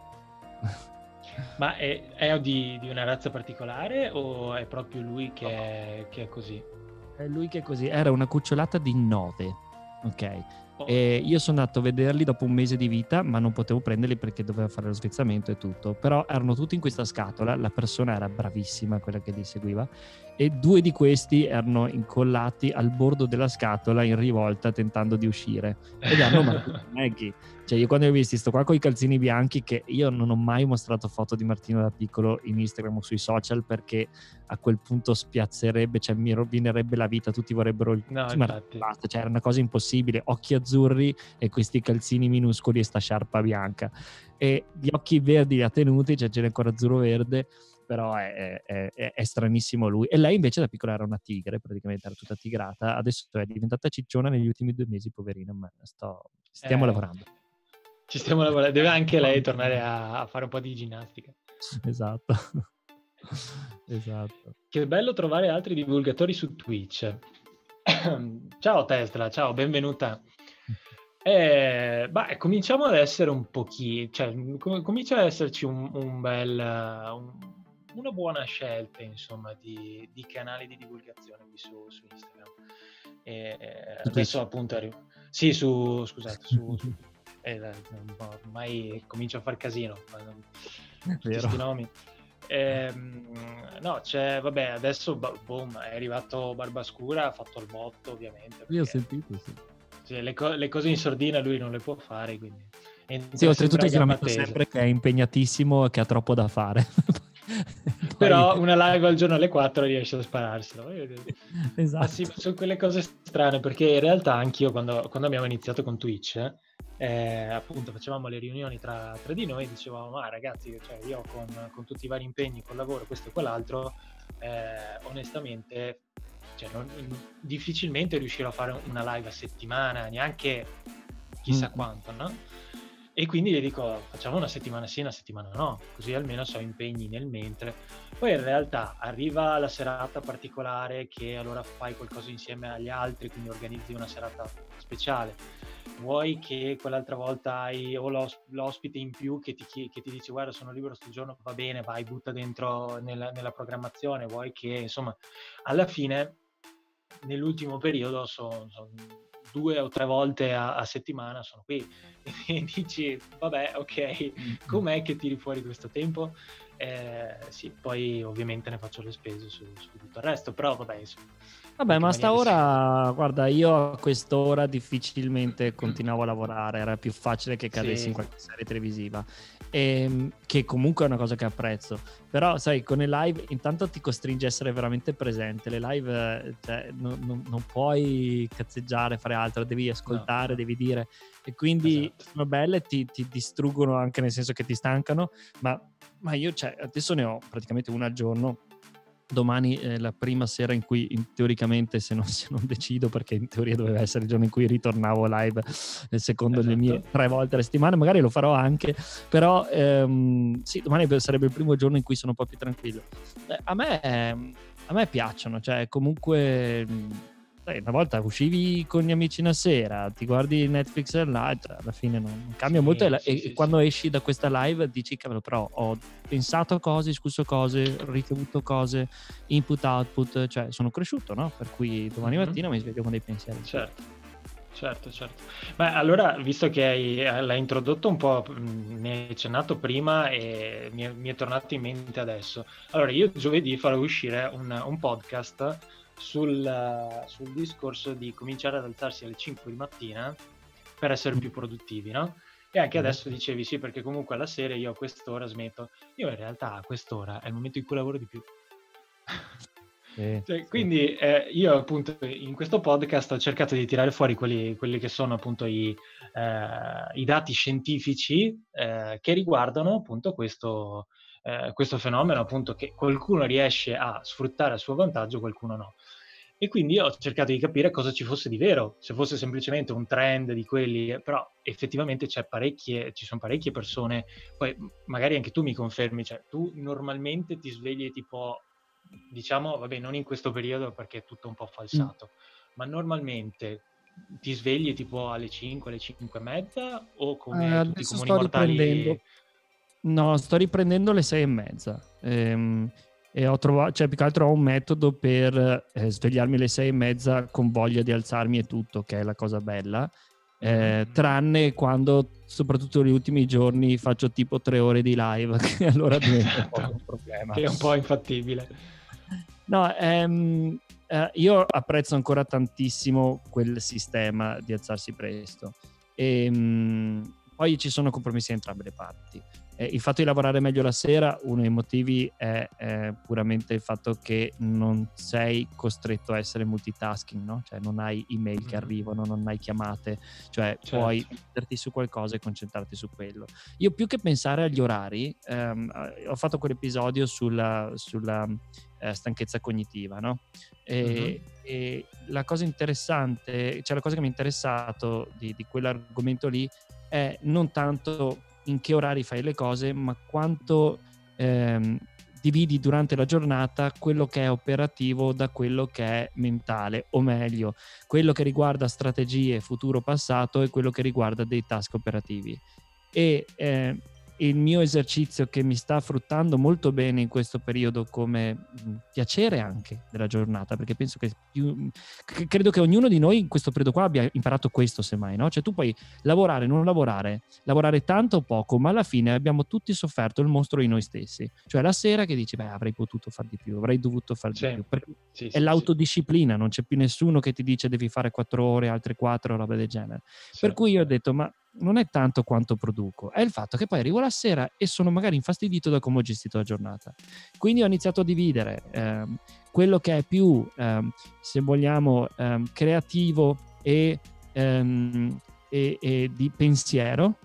Ma è, è di, di, una razza particolare o è proprio lui che, è, che è così? È lui che è così, era una cucciolata di nove, ok? Oh. Io sono andato a vederli dopo un mese di vita, ma non potevo prenderli perché doveva fare lo svizzamento e tutto. Però erano tutti in questa scatola, la persona era bravissima, quella che li seguiva, e due di questi erano incollati al bordo della scatola in rivolta tentando di uscire. Ed hanno Maggie. Cioè, io quando ho visto sto qua con i calzini bianchi, che io non ho mai mostrato foto di Martino da piccolo in Instagram o sui social perché a quel punto spiazzerebbe, cioè mi rovinerebbe la vita, tutti vorrebbero il no, basta, cioè era una cosa impossibile. Occhi azzurri e questi calzini minuscoli e sta sciarpa bianca. E gli occhi verdi li ha tenuti, cioè c'era ancora azzurro-verde però è, è, è, è, stranissimo lui. E lei invece da piccola era una tigre, praticamente era tutta tigrata, adesso è diventata cicciona negli ultimi due mesi, poverina, ma sto, stiamo eh, lavorando. Ci stiamo lavorando, deve anche lei tornare a, a fare un po' di ginnastica. Esatto. esatto. Che bello trovare altri divulgatori su Twitch. ciao Tesla, ciao, benvenuta. Eh, beh, cominciamo ad essere un pochino, cioè com- comincia ad esserci un, un bel, un, una buona scelta, insomma, di, di canali di divulgazione qui su, su Instagram. E, adesso appunto arrivo. Sì, su, scusate, su, su eh, ormai comincio a far casino, questi nomi. Eh, no, c'è, vabbè, adesso boom, è arrivato Barbascura, ha fatto il botto ovviamente. Io ho sentito, sì. sì le, co- le, cose in sordina lui non le può fare, quindi... Sì, oltretutto metto sempre che è impegnatissimo e che ha troppo da fare. Però una live al giorno alle 4 riesce a spararselo. Esatto. sì, sono quelle cose strane perché in realtà anch'io quando, quando abbiamo iniziato con Twitch, eh, appunto facevamo le riunioni tra, tra, di noi e dicevamo ma ragazzi, cioè io con, con, tutti i vari impegni, col lavoro, questo e quell'altro, eh, onestamente cioè, non, difficilmente riuscirò a fare una live a settimana, neanche chissà mm. quanto, no? E quindi gli dico facciamo una settimana sì, una settimana no, così almeno so impegni nel mentre. Poi in realtà arriva la serata particolare che allora fai qualcosa insieme agli altri, quindi organizzi una serata speciale. Vuoi che quell'altra volta hai o l'os- l'ospite in più che ti, che ti dice guarda sono libero sto giorno, va bene, vai, butta dentro nella, nella programmazione, vuoi che insomma alla fine nell'ultimo periodo sono son due o tre volte a, a settimana sono qui. E dici vabbè ok mm, mm. com'è che tiri fuori questo tempo? Eh, sì poi ovviamente ne faccio le spese su, su tutto il resto però vabbè insomma Vabbè, ma staora, sì. guarda, io a quest'ora difficilmente continuavo a lavorare, era più facile che cadessi sì. in qualche serie televisiva, e, ehm, che comunque è una cosa che apprezzo. Però, sai, con le live intanto ti costringe a essere veramente presente. Le live, cioè, non, non, non puoi cazzeggiare, fare altro, devi ascoltare, no. devi dire. E quindi esatto. sono belle, ti, ti, distruggono anche nel senso che ti stancano, ma, ma io, cioè, adesso ne ho praticamente una al giorno domani è la prima sera in cui in, teoricamente se non, se non, decido perché in teoria doveva essere il giorno in cui ritornavo live secondo esatto. le mie esatto. tre volte alla settimana magari lo farò anche però ehm, sì domani sarebbe il primo giorno in cui sono un po' più tranquillo eh, a me a me piacciono cioè comunque sai, una volta uscivi con gli amici una sera, ti guardi Netflix e cioè, alla fine non cambia Sì, molto e, sì, e sì, quando sì. esci da questa live dici cavolo però ho pensato a cose, discusso cose, ricevuto cose, input output, cioè sono cresciuto, no? Per cui domani Mhm. mattina mi sveglio con dei pensieri. Certo. Certo, certo. Ma allora, visto che hai, l'hai introdotto un po', ne hai accennato prima e mi è, mi è tornato in mente adesso. Allora, io giovedì farò uscire un, un podcast sul, eh, sul discorso di cominciare ad alzarsi alle 5 di mattina per essere più produttivi, no? E anche Mhm. adesso dicevi sì, perché comunque alla sera io a quest'ora smetto. Io in realtà a quest'ora è il momento in cui lavoro di più. Sì, Cioè, sì. quindi eh, io appunto in questo podcast ho cercato di tirare fuori quelli, quelli che sono appunto i, eh, i dati scientifici eh, che riguardano appunto questo, eh, questo fenomeno appunto che qualcuno riesce a sfruttare a suo vantaggio, qualcuno no. E quindi ho cercato di capire cosa ci fosse di vero, se fosse semplicemente un trend di quelli, però effettivamente c'è parecchie, ci sono parecchie persone, poi magari anche tu mi confermi, cioè tu normalmente ti svegli tipo diciamo, vabbè, non in questo periodo perché è tutto un po' falsato, ma normalmente ti svegli tipo alle 5, alle 5 e mezza o come Eh, tutti i comuni mortali? No, sto riprendendo le sei e mezza. Ehm, e ho trovato, cioè più che altro ho un metodo per eh, svegliarmi alle sei e mezza con voglia di alzarmi e tutto, che è la cosa bella. Eh, Mhm. tranne quando, soprattutto negli ultimi giorni, faccio tipo tre ore di live, che allora diventa un po' un problema. Che è un po' infattibile. No, ehm, eh, io apprezzo ancora tantissimo quel sistema di alzarsi presto. E, mm, poi ci sono compromessi da entrambe le parti. Eh, il fatto di lavorare meglio la sera, uno dei motivi è, è puramente il fatto che non sei costretto a essere multitasking, no? Cioè non hai email che Mhm. arrivano, non hai chiamate, cioè Certo. puoi metterti su qualcosa e concentrarti su quello. Io più che pensare agli orari, ehm, eh, ho fatto quell'episodio sulla, sulla eh, stanchezza cognitiva, no? E, e la cosa interessante, cioè la cosa che mi è interessato di, di quell'argomento lì è non tanto in che orari fai le cose, ma quanto ehm, dividi durante la giornata quello che è operativo da quello che è mentale, o meglio, quello che riguarda strategie futuro-passato e quello che riguarda dei task operativi. E eh, il mio esercizio che mi sta fruttando molto bene in questo periodo come mh, piacere anche della giornata, perché penso che più, credo che ognuno di noi in questo periodo qua abbia imparato questo, semmai, no? Cioè tu puoi lavorare, non lavorare, lavorare tanto o poco, ma alla fine abbiamo tutti sofferto il mostro di noi stessi. Cioè la sera che dici, beh, avrei potuto far di più, avrei dovuto far Sì. di più. Sì, è sì, l'autodisciplina, non c'è più nessuno che ti dice devi fare quattro ore, altre quattro, roba del genere. sì. Per cui io ho detto, ma non è tanto quanto produco, è il fatto che poi arrivo la sera e sono magari infastidito da come ho gestito la giornata. Quindi ho iniziato a dividere ehm, quello che è più, ehm, se vogliamo, ehm, creativo e, ehm, e- e di pensiero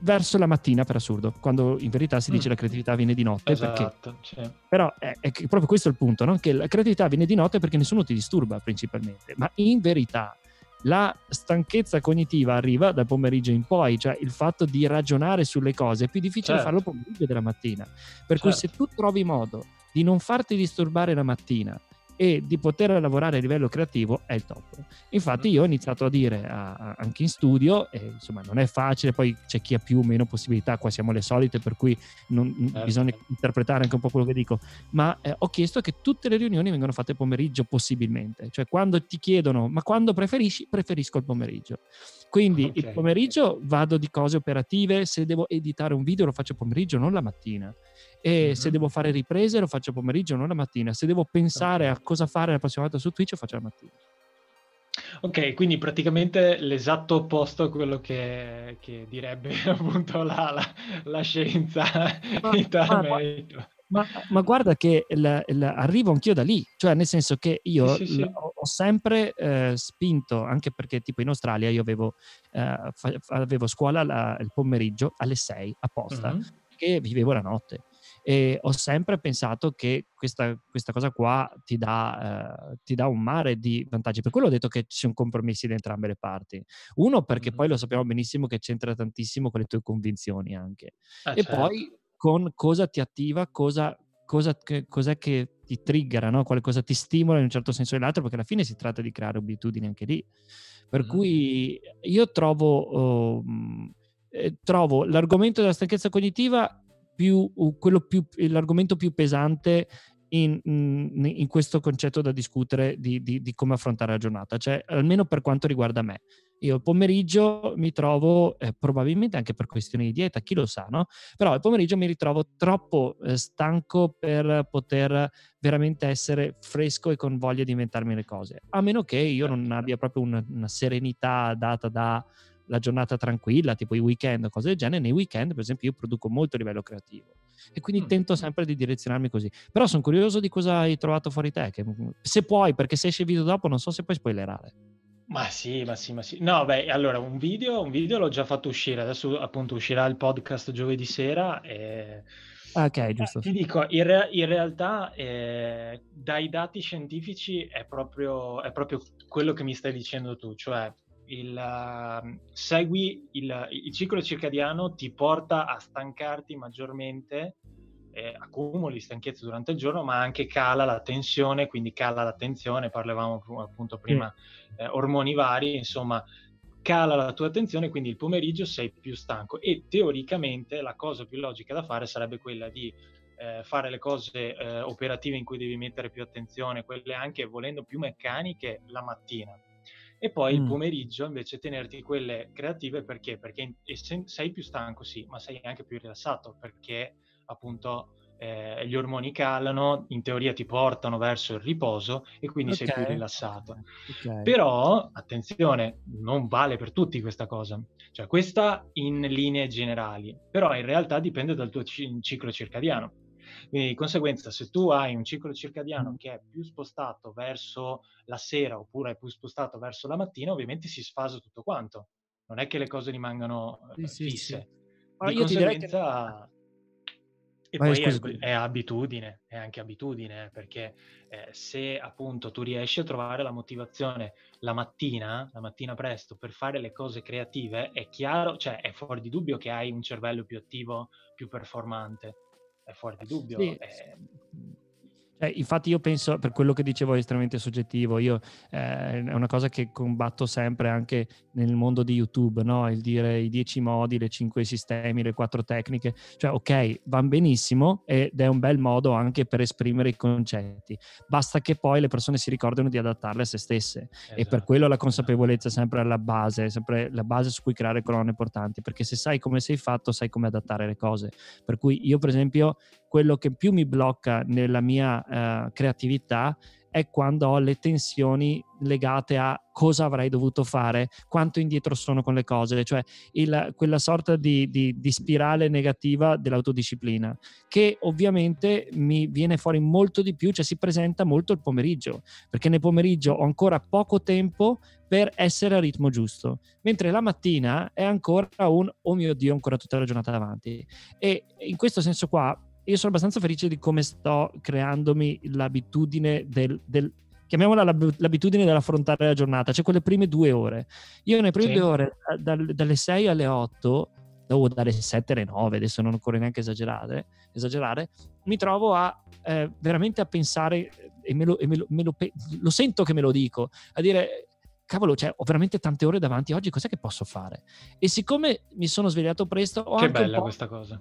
verso la mattina, per assurdo, quando in verità si dice Mm. la creatività viene di notte, perché Esatto, sì. però è, è proprio questo il punto, no? che la creatività viene di notte perché nessuno ti disturba principalmente, ma in verità la stanchezza cognitiva arriva dal pomeriggio in poi, cioè il fatto di ragionare sulle cose è più difficile Certo. farlo pomeriggio della mattina. Per cui se Certo. tu trovi modo di non farti disturbare la mattina e di poter lavorare a livello creativo è il top. Infatti io ho iniziato a dire a- a- anche in studio, e insomma non è facile, poi c'è chi ha più o meno possibilità, qua siamo le solite, per cui non- Certo. bisogna interpretare anche un po' quello che dico, ma eh, ho chiesto che tutte le riunioni vengano fatte pomeriggio possibilmente, cioè quando ti chiedono ma quando preferisci, preferisco il pomeriggio. Quindi il Ok. pomeriggio vado di cose operative, se devo editare un video lo faccio pomeriggio, non la mattina. E se Mhm. devo fare riprese lo faccio pomeriggio, non la mattina. Se devo pensare a cosa fare la prossima volta su Twitch lo faccio la mattina. Ok, quindi praticamente l'esatto opposto a quello che, che direbbe appunto la, la- la scienza Ma- in ma-. Ma, guarda che il- il- arrivo anch'io da lì, cioè nel senso che io Sì, sì, sì. ho, ho sempre eh, spinto, anche perché tipo in Australia io avevo, eh, fa- avevo scuola la- il pomeriggio alle 6 apposta, Mhm. che vivevo la notte. E ho sempre pensato che questa, questa cosa qua ti dà, eh, ti dà un mare di vantaggi. Per quello ho detto che ci sono compromessi da entrambe le parti. Uno, perché Mhm. poi lo sappiamo benissimo che c'entra tantissimo con le tue convinzioni anche Ah, e certo. poi con cosa ti attiva, cosa, cosa, che, cos'è che ti triggera, no? quale cosa ti stimola in un certo senso o nell'altro, perché alla fine si tratta di creare abitudini anche lì. Per mm-hmm. cui io trovo, oh, eh, trovo l'argomento della stanchezza cognitiva più, più, l'argomento più pesante in, in, questo concetto da discutere di, di, di, come affrontare la giornata, cioè almeno per quanto riguarda me. Io il pomeriggio mi trovo, eh, probabilmente anche per questioni di dieta, chi lo sa, no? Però il pomeriggio mi ritrovo troppo eh, stanco per poter veramente essere fresco e con voglia di inventarmi le cose, a meno che io non abbia proprio una, una serenità data da la giornata tranquilla, tipo i weekend cose del genere, nei weekend per esempio io produco molto a livello creativo e quindi mm. tento sempre di direzionarmi così. Però sono curioso di cosa hai trovato fuori te, che, se puoi, perché se esce il video dopo non so se puoi spoilerare. Ma sì, ma sì, ma sì. No, beh, allora un video, un video l'ho già fatto uscire, adesso appunto uscirà il podcast giovedì sera e... Ah, ok, giusto. Ti dico, in, re- in realtà eh, dai dati scientifici è proprio, è proprio quello che mi stai dicendo tu, cioè il, uh, segui il, il, ciclo circadiano ti porta a stancarti maggiormente, eh, accumuli stanchezza durante il giorno, ma anche cala la tensione, quindi cala l'attenzione, parlavamo appunto prima, mm. eh, ormoni vari, insomma, cala la tua attenzione, quindi il pomeriggio sei più stanco e teoricamente la cosa più logica da fare sarebbe quella di eh, fare le cose eh, operative in cui devi mettere più attenzione, quelle anche volendo più meccaniche la mattina e poi mm. il pomeriggio invece tenerti quelle creative perché? Perché sei più stanco, sì, ma sei anche più rilassato perché appunto eh, gli ormoni calano, in teoria ti portano verso il riposo e quindi okay. sei più rilassato. Okay. Però, attenzione, non vale per tutti questa cosa. Cioè, questa in linee generali, però in realtà dipende dal tuo c- ciclo circadiano. Quindi di conseguenza se tu hai un ciclo circadiano che è più spostato verso la sera oppure è più spostato verso la mattina, ovviamente si sfasa tutto quanto. Non è che le cose rimangano sì, sì, fisse. Sì. Di conseguenza... E Vai, poi è, è, abitudine, è anche abitudine, perché eh, se appunto tu riesci a trovare la motivazione la mattina, la mattina presto, per fare le cose creative, è chiaro, cioè è fuori di dubbio che hai un cervello più attivo, più performante è fuori di dubbio. Sì. È... Eh, infatti io penso, per quello che dicevo è estremamente soggettivo, io eh, è una cosa che combatto sempre anche nel mondo di YouTube, no? il dire i dieci modi, le cinque sistemi, le quattro tecniche, cioè ok, vanno benissimo ed è un bel modo anche per esprimere i concetti, basta che poi le persone si ricordino di adattarle a se stesse esatto. e per esatto, quello la esatto. consapevolezza è sempre alla base, è sempre la base su cui creare colonne portanti, perché se sai come sei fatto sai come adattare le cose, per cui io per esempio quello che più mi blocca nella mia uh, creatività è quando ho le tensioni legate a cosa avrei dovuto fare, quanto indietro sono con le cose, cioè il, quella sorta di, di, di, spirale negativa dell'autodisciplina, che ovviamente mi viene fuori molto di più, cioè si presenta molto il pomeriggio, perché nel pomeriggio ho ancora poco tempo per essere a ritmo giusto, mentre la mattina è ancora un oh mio Dio, ancora tutta la giornata davanti. E in questo senso qua io sono abbastanza felice di come sto creandomi l'abitudine del, del chiamiamola l'abitudine dell'affrontare la giornata, cioè quelle prime due ore. Io nelle prime sì. due ore, da, dalle 6 alle 8, o dalle 7 alle 9, adesso non occorre neanche esagerare, esagerare mi trovo a eh, veramente a pensare, e, me lo, e me, lo, me lo, lo, sento che me lo dico, a dire, cavolo, cioè, ho veramente tante ore davanti oggi, cos'è che posso fare? E siccome mi sono svegliato presto, ho che anche bella questa cosa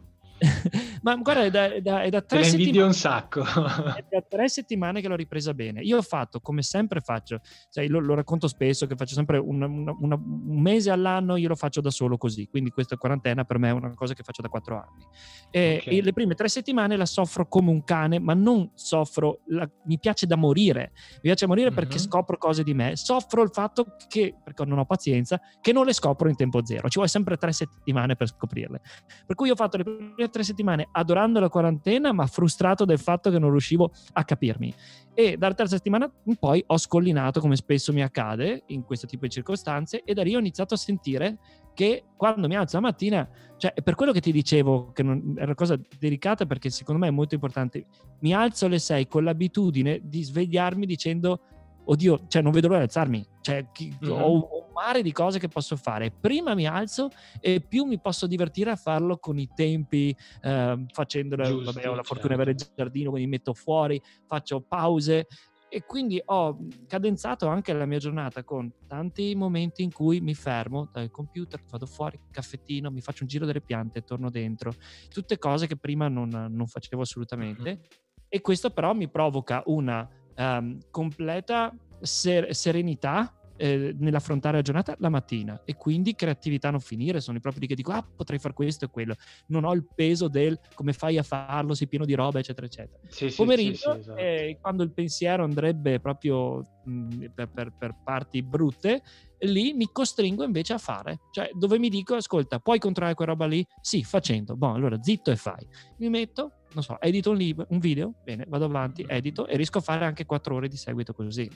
Ma guarda, è da, è da, è da tre settimane. un sacco. è da tre settimane che l'ho ripresa bene. Io ho fatto, come sempre faccio, cioè, lo, lo, racconto spesso, che faccio sempre una, una, una, un mese all'anno, io lo faccio da solo così. Quindi questa quarantena per me è una cosa che faccio da quattro anni. E, okay. e le prime tre settimane la soffro come un cane, ma non soffro, la, mi piace da morire. Mi piace morire mm-hmm. perché scopro cose di me. Soffro il fatto che, perché non ho pazienza, che non le scopro in tempo zero. Ci vuole sempre tre settimane per scoprirle. Per cui ho fatto le prime tre settimane adorando la quarantena, ma frustrato del fatto che non riuscivo a capirmi. E dalla terza settimana in poi ho scollinato, come spesso mi accade in questo tipo di circostanze, e da lì ho iniziato a sentire che quando mi alzo la mattina, cioè per quello che ti dicevo che non, è una cosa delicata perché secondo me è molto importante, mi alzo alle 6 con l'abitudine di svegliarmi dicendo oddio, cioè non vedo l'ora di alzarmi, cioè chi, Mhm. ho, un mare di cose che posso fare. Prima mi alzo e più mi posso divertire a farlo con i tempi, eh, facendolo, Giusti, vabbè, ho la fortuna di certo. avere il giardino, quindi metto fuori, faccio pause e quindi ho cadenzato anche la mia giornata con tanti momenti in cui mi fermo dal computer, vado fuori, caffettino, mi faccio un giro delle piante, torno dentro, tutte cose che prima non, non facevo assolutamente e questo però mi provoca una ehm, completa ser- serenità eh, nell'affrontare la giornata la mattina. E quindi creatività non finire, sono proprio lì che dico ah potrei fare questo e quello, non ho il peso del come fai a farlo, sei pieno di roba eccetera eccetera. Sì, sì, pomeriggio, sì, sì, esatto. eh, quando il pensiero andrebbe proprio mh, per, per- per parti brutte, lì mi costringo invece a fare. Cioè, dove mi dico, ascolta, puoi controllare quella roba lì? Sì, facendo. Boh, allora zitto e fai. Mi metto, non so, edito un, libro, un video, bene, vado avanti, edito e riesco a fare anche quattro ore di seguito così.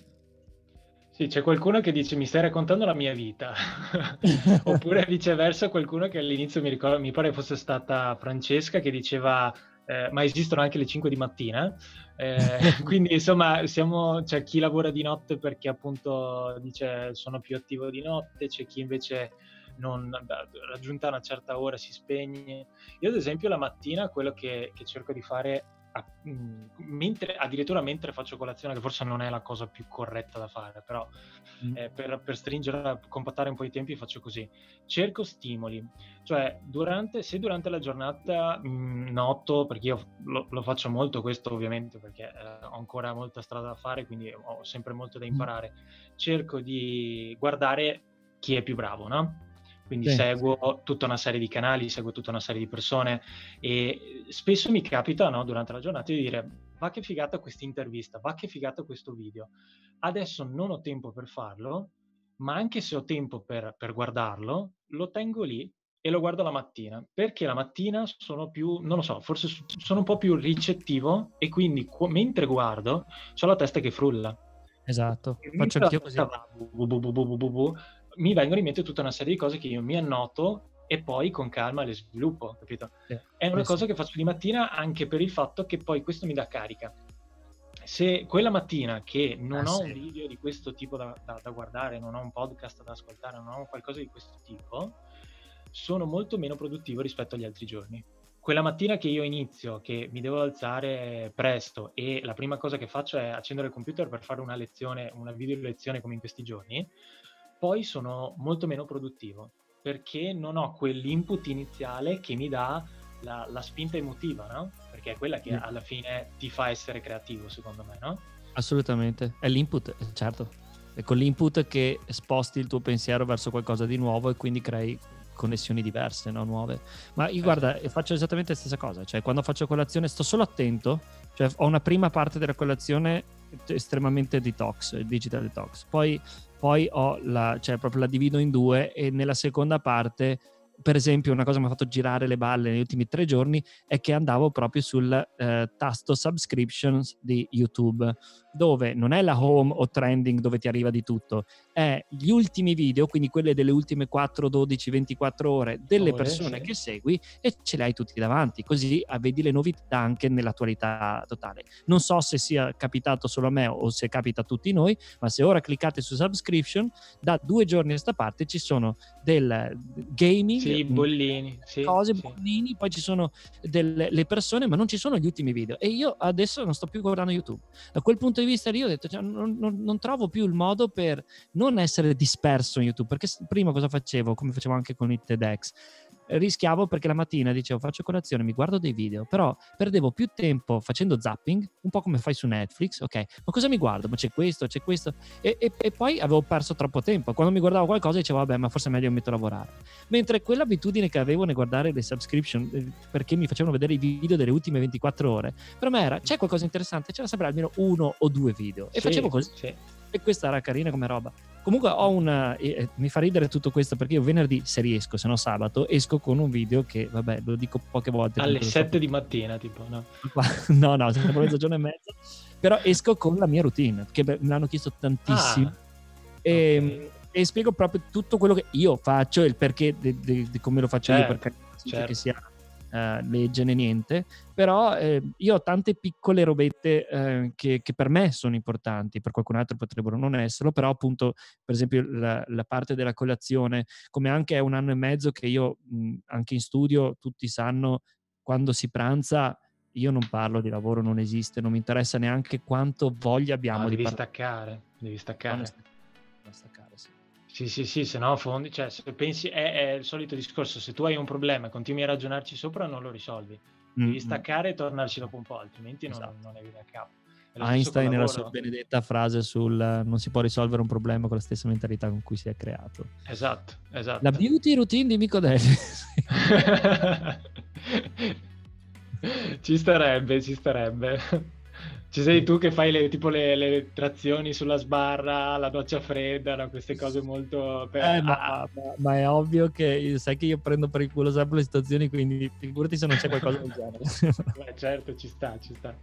Sì, c'è qualcuno che dice mi stai raccontando la mia vita, oppure viceversa qualcuno che all'inizio mi ricordo, mi pare fosse stata Francesca che diceva eh, ma esistono anche le 5 di mattina, Eh, quindi insomma siamo, c'è chi lavora di notte perché appunto dice sono più attivo di notte, c'è chi invece non, raggiunta una certa ora si spegne. Io ad esempio la mattina quello che, che cerco di fare a- mh, mentre, addirittura mentre faccio colazione, che forse non è la cosa più corretta da fare, però Mm. eh, per, per stringere, compattare un po' i tempi faccio così. Cerco stimoli, cioè durante, se durante la giornata mh, noto, perché io lo, lo faccio molto questo ovviamente perché eh, ho ancora molta strada da fare, quindi ho sempre molto da Mm. imparare, cerco di guardare chi è più bravo, no? Quindi Sì. seguo tutta una serie di canali, seguo tutta una serie di persone e spesso mi capita no, durante la giornata di dire va che figata questa intervista, va che figata questo video. Adesso non ho tempo per farlo, ma anche se ho tempo per, per guardarlo, lo tengo lì e lo guardo la mattina, perché la mattina sono più, non lo so, forse sono un po' più ricettivo e quindi qu- mentre guardo ho la testa che frulla. Esatto, faccio anch'io così. va bu- bu- bu, mi vengono in mente tutta una serie di cose che io mi annoto e poi con calma le sviluppo, capito? Sì. È una sì. cosa che faccio di mattina anche per il fatto che poi questo mi dà carica. Se quella mattina che non Ah, ho sì. un video di questo tipo da, da- da guardare, non ho un podcast da ascoltare, non ho qualcosa di questo tipo, sono molto meno produttivo rispetto agli altri giorni. Quella mattina che io inizio, che mi devo alzare presto e la prima cosa che faccio è accendere il computer per fare una lezione, una video lezione come in questi giorni, poi sono molto meno produttivo perché non ho quell'input iniziale che mi dà la, la spinta emotiva, no? Perché è quella che Mm. alla fine ti fa essere creativo, secondo me, no? Assolutamente, è l'input, eh, certo. È con l'input che sposti il tuo pensiero verso qualcosa di nuovo e quindi crei connessioni diverse, no? nuove. Ma io guarda, eh, faccio esattamente la stessa cosa, cioè quando faccio colazione sto solo attento, cioè ho una prima parte della colazione estremamente detox, digital detox, poi, poi ho la, cioè proprio la divido in due e nella seconda parte per esempio, una cosa che mi ha fatto girare le balle negli ultimi tre giorni è che andavo proprio sul eh, tasto subscriptions di YouTube, dove non è la home o trending dove ti arriva di tutto, è gli ultimi video, quindi quelle delle ultime 4, 12, 24 ore delle Ore, persone sì. che segui e ce le hai tutti davanti, così vedi le novità anche nell'attualità totale. Non so se sia capitato solo a me o se capita a tutti noi, ma se ora cliccate su subscription, da due giorni a sta parte ci sono del gaming, Sì, mh, bollini, cose, sì. bollini, poi ci sono delle le persone, ma non ci sono gli ultimi video. E io adesso non sto più guardando YouTube. Da quel punto di vista lì ho detto, cioè, non, non- non trovo più il modo per non essere disperso in YouTube, perché prima cosa facevo, come facevo anche con i TEDx, rischiavo perché la mattina dicevo faccio colazione, mi guardo dei video, però perdevo più tempo facendo zapping, un po' come fai su Netflix, ok, ma cosa mi guardo? Ma c'è questo, c'è questo, e, e- e poi avevo perso troppo tempo. Quando mi guardavo qualcosa dicevo vabbè, ma forse è meglio mi metto a lavorare. Mentre quell'abitudine che avevo nel guardare le subscription, eh, perché mi facevano vedere i video delle ultime 24 ore, per me era c'è qualcosa interessante, c'era sempre almeno uno o due video. E Sì, facevo così. sì. E questa era carina come roba. Comunque ho una. eh, mi fa ridere tutto questo perché io venerdì, se riesco, se no sabato, esco con un video che, vabbè, lo dico poche volte. Alle tanto lo so 7 di mattina, tipo, no? No, no, sempre mezzogiorno e mezzo. Però esco con la mia routine, che me l'hanno chiesto tantissimo. Ah, e, ok. e spiego proprio tutto quello che io faccio e il perché di, come lo faccio io, Certo, perché senza certo. che sia eh, legge né niente, però eh, io ho tante piccole robette eh, che, che, per me sono importanti, per qualcun altro potrebbero non esserlo, però appunto per esempio la, la parte della colazione, come anche è un anno e mezzo che io mh, anche in studio tutti sanno quando si pranza io non parlo di lavoro, non esiste, non mi interessa neanche quanto voglia abbiamo no, di devi par- staccare, devi staccare. No, staccare sì. Sì, sì, sì, se no fondi, cioè se pensi è, è, il solito discorso, se tu hai un problema e continui a ragionarci sopra non lo risolvi, devi mm-hmm. staccare e tornarci dopo un po', altrimenti non, esatto. non arrivi a capo. Einstein nella sua benedetta frase sul non si può risolvere un problema con la stessa mentalità con cui si è creato. Esatto, esatto. La beauty routine di Micodelli. ci starebbe, ci starebbe. Ci sei tu che fai le, tipo le, le, trazioni sulla sbarra, la doccia fredda, no? queste cose molto... Per... Eh, ma, ma, ma, è ovvio che sai che io prendo per il culo sempre le situazioni, quindi figurati se non c'è qualcosa del genere. Beh, certo, ci sta, ci sta.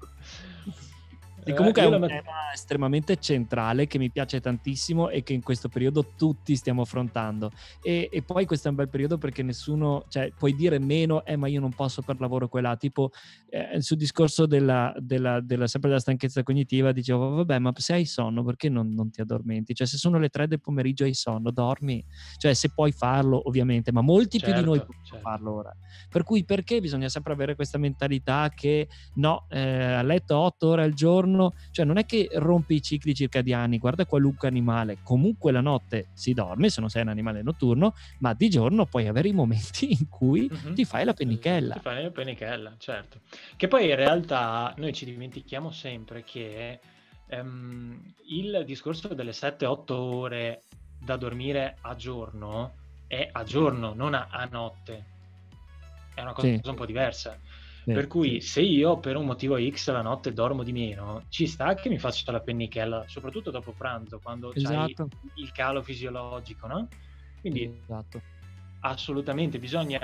E comunque eh, è un tema estremamente centrale che mi piace tantissimo e che in questo periodo tutti stiamo affrontando. E, e, poi questo è un bel periodo perché nessuno, cioè puoi dire meno, eh ma io non posso per lavoro quella, tipo eh, sul discorso della, della, della, sempre della stanchezza cognitiva dicevo vabbè ma se hai sonno perché non, non, ti addormenti? Cioè se sono le tre del pomeriggio hai sonno, dormi. Cioè se puoi farlo ovviamente, ma molti certo, più di noi certo, possono certo. farlo ora. Per cui perché bisogna sempre avere questa mentalità che no, eh, a letto otto ore al giorno giorno, cioè non è che rompi i cicli circadiani, guarda qualunque animale, comunque la notte si dorme se non sei un animale notturno, ma di giorno puoi avere i momenti in cui uh-huh. ti fai la pennichella. Ti fai la pennichella, certo. Che poi in realtà noi ci dimentichiamo sempre che um, il discorso delle 7-8 ore da dormire a giorno è a giorno, non a, a notte. È una cosa sì. un po' diversa. Sì, per cui se io per un motivo X la notte dormo di meno, ci sta che mi faccia la pennichella, soprattutto dopo pranzo, quando esatto. c'hai il calo fisiologico, no? Quindi esatto. assolutamente bisogna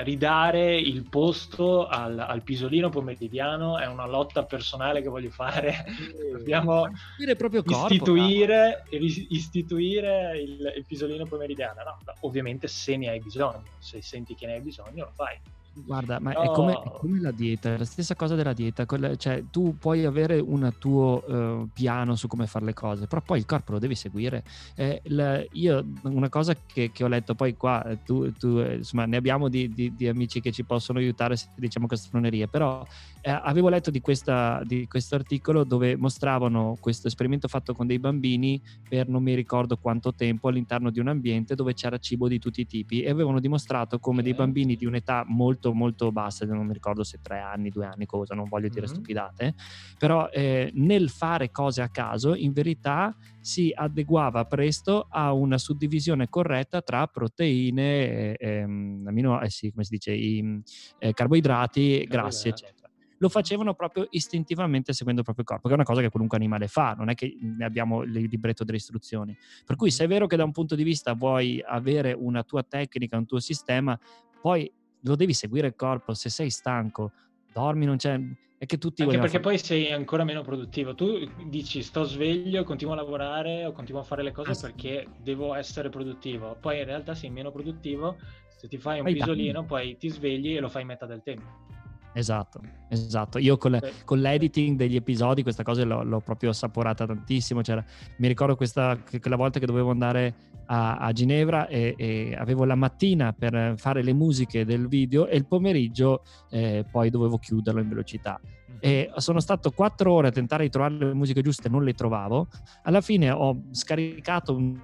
uh, ridare il posto al, al, pisolino pomeridiano, è una lotta personale che voglio fare. Dobbiamo istituire, istituire il, il, pisolino pomeridiano. No, ovviamente se ne hai bisogno, se senti che ne hai bisogno lo fai. Guarda, ma no. è, come, è, come, la dieta, è la stessa cosa della dieta, cioè tu puoi avere un tuo uh, piano su come fare le cose, però poi il corpo lo devi seguire. Eh, la, io una cosa che, che, ho letto, poi qua eh, tu, tu eh, insomma ne abbiamo di, di, di, amici che ci possono aiutare se diciamo queste fronerie, però eh, avevo letto di, questa, di questo articolo dove mostravano questo esperimento fatto con dei bambini per non mi ricordo quanto tempo all'interno di un ambiente dove c'era cibo di tutti i tipi e avevano dimostrato come dei bambini di un'età molto molto, bassa, non mi ricordo se tre anni, due anni, cosa, non voglio dire mm-hmm. stupidate, però eh, nel fare cose a caso, in verità si adeguava presto a una suddivisione corretta tra proteine, eh, ehm, amino, eh sì, come si dice, i, eh, carboidrati, grassi, eccetera lo facevano proprio istintivamente seguendo il proprio corpo, che è una cosa che qualunque animale fa, non è che ne abbiamo il libretto delle istruzioni. Per cui se è vero che da un punto di vista vuoi avere una tua tecnica, un tuo sistema, poi lo devi seguire il corpo, se sei stanco, dormi, non c'è... È che tutti Anche perché fare... poi sei ancora meno produttivo. Tu dici sto sveglio, continuo a lavorare o continuo a fare le cose ah, perché devo essere produttivo. Poi in realtà sei meno produttivo. Se ti fai un fai pisolino, danni. poi ti svegli e lo fai metà del tempo. Esatto, esatto. Io con, le, con, l'editing degli episodi questa cosa l'ho, l'ho proprio assaporata tantissimo. C'era, mi ricordo questa, quella volta che dovevo andare a, a Ginevra e, e, avevo la mattina per fare le musiche del video e il pomeriggio eh, poi dovevo chiuderlo in velocità. E sono stato quattro ore a tentare di trovare le musiche giuste, non le trovavo. Alla fine ho scaricato un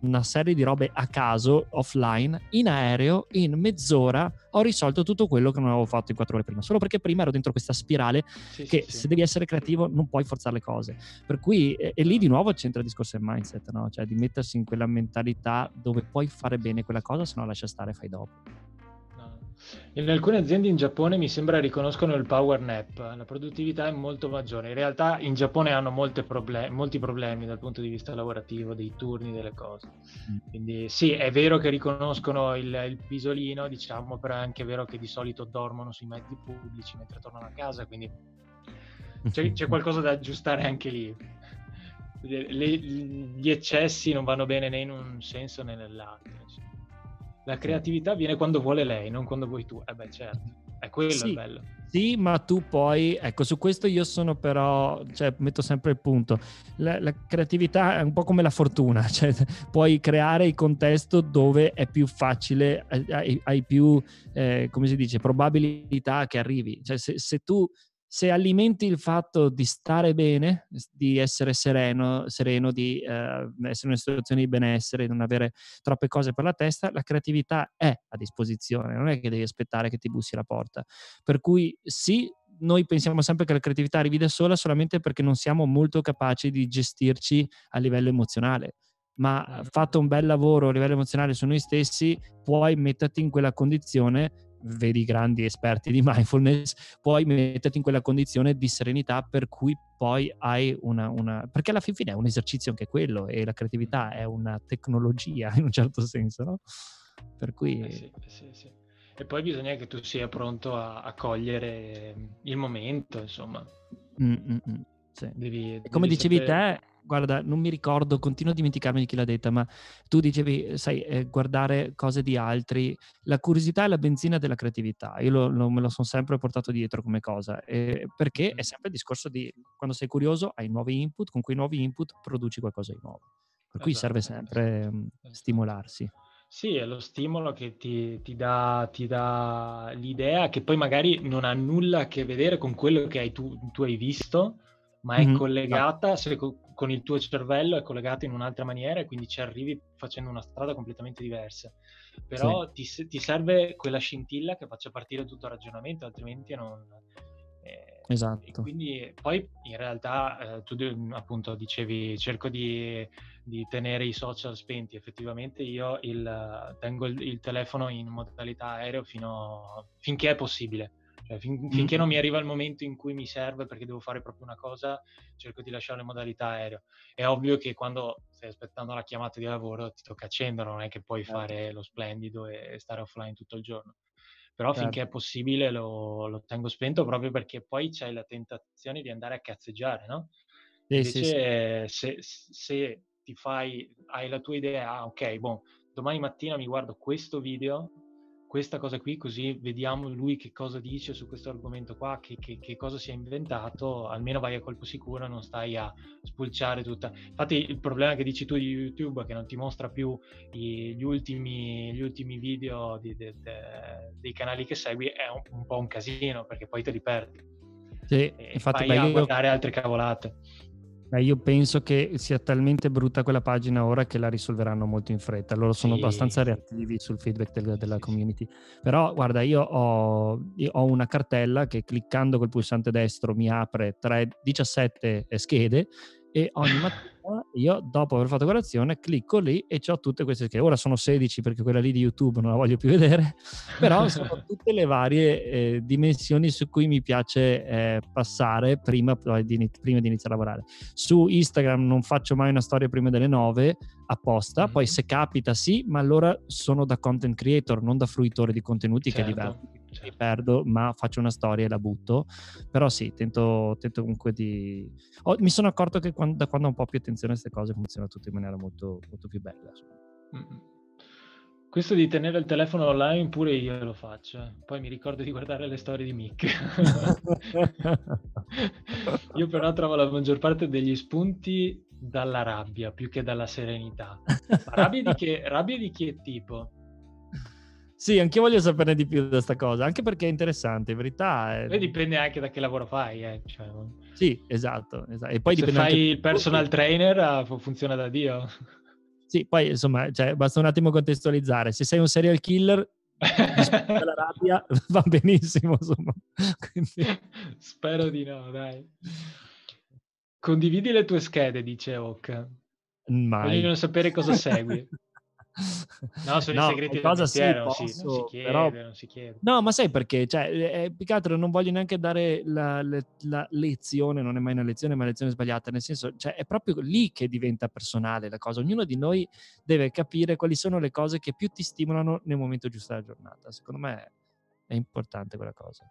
una serie di robe a caso, offline, in aereo, in mezz'ora ho risolto tutto quello che non avevo fatto in quattro ore prima, solo perché prima ero dentro questa spirale sì, che sì, se sì. devi essere creativo non puoi forzare le cose. Per cui, e, e lì di nuovo c'entra il discorso del mindset, no? cioè di mettersi in quella mentalità dove puoi fare bene quella cosa, se no lascia stare, fai dopo. In alcune aziende in Giappone mi sembra riconoscono il power nap, la produttività è molto maggiore. In realtà in Giappone hanno problem- molti problemi dal punto di vista lavorativo, dei turni, delle cose. Mm. Quindi sì, è vero che riconoscono il, il, pisolino, diciamo, però è anche vero che di solito dormono sui mezzi pubblici mentre tornano a casa, quindi c'è, c'è qualcosa da aggiustare anche lì. Le, gli eccessi non vanno bene né in un senso né nell'altro. La creatività viene quando vuole lei, non quando vuoi tu. Eh beh, certo, è quello sì, il bello. Sì, ma tu poi, ecco, su questo io sono però, cioè, metto sempre il punto. La, la creatività è un po' come la fortuna, cioè, puoi creare il contesto dove è più facile, hai, hai più, eh, come si dice, probabilità che arrivi. Cioè, se, se tu se alimenti il fatto di stare bene, di essere sereno, sereno di eh, essere in una situazione di benessere, di non avere troppe cose per la testa, la creatività è a disposizione, non è che devi aspettare che ti bussi la porta. Per cui sì, noi pensiamo sempre che la creatività arrivi da sola solamente perché non siamo molto capaci di gestirci a livello emozionale. Ma certo. fatto un bel lavoro a livello emozionale su noi stessi, puoi metterti in quella condizione vedi grandi esperti di mindfulness, puoi metterti in quella condizione di serenità per cui poi hai una, una... perché alla fin fine è un esercizio anche quello e la creatività è una tecnologia in un certo senso, no? Per cui... Eh sì, eh sì, sì. E poi bisogna che tu sia pronto a, a cogliere il momento, insomma. Mm-mm. Sì. Devi, devi come dicevi sapere... te, guarda, non mi ricordo, continuo a dimenticarmi di chi l'ha detta, ma tu dicevi, sai, eh, guardare cose di altri, la curiosità è la benzina della creatività. Io lo, lo, me lo sono sempre portato dietro come cosa, eh, perché è sempre il discorso di quando sei curioso hai nuovi input, con quei nuovi input produci qualcosa di nuovo. Per cui esatto, serve sempre esatto. Mhmm, stimolarsi. Sì, è lo stimolo che ti, ti, dà, ti, dà, l'idea che poi magari non ha nulla a che vedere con quello che hai tu, tu hai visto, ma è mm-hmm. collegata, se, con il tuo cervello è collegata in un'altra maniera e quindi ci arrivi facendo una strada completamente diversa. Però sì. ti, ti, serve quella scintilla che faccia partire tutto il ragionamento, altrimenti non... Eh, esatto. quindi poi in realtà eh, tu appunto dicevi cerco di, di, tenere i social spenti, effettivamente io il, tengo il, il telefono in modalità aereo fino, finché è possibile fin- finché non mi arriva il momento in cui mi serve perché devo fare proprio una cosa, cerco di lasciare in modalità aereo. È ovvio che quando stai aspettando la chiamata di lavoro ti tocca accendere, non è che puoi certo. fare lo splendido e stare offline tutto il giorno. Però certo. finché è possibile lo, lo, tengo spento proprio perché poi c'hai la tentazione di andare a cazzeggiare, no? Sì, Invece sì, sì. Se, se, ti fai, hai la tua idea, ah, ok, boh, domani mattina mi guardo questo video questa cosa qui, così vediamo lui che cosa dice su questo argomento qua, che, che, che, cosa si è inventato, almeno vai a colpo sicuro, non stai a spulciare tutta. Infatti il problema che dici tu di YouTube, che non ti mostra più i, gli, ultimi, gli, ultimi, video di, de, de, dei canali che segui, è un, un, po' un casino, perché poi te li perdi. Sì, e infatti vai a io... guardare altre cavolate. Beh, io penso che sia talmente brutta quella pagina ora che la risolveranno molto in fretta. Loro sono sì. abbastanza reattivi sul feedback del, della community. Però, guarda, io ho, io ho, una cartella che cliccando col pulsante destro mi apre 3, 17 schede e ogni mattina io dopo aver fatto colazione clicco lì e ho tutte queste che ora sono 16 perché quella lì di YouTube non la voglio più vedere, però sono tutte le varie eh, dimensioni su cui mi piace eh, passare prima di, prima di, iniziare a lavorare. Su Instagram non faccio mai una storia prima delle 9 apposta, mm-hmm. poi se capita sì, ma allora sono da content creator, non da fruitore di contenuti certo. che è diverso certo. mi perdo, ma faccio una storia e la butto. Però sì, tento, tento comunque di... Oh, mi sono accorto che quando, da quando ho un po' più attenzione a queste cose funziona tutto in maniera molto, molto più bella. Questo di tenere il telefono online pure io lo faccio. Eh. Poi mi ricordo di guardare le storie di Mick. io però trovo la maggior parte degli spunti dalla rabbia più che dalla serenità. rabbia di che, rabbia di che tipo? Sì, anche voglio saperne di più da questa cosa, anche perché è interessante, in verità. È... Poi dipende anche da che lavoro fai, eh. cioè... Sì, esatto, esatto. E poi Se dipende fai anche... il personal trainer ah, funziona da Dio. Sì, poi insomma, cioè, basta un attimo contestualizzare. Se sei un serial killer, la rabbia va benissimo, insomma. Quindi... Spero di no, dai. Condividi le tue schede, dice Oak. Mai. Vogliono sapere cosa segui. No, sono no, i segreti del mestiere, non, si, non si chiede, però... non si chiede. No, ma sai perché? Cioè, eh, più che altro non voglio neanche dare la, la, la, lezione, non è mai una lezione, ma lezione sbagliata, nel senso, cioè, è proprio lì che diventa personale la cosa. Ognuno di noi deve capire quali sono le cose che più ti stimolano nel momento giusto della giornata. Secondo me è importante quella cosa.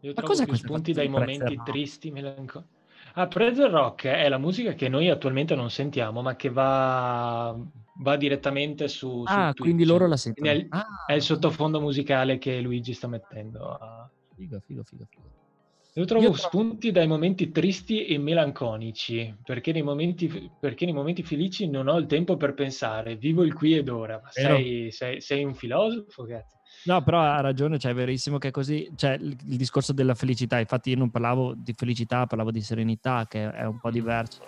Io ma trovo più spunti dai momenti tristi, melanconici Ah, Pretzel Rock è la musica che noi attualmente non sentiamo, ma che va, va direttamente su, Ah, su quindi Twitch. loro la Quindi sentono. è il, Ah, è il sottofondo musicale che Luigi sta mettendo. a- figo, figo, figo, figo. Io trovo Io trovo- spunti dai momenti tristi e melanconici, perché nei momenti, perché nei momenti felici non ho il tempo per pensare, vivo il qui ed ora. Ma sei, sei- sei un filosofo, cazzo. No, però ha ragione, cioè è verissimo che è così, cioè il, il discorso della felicità, infatti io non parlavo di felicità, parlavo di serenità, che è un po' Mm. diverso.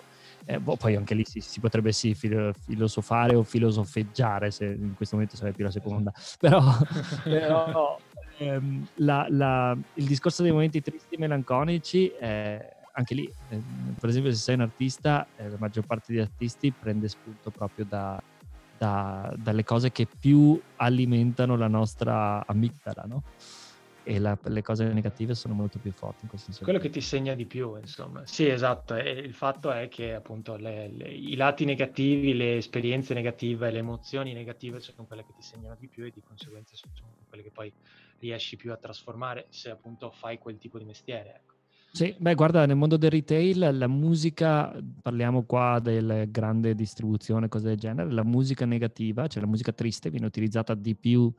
Eh, boh, poi anche lì si, si potrebbe sì filo- filosofare o filosofeggiare, se in questo momento sarebbe più la seconda, però, però ehm, la- la- il discorso dei momenti tristi e melanconici, eh, anche lì, eh, per esempio se sei un artista, eh, la maggior parte degli artisti prende spunto proprio da, da- dalle cose che più alimentano la nostra amigdala, no? E la- le cose negative sono molto più forti in questo senso. Quello che ti segna di più, insomma. Sì, esatto. E il fatto è che appunto le- le- i lati negativi, le esperienze negative, le emozioni negative sono quelle che ti segnano di più e di conseguenza sono quelle che poi riesci più a trasformare se appunto fai quel tipo di mestiere. Ecco. Sì, beh, guarda, nel mondo del retail, la musica, parliamo qua del grande distribuzione, cose del genere, la musica negativa, cioè la musica triste, viene utilizzata di più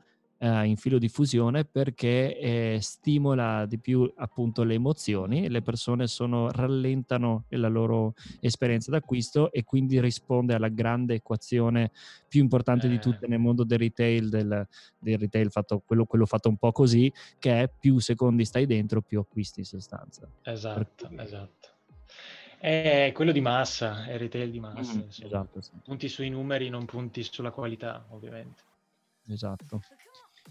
eh, in filo diffusione perché eh, stimola di più appunto le emozioni, le persone sono, rallentano la loro esperienza d'acquisto e quindi risponde alla grande equazione più importante di Eh. tutte nel mondo del retail, del, del retail fatto, quello, quello fatto un po' così, che è più secondi stai dentro, più acquisti in sostanza. Esatto, cui- esatto. È quello di massa, è il retail di massa. Mm, esatto, sì. Punti sui numeri, non punti sulla qualità, ovviamente. Esatto.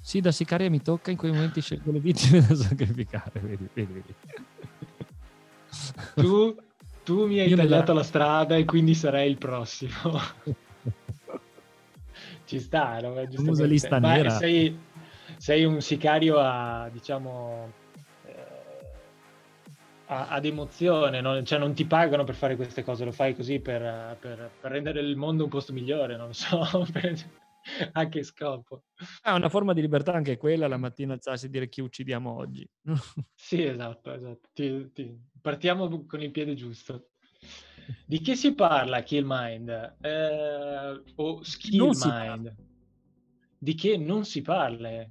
Sì, da sicaria mi tocca, in quei momenti scelgo le vittime da sacrificare, vedi, vedi, vedi. Tu, tu mi hai Io tagliato la strada e quindi sarai il prossimo. Ci sta, no? Beh, giustamente. lista Ma nera. Sei, sei un sicario a, diciamo, eh, a- ad emozione, no? cioè non ti pagano per fare queste cose, lo fai così per, per- per rendere il mondo un posto migliore, non lo so, per- a che scopo. È una forma di libertà anche quella, la mattina alzarsi e dire chi uccidiamo oggi. Sì, esatto, esatto. Ti- ti- Partiamo con il piede giusto. Di che si parla Kill Mind? Eh, o Skill Mind? Di che non si parla?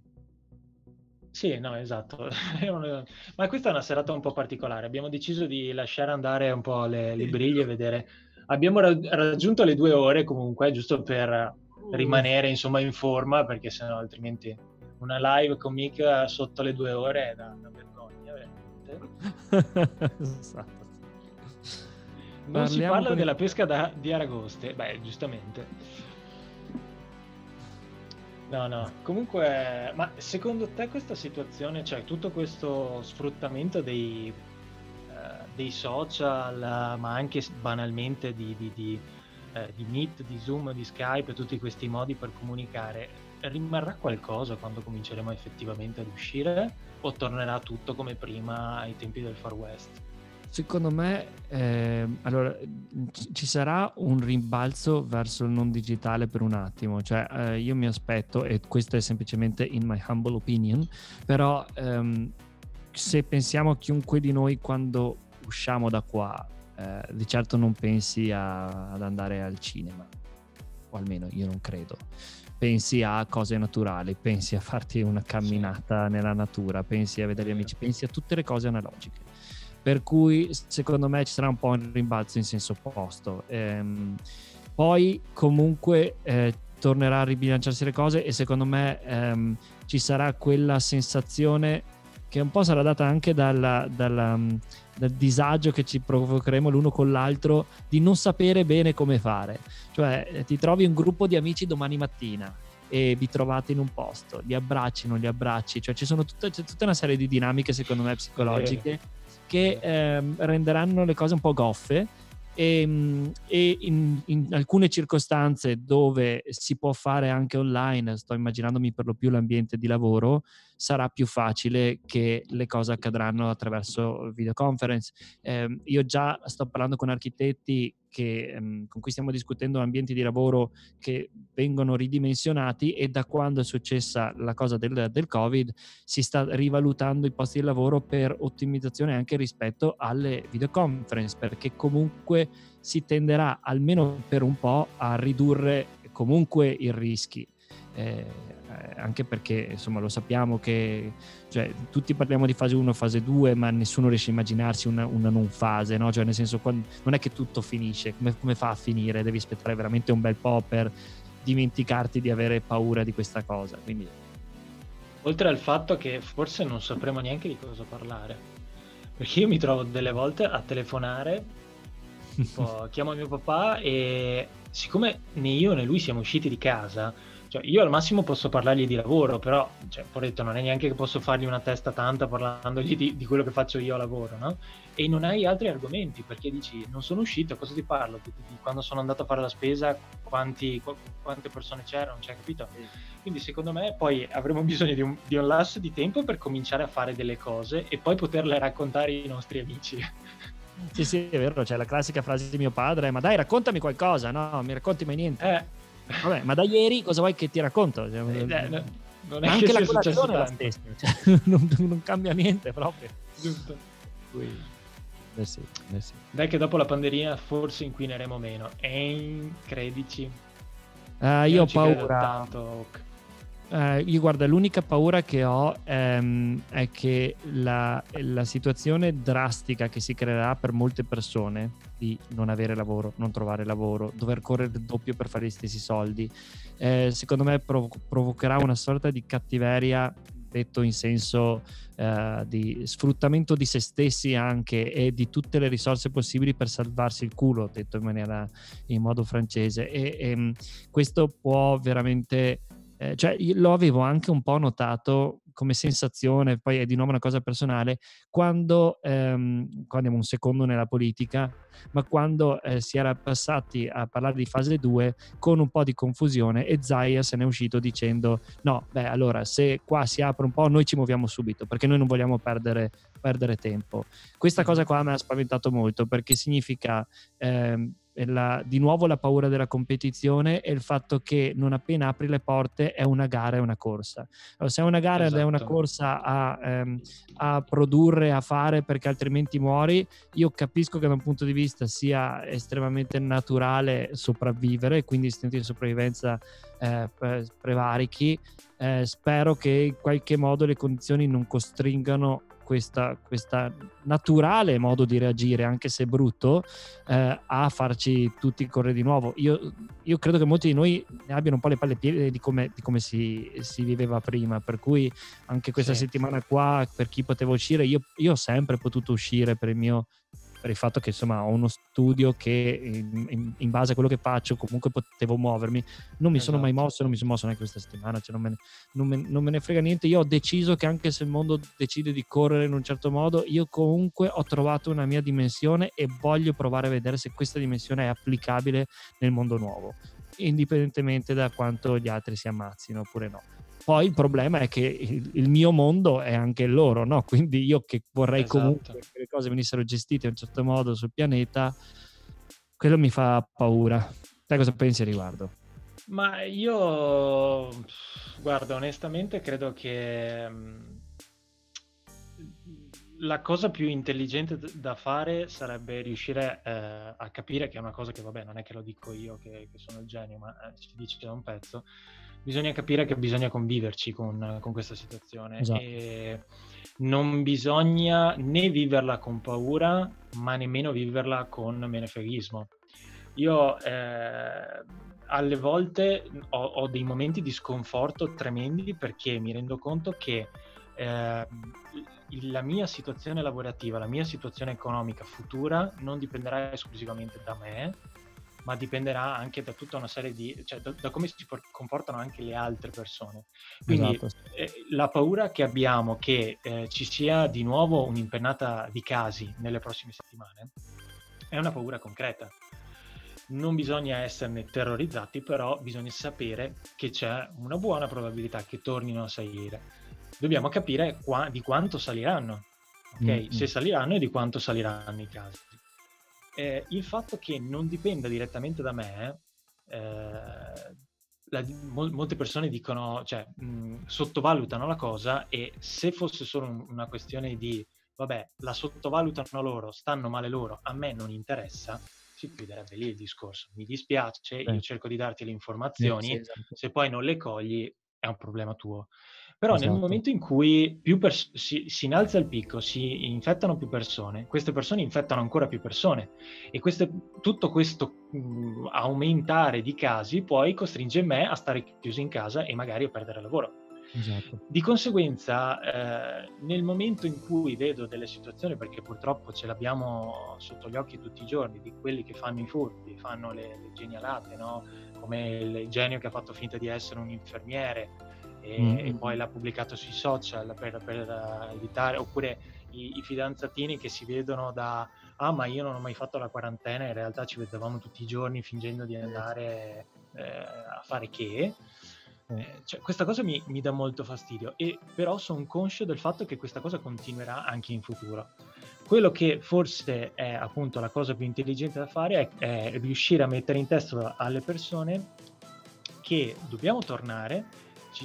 Sì, no, esatto. Ma questa è una serata un po' particolare. Abbiamo deciso di lasciare andare un po' le, le briglie e vedere. Abbiamo ra- raggiunto le due ore comunque, giusto per rimanere insomma in forma, perché sennò altrimenti una live con Mick sotto le due ore è da, da vergogna, veramente. esatto. Non si Parliamo parla con della pesca da- di aragoste, beh, giustamente. No, no, comunque, ma secondo te questa situazione, cioè tutto questo sfruttamento dei, eh, dei social, eh, ma anche banalmente di, di, di, eh, di Meet, di Zoom, di Skype, tutti questi modi per comunicare, rimarrà qualcosa quando cominceremo effettivamente ad uscire o tornerà tutto come prima ai tempi del Far West? Secondo me, ehm, allora, ci sarà un rimbalzo verso il non digitale per un attimo, cioè eh, io mi aspetto, e questo è semplicemente in my humble opinion, però ehm, se pensiamo a chiunque di noi quando usciamo da qua, eh, di certo non pensi a- ad andare al cinema, o almeno io non credo. Pensi a cose naturali, pensi a farti una camminata nella natura, pensi a vedere gli amici, pensi a tutte le cose analogiche per cui secondo me ci sarà un po' un rimbalzo in senso opposto. Ehm, poi comunque eh, tornerà a ribilanciarsi le cose e secondo me ehm, ci sarà quella sensazione che un po' sarà data anche dalla- dalla, dal disagio che ci provocheremo l'uno con l'altro di non sapere bene come fare. Cioè eh, ti trovi un gruppo di amici domani mattina e vi trovate in un posto, li abbracci, non li abbracci, cioè ci sono tutta, c'è tutta una serie di dinamiche secondo me psicologiche che ehm, renderanno le cose un po' goffe e, mh, e in, in alcune circostanze dove si può fare anche online, sto immaginandomi per lo più l'ambiente di lavoro, sarà più facile che le cose accadranno attraverso videoconference. Ehm, io già sto parlando con architetti che, um, con cui stiamo discutendo ambienti di lavoro che vengono ridimensionati e da quando è successa la cosa del, del Covid si sta rivalutando i posti di lavoro per ottimizzazione anche rispetto alle videoconference, perché comunque si tenderà almeno per un po' a ridurre comunque i rischi. Eh, anche perché insomma lo sappiamo che cioè, tutti parliamo di fase 1 fase 2 ma nessuno riesce a immaginarsi una, una non fase no? cioè nel senso quando, non è che tutto finisce come, come, fa a finire devi aspettare veramente un bel po' per dimenticarti di avere paura di questa cosa quindi oltre al fatto che forse non sapremo neanche di cosa parlare perché io mi trovo delle volte a telefonare tipo, chiamo mio papà e siccome né io né lui siamo usciti di casa cioè, io al massimo posso parlargli di lavoro, però, cioè, detto, non è neanche che posso fargli una testa tanta parlandogli di, di, quello che faccio io a lavoro, no? E non hai altri argomenti, perché dici, non sono uscito, cosa ti parlo? Di, di quando sono andato a fare la spesa, quanti, qu- quante persone c'erano, cioè, capito? Quindi secondo me poi avremo bisogno di un, di un lasso di tempo per cominciare a fare delle cose e poi poterle raccontare ai nostri amici. Sì, sì, è vero, c'è la classica frase di mio padre, ma dai raccontami qualcosa, no, mi racconti mai niente. Eh, Vabbè, ma da ieri cosa vuoi che ti racconto? Cioè, eh, no, non è anche che la colazione è la stessa, cioè, non, non, cambia niente proprio. Giusto. Eh sì, eh sì. Dai che dopo la pandemia forse inquineremo meno. E credici? Uh, io ho paura. Tanto, Uh, io guarda, l'unica paura che ho um, è che la, la, situazione drastica che si creerà per molte persone di non avere lavoro, non trovare lavoro, dover correre il doppio per fare gli stessi soldi, eh, secondo me prov- provocherà una sorta di cattiveria detto in senso uh, di sfruttamento di se stessi anche e di tutte le risorse possibili per salvarsi il culo, detto in maniera in modo francese. E, e um, questo può veramente eh, cioè lo avevo anche un po' notato come sensazione, poi è di nuovo una cosa personale, quando, ehm, quando andiamo un secondo nella politica, ma quando eh, si era passati a parlare di fase 2 con un po' di confusione e Zaia se n'è uscito dicendo no, beh allora se qua si apre un po' noi ci muoviamo subito perché noi non vogliamo perdere, perdere tempo. Questa cosa qua mi ha spaventato molto perché significa... Ehm, la, di nuovo la paura della competizione e il fatto che non appena apri le porte è una gara, è una corsa. Allora, se è una gara esatto. ed è una corsa a, ehm, a, produrre, a fare perché altrimenti muori, io capisco che da un punto di vista sia estremamente naturale sopravvivere, quindi istinti di sopravvivenza eh, prevarichi. Eh, spero che in qualche modo le condizioni non costringano questa, questa naturale modo di reagire, anche se brutto, eh, a farci tutti correre di nuovo. Io, io, credo che molti di noi ne abbiano un po' le palle piede di come, di come si, si, viveva prima, per cui anche questa sì. settimana qua, per chi poteva uscire, io, io ho sempre potuto uscire per il mio per il fatto che insomma ho uno studio che in, in, base a quello che faccio comunque potevo muovermi non mi esatto. sono mai esatto. mosso non mi sono mosso neanche questa settimana cioè non, me ne, non, me, non, me ne, frega niente io ho deciso che anche se il mondo decide di correre in un certo modo io comunque ho trovato una mia dimensione e voglio provare a vedere se questa dimensione è applicabile nel mondo nuovo indipendentemente da quanto gli altri si ammazzino oppure no poi il problema è che il, il mio mondo è anche il loro, no? Quindi io che vorrei esatto. comunque che le cose venissero gestite in un certo modo sul pianeta, quello mi fa paura. Te cosa pensi a riguardo? Ma io, guarda, onestamente credo che mm, la cosa più intelligente da fare sarebbe riuscire eh, a capire che è una cosa che, vabbè, non è che lo dico io che, che sono il genio, ma eh, ci dice da un pezzo, bisogna capire che bisogna conviverci con, con questa situazione esatto. e non bisogna né viverla con paura ma nemmeno viverla con menefreghismo. Io eh, alle volte ho, ho, dei momenti di sconforto tremendi perché mi rendo conto che eh, la mia situazione lavorativa, la mia situazione economica futura non dipenderà esclusivamente da me, ma dipenderà anche da tutta una serie di, cioè da, da come si comportano anche le altre persone. Quindi esatto. eh, la paura che abbiamo che eh, ci sia di nuovo un'impennata di casi nelle prossime settimane è una paura concreta. Non bisogna esserne terrorizzati, però bisogna sapere che c'è una buona probabilità che tornino a salire. Dobbiamo capire qua, di quanto saliranno, ok? Mm-hmm. Se saliranno e di quanto saliranno i casi. Eh, il fatto che non dipenda direttamente da me, eh, la, mol, molte persone dicono, cioè, mh, sottovalutano la cosa e se fosse solo un, una questione di, vabbè, la sottovalutano loro, stanno male loro, a me non interessa, si chiuderebbe lì il discorso. Mi dispiace, eh. io cerco di darti le informazioni, sì, sì, esatto. se poi non le cogli è un problema tuo. Però esatto. nel momento in cui più pers- si, si, innalza il picco, si infettano più persone, queste persone infettano ancora più persone e queste, tutto questo mh, aumentare di casi poi costringe me a stare chiuso in casa e magari a perdere lavoro. Esatto. Di conseguenza, eh, nel momento in cui vedo delle situazioni, perché purtroppo ce l'abbiamo sotto gli occhi tutti i giorni, di quelli che fanno i furti, fanno le, le genialate, no? come il genio che ha fatto finta di essere un infermiere, e, mm. e poi l'ha pubblicato sui social per, per uh, evitare, oppure i, i, fidanzatini che si vedono da ah ma io non ho mai fatto la quarantena, in realtà ci vedevamo tutti i giorni fingendo di andare eh, a fare che. Eh, cioè, questa cosa mi, mi, dà molto fastidio, e però sono conscio del fatto che questa cosa continuerà anche in futuro. Quello che forse è appunto la cosa più intelligente da fare è, è riuscire a mettere in testa alle persone che dobbiamo tornare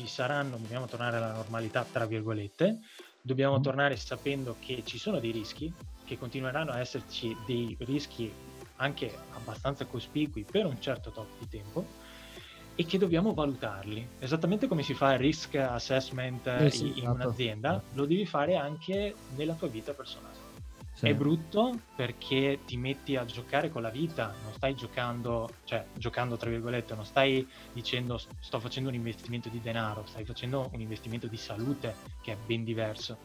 ci saranno, dobbiamo tornare alla normalità, tra virgolette, dobbiamo mm. tornare sapendo che ci sono dei rischi, che continueranno a esserci dei rischi anche abbastanza cospicui per un certo tot di tempo e che dobbiamo valutarli. Esattamente come si fa il risk assessment eh sì, in, in esatto. un'azienda, lo devi fare anche nella tua vita personale. Sì. È brutto perché ti metti a giocare con la vita, non stai giocando, cioè giocando tra virgolette, non stai dicendo sto facendo un investimento di denaro, stai facendo un investimento di salute che è ben diverso.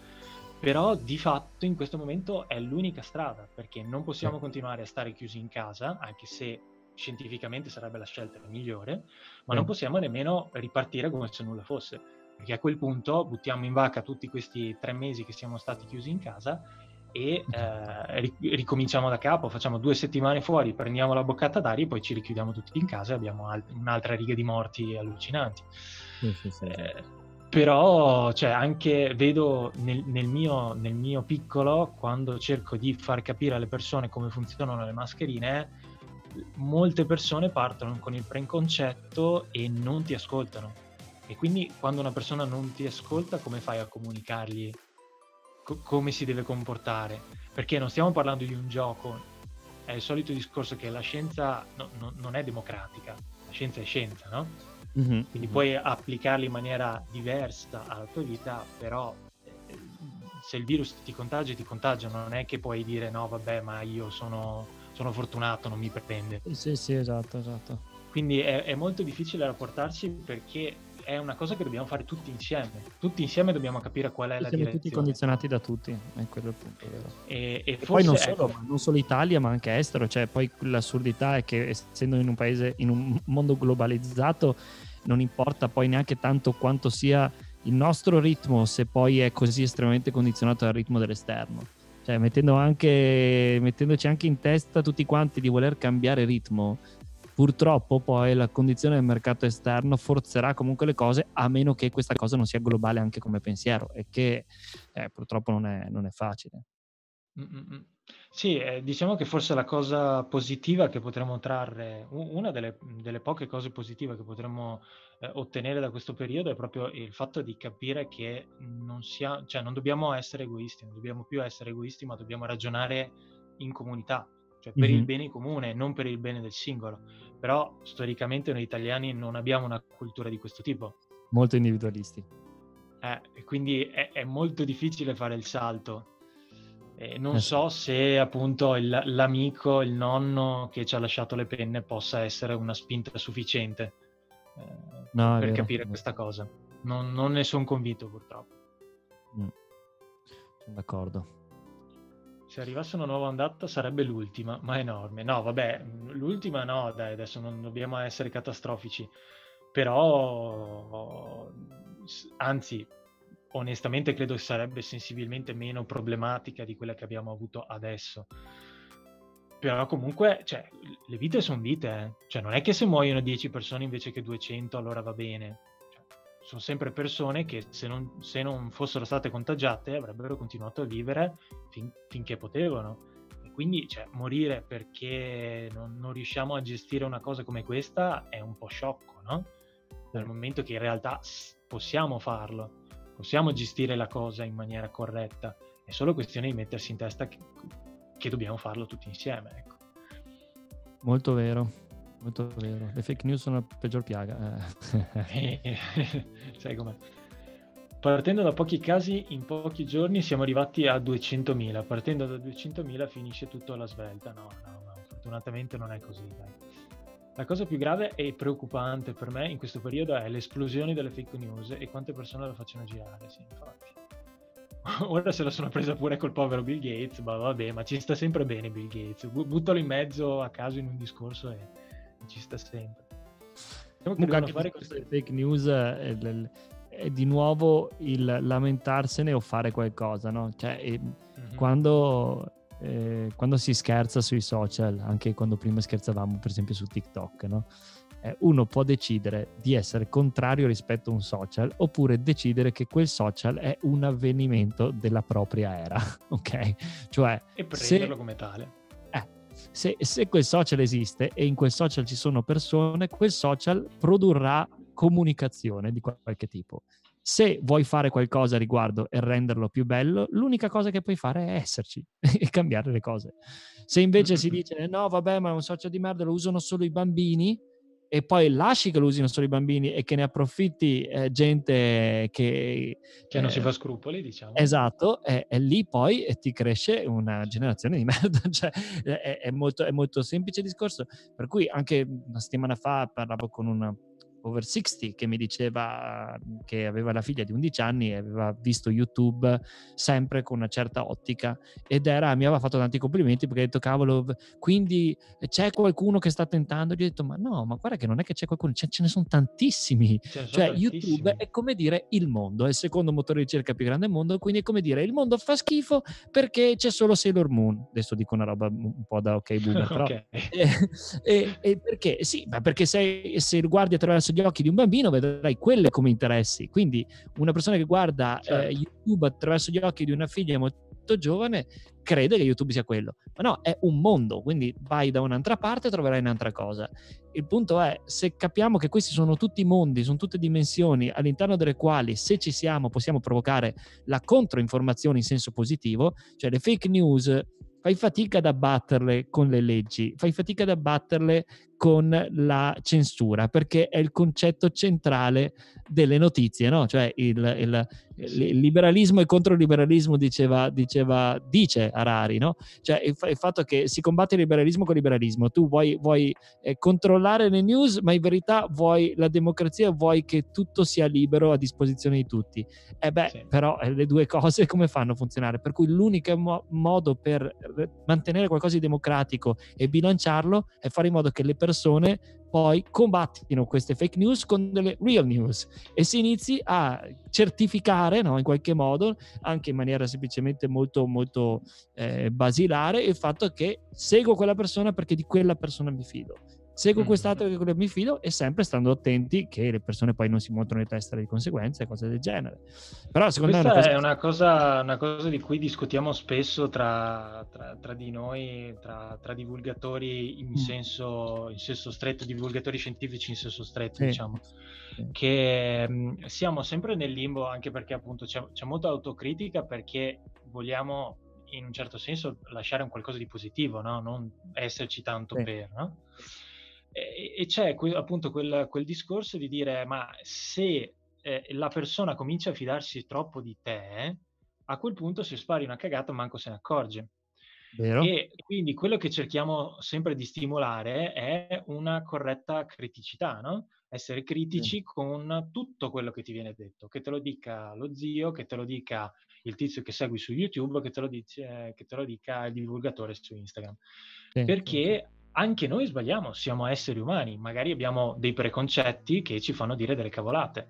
Però di fatto in questo momento è l'unica strada perché non possiamo sì. continuare a stare chiusi in casa, anche se scientificamente sarebbe la scelta migliore, ma sì. non possiamo nemmeno ripartire come se nulla fosse, perché a quel punto buttiamo in vacca tutti questi tre mesi che siamo stati chiusi in casa e eh, ricominciamo da capo, facciamo due settimane fuori, prendiamo la boccata d'aria e poi ci richiudiamo tutti in casa e abbiamo alt- un'altra riga di morti allucinanti. Sì, sì, sì, eh, però cioè, anche vedo nel, nel, mio, nel, mio, piccolo, quando cerco di far capire alle persone come funzionano le mascherine, molte persone partono con il preconcetto e non ti ascoltano. E quindi quando una persona non ti ascolta, come fai a comunicargli co- come si deve comportare, perché non stiamo parlando di un gioco, è il solito discorso che la scienza no, no, non è democratica, la scienza è scienza, no? Mm-hmm. Quindi mm-hmm. puoi applicarla in maniera diversa alla tua vita, però eh, se il virus ti contagia, ti contagia, non è che puoi dire no, vabbè, ma io sono, sono fortunato, non mi prende. Sì, sì, esatto, esatto. Quindi è, è molto difficile rapportarsi perché è una cosa che dobbiamo fare tutti insieme. Tutti insieme dobbiamo capire qual è la siamo direzione. tutti condizionati da tutti, è quello il punto, vero? E, e, e poi non solo, ecco... non solo, Italia, ma anche estero. Cioè, poi l'assurdità è che essendo in un paese, in un mondo globalizzato, non importa poi neanche tanto quanto sia il nostro ritmo, se poi è così estremamente condizionato dal ritmo dell'esterno. Cioè, mettendo anche, mettendoci anche in testa tutti quanti di voler cambiare ritmo, Purtroppo poi la condizione del mercato esterno forzerà comunque le cose a meno che questa cosa non sia globale anche come pensiero e che eh, purtroppo non è, non è facile. Mm-mm. Sì, eh, diciamo che forse la cosa positiva che potremmo trarre, una delle, delle poche cose positive che potremmo eh, ottenere da questo periodo è proprio il fatto di capire che non, sia, cioè non dobbiamo essere egoisti, non dobbiamo più essere egoisti, ma dobbiamo ragionare in comunità cioè per mm-hmm. il bene comune, non per il bene del singolo. Però storicamente noi italiani non abbiamo una cultura di questo tipo. Molto individualisti. Eh, quindi è, è, molto difficile fare il salto. E non eh. so se appunto il, l'amico, il nonno che ci ha lasciato le penne possa essere una spinta sufficiente eh, no, per capire questa cosa. Non, non ne sono convinto purtroppo. Mm. Sono d'accordo se arrivasse una nuova ondata sarebbe l'ultima, ma enorme. No, vabbè, l'ultima no, dai, adesso non dobbiamo essere catastrofici, però anzi, onestamente credo che sarebbe sensibilmente meno problematica di quella che abbiamo avuto adesso. Però comunque, cioè, le vite sono vite, eh. cioè non è che se muoiono 10 persone invece che 200 allora va bene sono sempre persone che se non, se non, fossero state contagiate avrebbero continuato a vivere fin, finché potevano. E quindi cioè, morire perché non, non, riusciamo a gestire una cosa come questa è un po' sciocco, no? Dal momento che in realtà possiamo farlo, possiamo gestire la cosa in maniera corretta, è solo questione di mettersi in testa che, che dobbiamo farlo tutti insieme. Ecco. Molto vero, molto vero. Le fake news sono la peggior piaga. Eh. Sai com'è? Partendo da pochi casi, in pochi giorni siamo arrivati a 200.000. Partendo da 200.000 finisce tutto alla svelta. No, no, no, fortunatamente non è così. Dai. La cosa più grave e preoccupante per me in questo periodo è l'esplosione delle fake news e quante persone lo facciano girare, sì, infatti. Ora se la sono presa pure col povero Bill Gates, ma vabbè, ma ci sta sempre bene Bill Gates. buttalo in mezzo a caso in un discorso e, ci sta sempre. Diciamo Comunque anche fare queste fake news è, è, di nuovo il lamentarsene o fare qualcosa, no? Cioè, mm-hmm. quando, eh, quando si scherza sui social, anche quando prima scherzavamo per esempio su TikTok, no? eh, uno può decidere di essere contrario rispetto a un social oppure decidere che quel social è un avvenimento della propria era, ok? Cioè, e prenderlo se, come tale. Eh, se, se quel social esiste e in quel social ci sono persone, quel social produrrà comunicazione di qualche tipo. Se vuoi fare qualcosa a riguardo e renderlo più bello, l'unica cosa che puoi fare è esserci e cambiare le cose. Se invece si dice no, vabbè, ma è un social di merda, lo usano solo i bambini, e poi lasci che lo usino solo i bambini e che ne approfitti eh, gente che... Che non si fa scrupoli, diciamo. Esatto, e, e lì poi ti cresce una generazione di merda, cioè è, è, molto, è molto semplice il discorso, per cui anche una settimana fa parlavo con una over 60 che mi diceva che aveva la figlia di 11 anni e aveva visto YouTube sempre con una certa ottica ed era, mi aveva fatto tanti complimenti perché ha detto cavolo quindi c'è qualcuno che sta tentando gli ho detto ma no ma guarda che non è che c'è qualcuno ce, ce ne sono tantissimi cioè tantissimi. YouTube è come dire il mondo è il secondo motore di ricerca più grande del mondo quindi è come dire il mondo fa schifo perché c'è solo Sailor Moon adesso dico una roba un po' da ok boomer però okay. e, e, e perché sì ma perché se, se guardi attraverso attraverso gli occhi di un bambino vedrai quelle come interessi. Quindi una persona che guarda eh, certo. eh, YouTube attraverso gli occhi di una figlia molto giovane crede che YouTube sia quello. Ma no, è un mondo, quindi vai da un'altra parte e troverai un'altra cosa. Il punto è, se capiamo che questi sono tutti mondi, sono tutte dimensioni all'interno delle quali se ci siamo possiamo provocare la controinformazione in senso positivo, cioè le fake news fai fatica ad abbatterle con le leggi, fai fatica ad abbatterle con la censura, perché è il concetto centrale delle notizie, no? Cioè il, il, il liberalismo e controliberalismo diceva, diceva, dice Harari, no? Cioè il, il, fatto che si combatte il liberalismo con il liberalismo, tu vuoi, vuoi eh, controllare le news, ma in verità vuoi la democrazia, vuoi che tutto sia libero a disposizione di tutti. E eh beh, sì. però eh, le due cose come fanno a funzionare? Per cui l'unico mo- modo per mantenere qualcosa di democratico e bilanciarlo è fare in modo che le persone persone poi combattino queste fake news con delle real news e si inizi a certificare no, in qualche modo, anche in maniera semplicemente molto, molto eh, basilare, il fatto che seguo quella persona perché di quella persona mi fido seguo mm. quest'altro che quello mi fido e sempre stando attenti che le persone poi non si montano le teste di conseguenza e cose del genere. Però secondo Questa me è una cosa, è una cosa, di cui discutiamo spesso tra, tra, tra di noi, tra, tra divulgatori in, mm. senso, in, senso, stretto, divulgatori scientifici in senso stretto, sì. diciamo. Sì. Che mh, mm, siamo sempre nel limbo anche perché appunto c'è, c'è molta autocritica perché vogliamo in un certo senso lasciare un qualcosa di positivo, no? non esserci tanto sì. per. No? E, e c'è que- appunto quel, quel, discorso di dire, ma se eh, la persona comincia a fidarsi troppo di te, a quel punto se spari una cagata manco se ne accorge. Vero. E quindi quello che cerchiamo sempre di stimolare è una corretta criticità, no? Essere critici sì. con tutto quello che ti viene detto, che te lo dica lo zio, che te lo dica il tizio che segui su YouTube, che te lo, dice, che te lo dica il divulgatore su Instagram. Sì, Perché sì anche noi sbagliamo, siamo esseri umani, magari abbiamo dei preconcetti che ci fanno dire delle cavolate.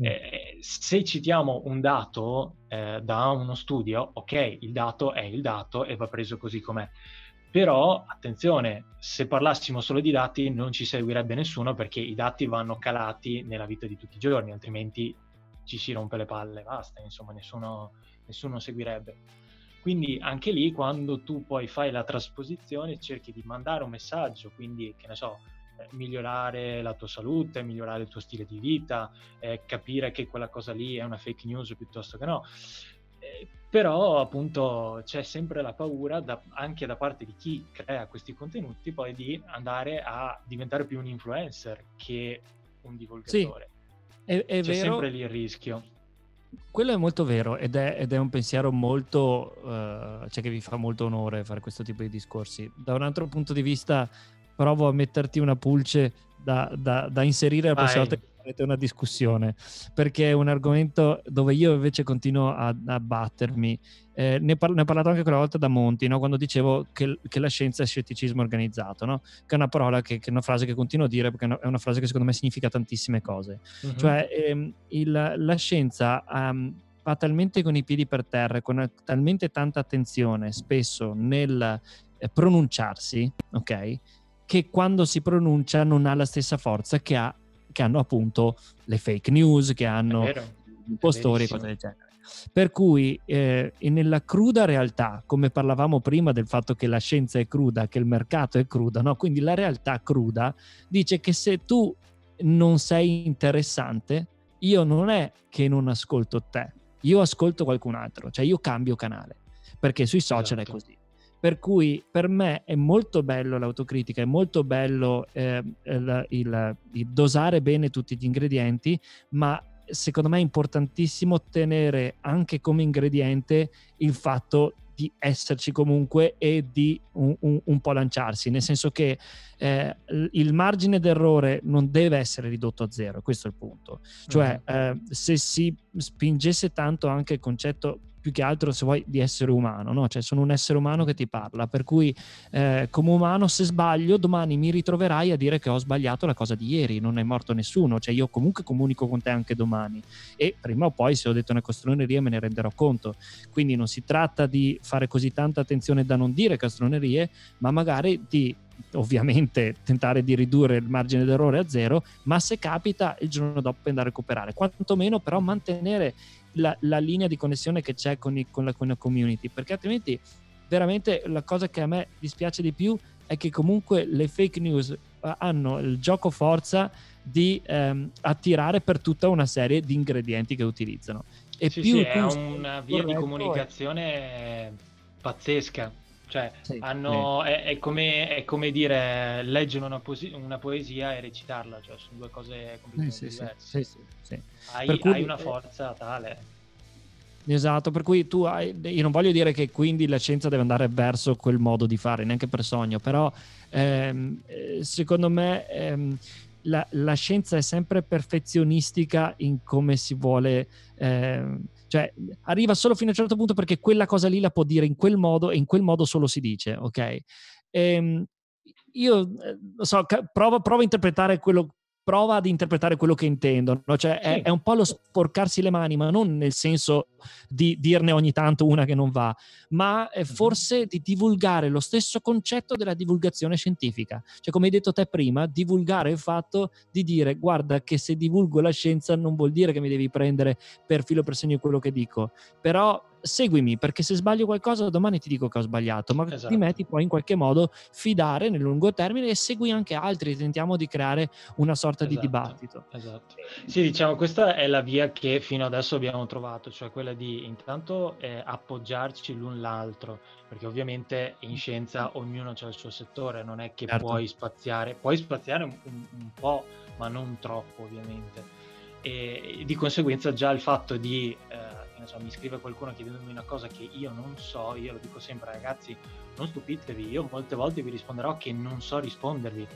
Mm. Eh, se citiamo un dato eh, da uno studio, ok, il dato è il dato e va preso così com'è. Però attenzione, se parlassimo solo di dati non ci seguirebbe nessuno perché i dati vanno calati nella vita di tutti i giorni, altrimenti ci si rompe le palle, basta, insomma, nessuno, nessuno seguirebbe. Quindi anche lì quando tu poi fai la trasposizione cerchi di mandare un messaggio, quindi che ne so, eh, migliorare la tua salute, migliorare il tuo stile di vita, eh, capire che quella cosa lì è una fake news piuttosto che no. Eh, però appunto c'è sempre la paura da, anche da parte di chi crea questi contenuti poi di andare a diventare più un influencer che un divulgatore. Sì, è, è c'è vero. sempre lì il rischio. Quello è molto vero ed è, ed è un pensiero molto, uh, cioè che vi fa molto onore fare questo tipo di discorsi. Da un altro punto di vista provo a metterti una pulce da, da, da inserire la prossima volta che farete una discussione, perché è un argomento dove io invece continuo a, a battermi. Eh, ne, par- ne, ho parlato anche quella volta da Monti, no? quando dicevo che, che, la scienza è scetticismo organizzato, no? che è una parola, che, che, è una frase che continuo a dire perché è una frase che secondo me significa tantissime cose. Uh-huh. Cioè, ehm, il, la scienza um, va talmente con i piedi per terra, con talmente tanta attenzione spesso nel eh, pronunciarsi, ok? Che quando si pronuncia non ha la stessa forza che ha che hanno appunto le fake news, che hanno impostori e cose del genere. Per cui eh, nella cruda realtà, come parlavamo prima del fatto che la scienza è cruda, che il mercato è crudo, no? quindi la realtà cruda dice che se tu non sei interessante, io non è che non ascolto te, io ascolto qualcun altro, cioè io cambio canale, perché sui social esatto. è così. Per cui per me è molto bello l'autocritica, è molto bello eh, il, il, il dosare bene tutti gli ingredienti, ma secondo me è importantissimo tenere anche come ingrediente il fatto di esserci comunque e di un, un, un po' lanciarsi, nel senso che eh, il margine d'errore non deve essere ridotto a zero, questo è il punto. Cioè, uh-huh. eh, se si spingesse tanto anche il concetto più che altro se vuoi di essere umano, no? Cioè sono un essere umano che ti parla, per cui eh, come umano se sbaglio domani mi ritroverai a dire che ho sbagliato la cosa di ieri, non è morto nessuno, cioè io comunque comunico con te anche domani. E prima o poi se ho detto una castroneria me ne renderò conto, quindi non si tratta di fare così tanta attenzione da non dire castronerie, ma magari di ovviamente tentare di ridurre il margine d'errore a zero, ma se capita il giorno dopo andare a recuperare, quantomeno però mantenere la, la linea di connessione che c'è con, i, con, la, con la community, perché altrimenti veramente la cosa che a me dispiace di più è che comunque le fake news eh, hanno il gioco forza di ehm, attirare per tutta una serie di ingredienti che utilizzano. E sì, più sì, è una via di comunicazione è... pazzesca. Cioè, sì, hanno, sì. È, è, come, è, come, dire leggere una, poesia, una poesia e recitarla, cioè sono due cose completamente sì, diverse. Hai, cui, hai, una forza tale. Esatto, per cui tu hai, io non voglio dire che quindi la scienza deve andare verso quel modo di fare, neanche per sogno, però ehm, eh, secondo me ehm, la, la, scienza è sempre perfezionistica in come si vuole... Ehm, cioè, arriva solo fino a un certo punto perché quella cosa lì la può dire in quel modo e in quel modo solo si dice, ok? Ehm, io eh, so, provo, provo, a interpretare quello, prova ad interpretare quello che intendono, cioè sì. è, è, un po' lo sporcarsi le mani, ma non nel senso di dirne ogni tanto una che non va, ma mm-hmm. forse di divulgare lo stesso concetto della divulgazione scientifica. Cioè, come hai detto te prima, divulgare il fatto di dire guarda che se divulgo la scienza non vuol dire che mi devi prendere per filo per segno quello che dico, però seguimi perché se sbaglio qualcosa domani ti dico che ho sbagliato, ma esatto. di me ti puoi in qualche modo fidare nel lungo termine e segui anche altri, tentiamo di creare una sorta esatto, di dibattito. Esatto. Sì, diciamo, questa è la via che fino adesso abbiamo trovato, cioè quella di intanto eh, appoggiarci l'un l'altro, perché ovviamente in scienza ognuno ha il suo settore, non è che certo. puoi spaziare, puoi spaziare un, un po', ma non troppo ovviamente. E di conseguenza già il fatto di eh, so, mi scrive qualcuno chiedendomi una cosa che io non so, io lo dico sempre ragazzi, non stupitevi, io molte volte vi risponderò che non so rispondervi,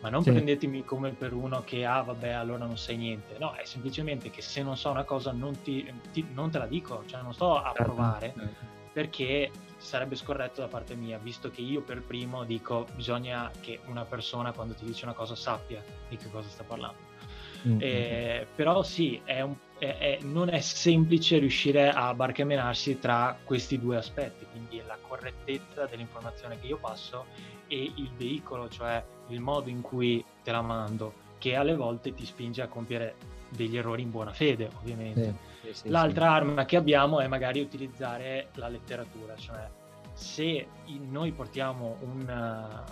ma non sì. prendetemi come per uno che ah vabbè allora non sai niente, no, è semplicemente che se non so una cosa non, ti, ti, non te la dico, cioè non sto a certo, provare certo. perché sarebbe scorretto da parte mia, visto che io per primo dico bisogna che una persona quando ti dice una cosa sappia di che cosa sta parlando. Mm-hmm. Eh, però sì, è un, è, è, non è semplice riuscire a barcamenarsi tra questi due aspetti, quindi la correttezza dell'informazione che io passo e il veicolo, cioè il modo in cui te la mando, che alle volte ti spinge a compiere degli errori in buona fede, ovviamente. Sì, sì, L'altra arma che abbiamo è magari utilizzare la letteratura, cioè se noi portiamo una,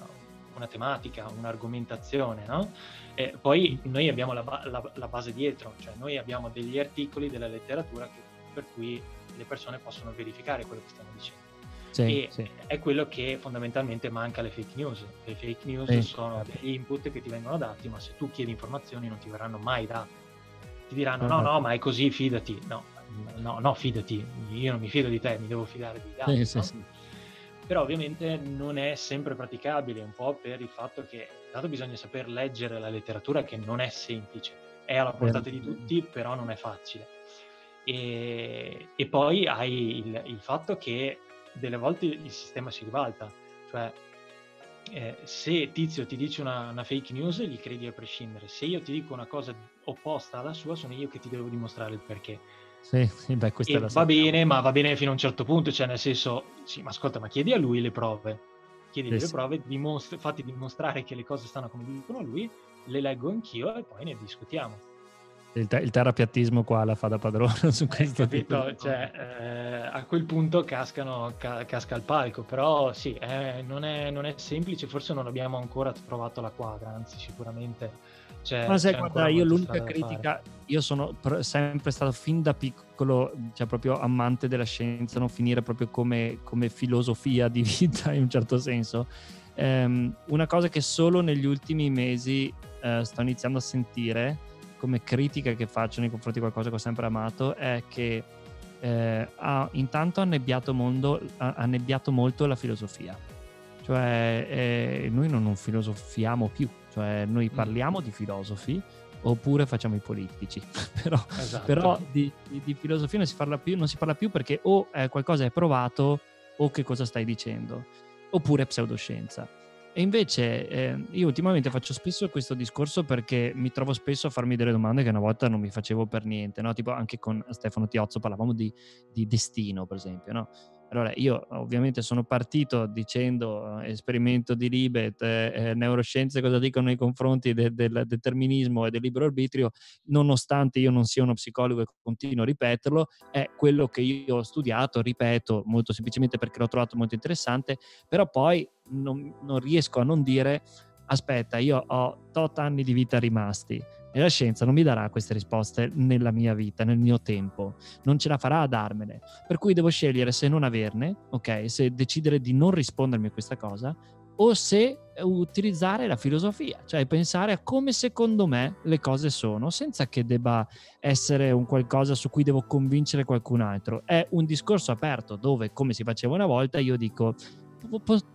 una tematica, un'argomentazione, no? E poi noi abbiamo la, la, la, base dietro, cioè noi abbiamo degli articoli della letteratura che, per cui le persone possono verificare quello che stiamo dicendo. Sì, e sì. è quello che fondamentalmente manca alle fake news. Le fake news sì. sono degli input che ti vengono dati, ma se tu chiedi informazioni non ti verranno mai dati. Ti diranno no, no, ma è così, fidati. No, no, no, fidati, io non mi fido di te, mi devo fidare di dati. No? Però ovviamente non è sempre praticabile, un po' per il fatto che intanto bisogna saper leggere la letteratura che non è semplice, è alla portata di tutti, però non è facile. E, e poi hai il, il fatto che delle volte il sistema si ribalta, cioè eh, se Tizio ti dice una, una, fake news gli credi a prescindere, se io ti dico una cosa opposta alla sua sono io che ti devo dimostrare il perché. Sì, sì beh, questa e è la va bene, ma va bene fino a un certo punto, cioè nel senso, sì, ma ascolta, ma chiedi a lui le prove, chiedi sì, le prove, dimostri, fatti dimostrare che le cose stanno come dicono lui, le leggo anch'io e poi ne discutiamo. Il, te- il terapiattismo qua la fa da padrone su eh, questo eh, tipo cioè, eh, a quel punto cascano, ca- casca il palco però sì eh, non, è, non, è, semplice forse non abbiamo ancora trovato la quadra anzi sicuramente c'è, ma sai guarda io l'unica critica io sono pr- sempre stato fin da piccolo cioè proprio amante della scienza non finire proprio come, come filosofia di vita in un certo senso. Um, una cosa che solo negli ultimi mesi uh, sto iniziando a sentire come critica che faccio nei confronti di qualcosa che ho sempre amato è che eh, ha intanto annebbiato, mondo, ha annebbiato molto la filosofia. Cioè, eh, noi non, non, filosofiamo più, cioè noi mm. parliamo di filosofi oppure facciamo i politici. però, esatto. però di, di, di, filosofia non si, parla più, non si parla più perché o eh, qualcosa è provato o che cosa stai dicendo, oppure pseudoscienza. E invece eh, io ultimamente faccio spesso questo discorso perché mi trovo spesso a farmi delle domande che una volta non mi facevo per niente, no? Tipo anche con Stefano Tiozzo parlavamo di, di destino, per esempio, no? Allora, io ovviamente sono partito dicendo eh, esperimento di Libet, eh, eh, neuroscienze cosa dicono nei confronti de- del determinismo e del libero arbitrio, nonostante io non sia uno psicologo e continuo a ripeterlo, è quello che io ho studiato, ripeto, molto semplicemente perché l'ho trovato molto interessante, però poi non, non riesco a non dire aspetta, io ho tot anni di vita rimasti, e la scienza non mi darà queste risposte nella mia vita, nel mio tempo, non ce la farà a darmene. Per cui devo scegliere se non averne, ok, se decidere di non rispondermi a questa cosa, o se utilizzare la filosofia, cioè pensare a come secondo me le cose sono, senza che debba essere un qualcosa su cui devo convincere qualcun altro. È un discorso aperto dove, come si faceva una volta, io dico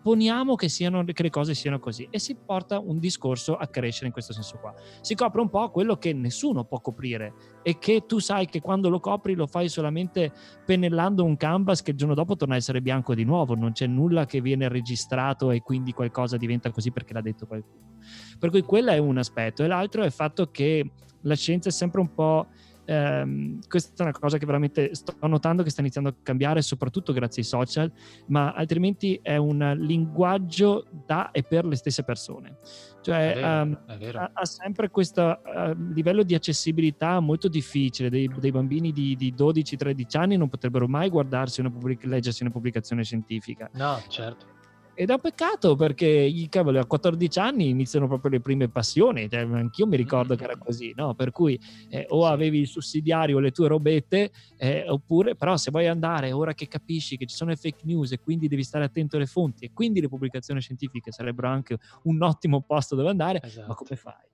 poniamo che, siano, che le cose siano così e si porta un discorso a crescere in questo senso qua. Si copre un po' quello che nessuno può coprire e che tu sai che quando lo copri lo fai solamente pennellando un canvas che il giorno dopo torna a essere bianco di nuovo, non c'è nulla che viene registrato e quindi qualcosa diventa così perché l'ha detto qualcuno. Per cui quello è un aspetto e l'altro è il fatto che la scienza è sempre un po' ehm, questa è una cosa che veramente sto notando che sta iniziando a cambiare, soprattutto grazie ai social, ma altrimenti è un linguaggio da e per le stesse persone. Cioè vero, um, ha, ha, sempre questo uh, livello di accessibilità molto difficile. Dei, dei bambini di, di 12-13 anni non potrebbero mai guardarsi una pubblic- leggersi una pubblicazione scientifica. No, certo ed è un peccato perché i cavoli a 14 anni iniziano proprio le prime passioni, cioè, anch'io mi ricordo che era mm. così, no? Per cui eh, o avevi il sussidiario, le tue robette, eh, oppure però se vuoi andare, ora che capisci che ci sono le fake news e quindi devi stare attento alle fonti e quindi le pubblicazioni scientifiche sarebbero anche un ottimo posto dove andare, esatto. ma come fai?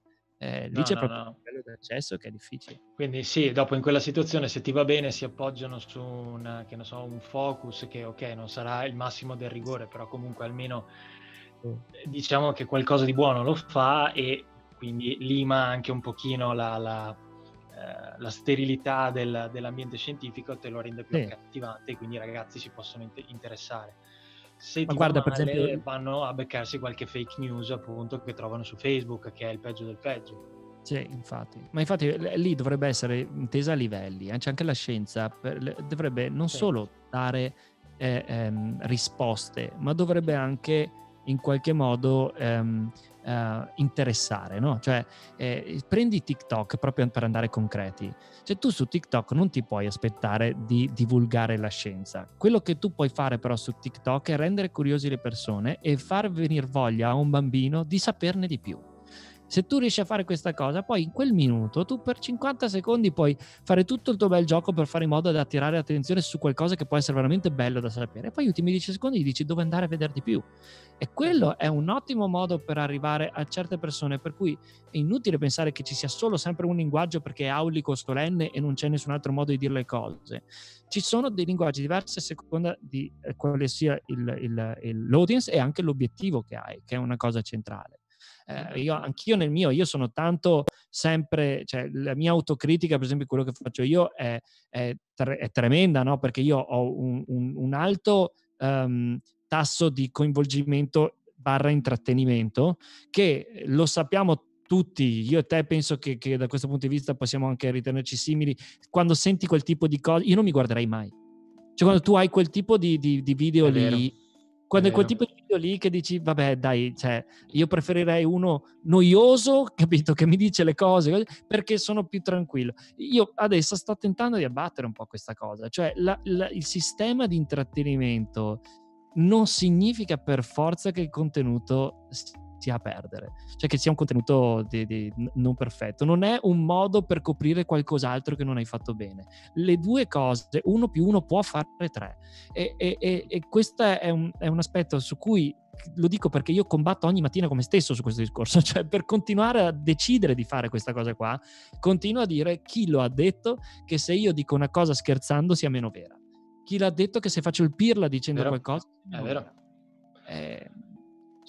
Eh, lì no, c'è no, proprio no. un livello di accesso che è difficile. Quindi sì, dopo in quella situazione se ti va bene si appoggiano su una, so, un focus che ok non sarà il massimo del rigore, però comunque almeno mm. diciamo che qualcosa di buono lo fa e quindi lima anche un pochino la, la, eh, la sterilità del, dell'ambiente scientifico, te lo rende più sì. accattivante e quindi i ragazzi si possono inter- interessare se Ma guarda, male, per esempio, vanno a beccarsi qualche fake news appunto che trovano su Facebook, che è il peggio del peggio. Sì, infatti. Ma infatti lì dovrebbe essere intesa a livelli, c'è anche la scienza, per, dovrebbe non sì. solo dare eh, ehm, risposte, ma dovrebbe anche in qualche modo ehm, eh, interessare, no? Cioè, eh, prendi TikTok proprio per andare concreti. Cioè, tu su TikTok non ti puoi aspettare di divulgare la scienza. Quello che tu puoi fare però su TikTok è rendere curiosi le persone e far venire voglia a un bambino di saperne di più. Se tu riesci a fare questa cosa, poi in quel minuto tu per 50 secondi puoi fare tutto il tuo bel gioco per fare in modo da attirare attenzione su qualcosa che può essere veramente bello da sapere. E poi gli ultimi 10 secondi gli dici dove andare a vedere di più. E quello è un ottimo modo per arrivare a certe persone, per cui è inutile pensare che ci sia solo sempre un linguaggio perché è aulico, solenne e non c'è nessun altro modo di dire le cose. Ci sono dei linguaggi diversi a seconda di eh, quale sia il, il, il, l'audience e anche l'obiettivo che hai, che è una cosa centrale. Eh, io, anch'io nel mio, io sono tanto sempre, cioè la mia autocritica, per esempio, quello che faccio io è, è, tre, è tremenda, no? Perché io ho un, un, un alto um, tasso di coinvolgimento barra intrattenimento che lo sappiamo tutti, io e te penso che, che, da questo punto di vista possiamo anche ritenerci simili, quando senti quel tipo di cose, io non mi guarderei mai. Cioè quando tu hai quel tipo di, di, di video lì, quando è quel tipo di video lì che dici, vabbè, dai, cioè, io preferirei uno noioso, capito, che mi dice le cose, perché sono più tranquillo. Io adesso sto tentando di abbattere un po' questa cosa, cioè la, la, il sistema di intrattenimento non significa per forza che il contenuto sia a perdere, cioè che sia un contenuto di, di non perfetto. Non è un modo per coprire qualcos'altro che non hai fatto bene. Le due cose, uno più uno può fare tre. E, e, e, e questo è un, è un aspetto su cui lo dico perché io combatto ogni mattina come stesso su questo discorso, cioè per continuare a decidere di fare questa cosa qua, continuo a dire chi lo ha detto che se io dico una cosa scherzando sia meno vera. Chi l'ha detto che se faccio il pirla dicendo vero. qualcosa... È vero. Eh,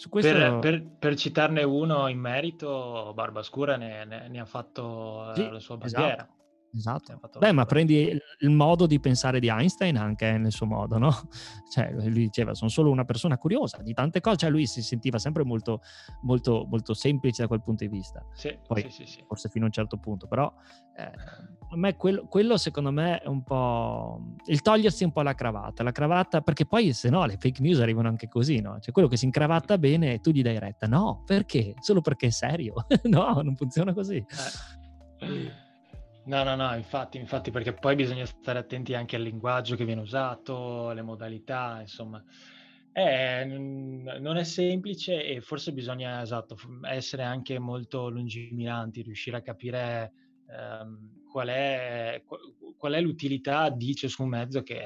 questo... Per, per, per, citarne uno in merito, Barbascura ne, ne, ne ha fatto sì, la sua bandiera. Esatto. Esatto. Beh, ma prendi il modo di pensare di Einstein anche nel suo modo, no? Cioè, lui diceva, sono solo una persona curiosa di tante cose, cioè lui si sentiva sempre molto, molto, molto semplice da quel punto di vista. Sì, Poi, sì, sì, sì. forse fino a un certo punto, però eh, a me quello, quello, secondo me è un po' il togliersi un po' la cravatta, la cravatta, perché poi se no le fake news arrivano anche così, no? Cioè quello che si incravatta bene tu gli dai retta, no, perché? Solo perché è serio? no, non funziona così. Eh. No, no, no, infatti, infatti, perché poi bisogna stare attenti anche al linguaggio che viene usato, alle modalità, insomma. Eh, non è semplice e forse bisogna, esatto, essere anche molto lungimiranti, riuscire a capire ehm, qual, è, qual, è, l'utilità di ciascun mezzo che,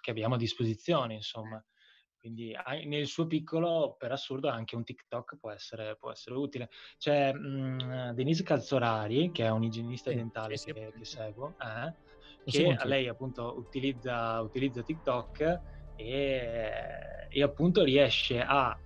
che abbiamo a disposizione, insomma. Quindi nel suo piccolo, per assurdo, anche un TikTok può essere, può essere utile. C'è mh, Denise Calzorari, che è un igienista sì, dentale sì, che, sì. che, seguo, eh, che lei appunto utilizza, utilizza TikTok e, e appunto riesce a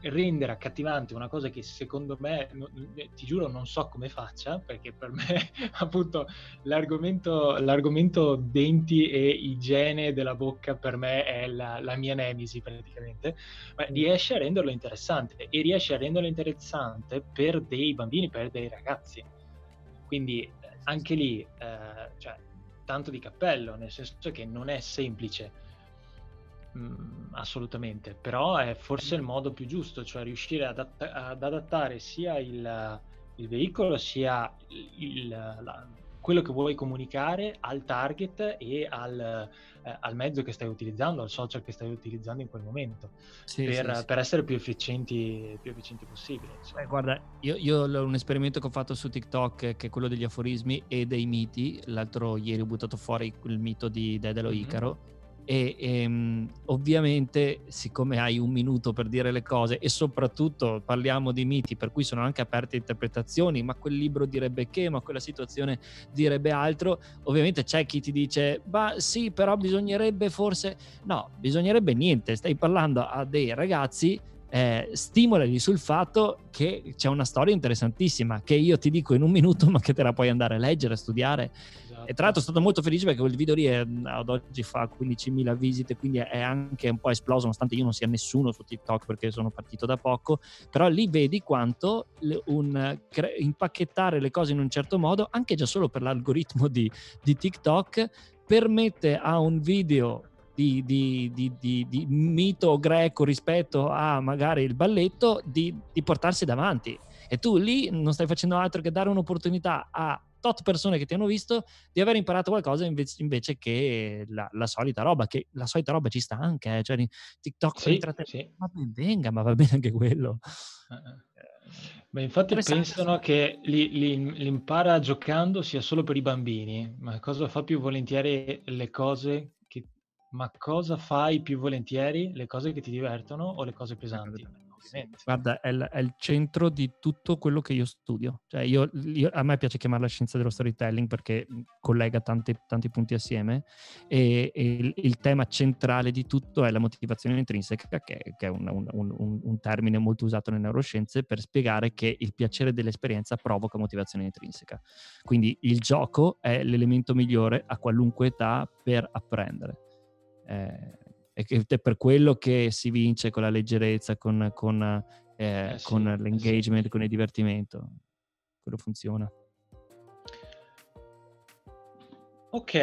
rendere accattivante una cosa che secondo me, no, ti giuro, non so come faccia, perché per me appunto l'argomento, l'argomento denti e igiene della bocca per me è la, la mia nemesi praticamente, ma riesce a renderlo interessante e riesce a renderlo interessante per dei bambini, per dei ragazzi. Quindi anche lì, eh, cioè, tanto di cappello, nel senso che non è semplice Mm, assolutamente, però è forse il modo più giusto, cioè riuscire ad, adatt- ad adattare sia il, il veicolo sia il, la, quello che vuoi comunicare al target e al, eh, al, mezzo che stai utilizzando, al social che stai utilizzando in quel momento, sì, per, sì, per sì. essere più efficienti, più efficienti possibile. Beh, guarda, io, io un esperimento che ho fatto su TikTok, che è quello degli aforismi e dei miti, l'altro ieri ho buttato fuori il mito di Dedalo mm-hmm. E, e ehm, ovviamente siccome hai un minuto per dire le cose e soprattutto parliamo di miti per cui sono anche aperte interpretazioni ma quel libro direbbe che ma quella situazione direbbe altro ovviamente c'è chi ti dice ma sì però bisognerebbe forse no bisognerebbe niente stai parlando a dei ragazzi eh, stimolali sul fatto che c'è una storia interessantissima che io ti dico in un minuto ma che te la puoi andare a leggere, a studiare e tra l'altro sono stato molto felice perché quel video lì è, ad oggi fa 15.000 visite, quindi è anche un po' esploso, nonostante io non sia nessuno su TikTok perché sono partito da poco, però lì vedi quanto un, cre- impacchettare le cose in un certo modo, anche già solo per l'algoritmo di, di TikTok, permette a un video di, di, di, di, mito greco rispetto a magari il balletto di, portarsi davanti. E tu lì non stai facendo altro che dare un'opportunità a tot persone che ti hanno visto di aver imparato qualcosa invece, invece che la, la, solita roba, che la solita roba ci sta anche, eh? cioè TikTok sì, sì. ma ben venga, ma va bene anche quello. Uh-uh. Beh, infatti pensano che li, li, l'impara giocando sia solo per i bambini, ma cosa fa più volentieri le cose che... Ma cosa fai più volentieri? Le cose che ti divertono o le cose pesanti? Ovviamente. Guarda, è il, è il, centro di tutto quello che io studio. Cioè io, io, a me piace chiamarla scienza dello storytelling perché collega tanti, tanti punti assieme e, e il, il, tema centrale di tutto è la motivazione intrinseca, che, che è un, un, un, un, termine molto usato nelle neuroscienze per spiegare che il piacere dell'esperienza provoca motivazione intrinseca. Quindi il gioco è l'elemento migliore a qualunque età per apprendere. Eh, è per quello che si vince con la leggerezza, con, con, eh, eh sì, con l'engagement, eh sì. con il divertimento. Quello funziona. Ok,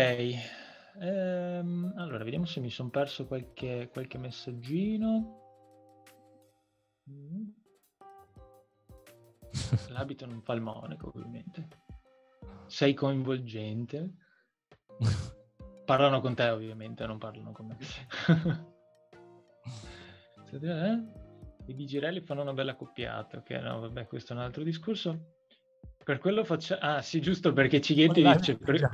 ehm, allora vediamo se mi sono perso qualche, qualche messaggino. Mm. L'abito non fa il monaco, ovviamente. Sei coinvolgente. Parlano con te ovviamente, non parlano con me. eh? I Bigirelli fanno una bella coppiata, ok? No, vabbè, questo è un altro discorso. Per quello facciamo... Ah, sì, giusto, perché Cighetti dice... Per...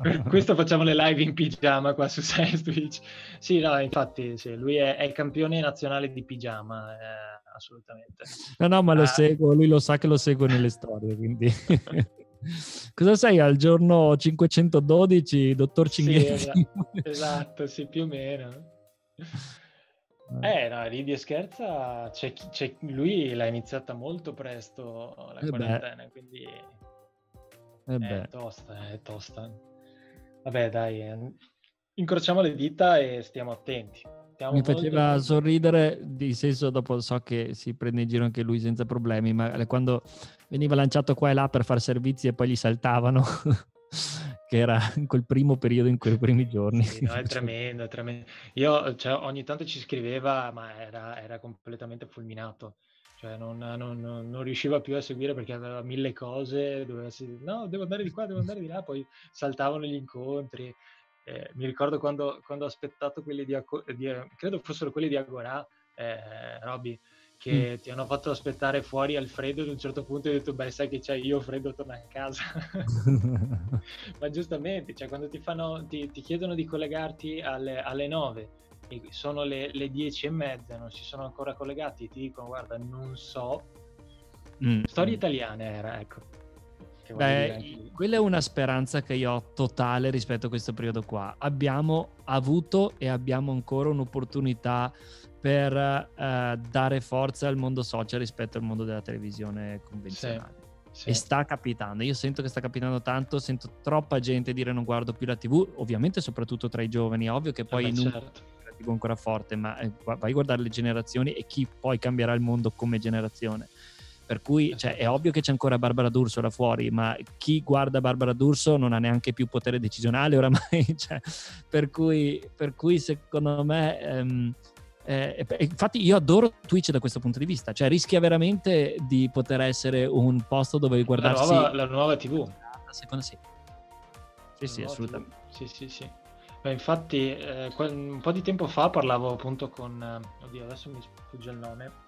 per, questo facciamo le live in pigiama qua su Twitch. Sì, no, infatti, sì, lui è, è, il campione nazionale di pigiama, eh, assolutamente. No, no, ma lo ah. seguo, lui lo sa che lo seguo nelle storie, quindi... Cosa sei al giorno 512, dottor Cinghetti? Sì, esatto, sì, più o meno. Eh, no, ridi e scherza, c'è, c'è, lui l'ha iniziata molto presto la eh quarantena, beh. quindi eh è tosta, è tosta. Vabbè, dai, incrociamo le dita e stiamo attenti. Stiamo Mi faceva molto... sorridere, di senso dopo so che si prende in giro anche lui senza problemi, ma quando veniva lanciato qua e là per fare servizi e poi gli saltavano, che era in quel primo periodo, in quei primi giorni. Sì, no, è tremendo, è tremendo. Io cioè, ogni tanto ci scriveva, ma era, era completamente fulminato. Cioè, non, non, non, riusciva più a seguire perché aveva mille cose, doveva essere, no, devo andare di qua, devo andare di là, poi saltavano gli incontri. Eh, mi ricordo quando, quando, ho aspettato quelli di, di, credo fossero quelli di Agorà, eh, Robby, che mm. ti hanno fatto aspettare fuori al freddo e ad un certo punto hai detto beh sai che c'è io freddo torno a casa ma giustamente cioè, quando ti, fanno, ti, ti, chiedono di collegarti alle, alle 9 e sono le, le 10 e mezza non si sono ancora collegati ti dicono guarda non so mm. storie italiane era ecco Beh, quella è una speranza che io ho totale rispetto a questo periodo qua. Abbiamo avuto e abbiamo ancora un'opportunità per uh, dare forza al mondo social rispetto al mondo della televisione convenzionale. Sì, sì. E sta capitando, io sento che sta capitando tanto, sento troppa gente dire non guardo più la TV, ovviamente soprattutto tra i giovani, ovvio che poi eh beh, in certo. la TV ancora forte, ma eh, vai a guardare le generazioni e chi poi cambierà il mondo come generazione. Per cui cioè, è ovvio che c'è ancora Barbara D'Urso là fuori, ma chi guarda Barbara D'Urso non ha neanche più potere decisionale oramai. Cioè, per, cui, per, cui, secondo me ehm, eh, infatti io adoro Twitch da questo punto di vista, cioè rischia veramente di poter essere un posto dove guardarsi... La nuova, la nuova TV. Secondo sì. Sì, sì, assolutamente. TV. Sì, sì, sì. Beh, infatti eh, un po' di tempo fa parlavo appunto con... Eh, oddio, adesso mi sfugge il nome.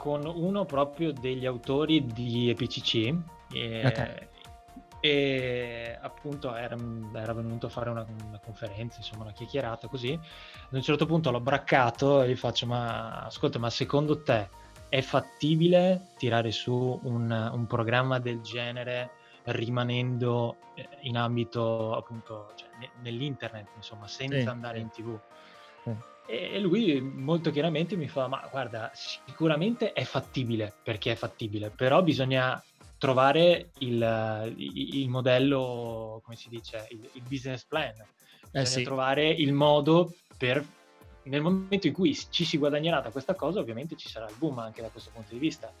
Con uno proprio degli autori di EPCC. E, okay e appunto era, era, venuto a fare una, una, conferenza, insomma una chiacchierata così. Ad un certo punto l'ho braccato e gli faccio: Ma ascolta, ma secondo te è fattibile tirare su un, un programma del genere rimanendo eh, in ambito appunto cioè, nell'internet, insomma, senza sì, andare in tv? Sì. E lui molto chiaramente mi fa: Ma guarda, sicuramente è fattibile perché è fattibile, però bisogna trovare il, il, modello, come si dice, il, il business plan. Eh sì. trovare il modo per nel momento in cui ci si guadagnerà da questa cosa, ovviamente ci sarà il boom anche da questo punto di vista.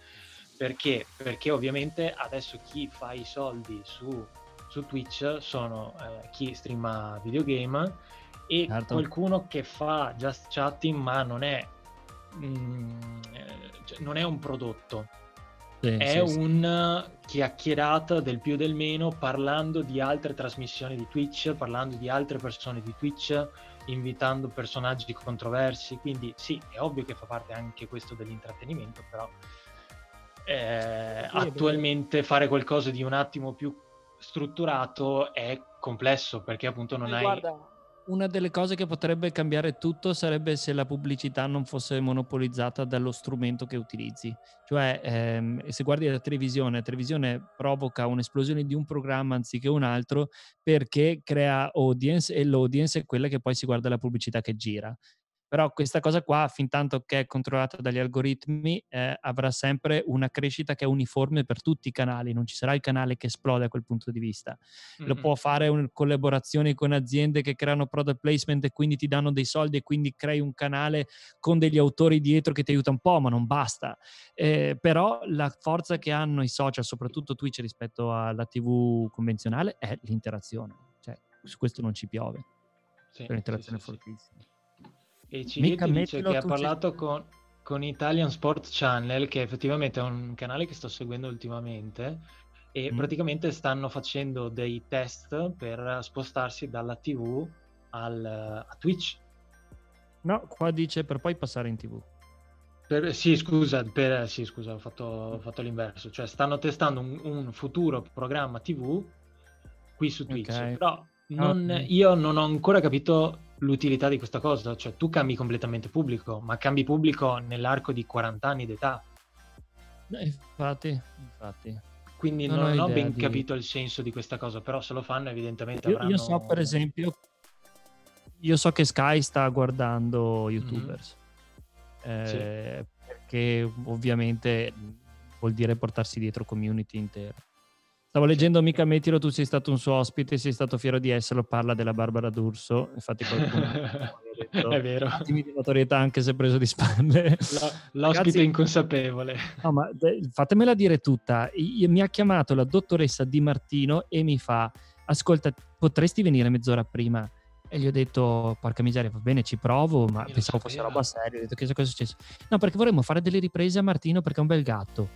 Perché? Perché ovviamente adesso chi fa i soldi su, su Twitch sono eh, chi streama videogame e certo. qualcuno che fa just chatting ma non è, mm, cioè, non è un prodotto sì, è sì, un sì. chiacchierata del più del meno parlando di altre trasmissioni di Twitch, parlando di altre persone di Twitch, invitando personaggi controversi. Quindi sì, è ovvio che fa parte anche questo dell'intrattenimento, però eh, attualmente fare qualcosa di un attimo più strutturato è complesso perché appunto non eh, hai... Guarda, una delle cose che potrebbe cambiare tutto sarebbe se la pubblicità non fosse monopolizzata dallo strumento che utilizzi. Cioè, ehm, se guardi la televisione, la televisione provoca un'esplosione di un programma anziché un altro perché crea audience e l'audience è quella che poi si guarda la pubblicità che gira. Però questa cosa qua, fin tanto che è controllata dagli algoritmi, eh, avrà sempre una crescita che è uniforme per tutti i canali, non ci sarà il canale che esplode a quel punto di vista. Mm-hmm. Lo può fare in collaborazione con aziende che creano product placement e quindi ti danno dei soldi e quindi crei un canale con degli autori dietro che ti aiuta un po', ma non basta. Eh, però la forza che hanno i social, soprattutto Twitch rispetto alla TV convenzionale, è l'interazione. Cioè, su questo non ci piove. Sì, è un'interazione sì, sì, fortissima. E Cilieti dice che ha parlato con, con, Italian Sport Channel, che effettivamente è un canale che sto seguendo ultimamente, e mm. praticamente stanno facendo dei test per spostarsi dalla TV al, a Twitch. No, qua dice per poi passare in TV. Per, sì, scusa, per, sì, scusa ho, fatto, ho, fatto, l'inverso. Cioè, stanno testando un, un, futuro programma TV qui su Twitch. Okay. Però non, okay. io non ho ancora capito l'utilità di questa cosa, cioè tu cambi completamente pubblico, ma cambi pubblico nell'arco di 40 anni d'età. Eh, infatti, infatti. Quindi non, non ho, ho ben di... capito il senso di questa cosa, però se lo fanno evidentemente io, avranno... Io so per esempio, io so che Sky sta guardando mm-hmm. YouTubers, mm-hmm. eh, sì. perché ovviamente vuol dire portarsi dietro community intere. Stavo leggendo Mica Metilo, tu sei stato un suo ospite, sei stato fiero di esserlo, parla della Barbara D'Urso, infatti qualcuno detto, è vero. Attimi di notorietà anche se preso di spalle. l'ospite Ragazzi, inconsapevole. No, ma fatemela dire tutta, mi ha chiamato la dottoressa Di Martino e mi fa, ascolta, potresti venire mezz'ora prima? E gli ho detto, porca miseria, va bene, ci provo, ma Io pensavo fosse roba seria. Ho detto, che cosa è successo? No, perché vorremmo fare delle riprese a Martino perché è un bel gatto.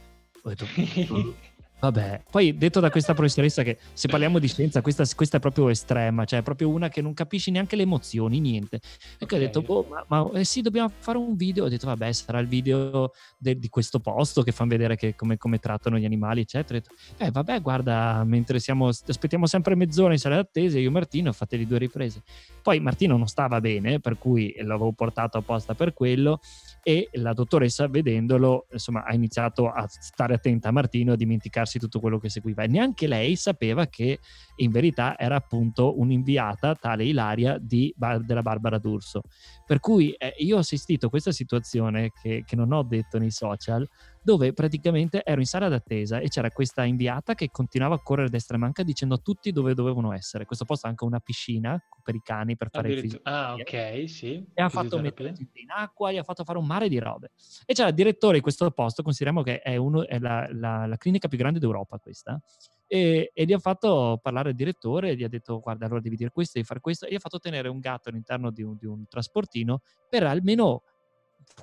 Ho detto, Vabbè, poi detto da questa professoressa che se parliamo di scienza, questa, questa, è proprio estrema, cioè è proprio una che non capisci neanche le emozioni, niente. E okay. ho detto, boh, ma, ma eh sì, dobbiamo fare un video. Ho detto, vabbè, sarà il video de, di questo posto che fanno vedere che, come, come, trattano gli animali, eccetera. Detto, eh, vabbè, guarda, mentre siamo, aspettiamo sempre mezz'ora in sala d'attesa, io e Martino fate le due riprese. Poi Martino non stava bene, per cui l'avevo portato apposta per quello e la dottoressa vedendolo insomma ha iniziato a stare attenta a Martino a dimenticarsi tutto quello che seguiva. E neanche lei sapeva che in verità era appunto un'inviata tale Ilaria di, della Barbara D'Urso. Per cui eh, io ho assistito a questa situazione che, che non ho detto nei social dove praticamente ero in sala d'attesa e c'era questa inviata che continuava a correre a destra e manca dicendo a tutti dove dovevano essere. Questo posto ha anche una piscina per i cani per fare il fisico. Ah, ok, sì. E ha fatto mettere in acqua, gli ha fatto fare un mare di robe. E c'era il direttore di questo posto, consideriamo che è, uno, è la, la, la clinica più grande d'Europa questa, e, e, gli ha fatto parlare il direttore gli ha detto guarda allora devi dire questo, devi fare questo e gli ha fatto tenere un gatto all'interno di un, di un trasportino per almeno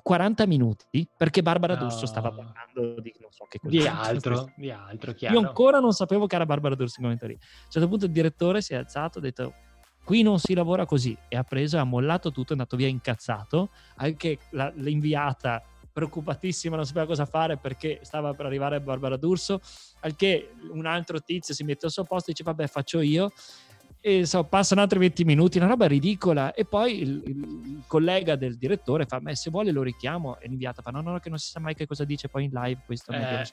40 minuti perché Barbara no. D'Urso stava parlando di non so che cosa. Di altro, di altro, chiaro. Io ancora non sapevo che era Barbara D'Urso in commentario. A un certo punto il direttore si è alzato e ha detto qui non si lavora così e ha preso, ha mollato tutto, è andato via incazzato, anche la, l'inviata preoccupatissima, non sapeva cosa fare perché stava per arrivare Barbara D'Urso, al che un altro tizio si mette al suo posto e dice vabbè faccio io e so, passano altri 20 minuti, una roba ridicola. E poi il, il collega del direttore fa: Ma se vuole lo richiamo. E l'inviata fa: No, no, che non si sa mai che cosa dice poi in live. Questo eh,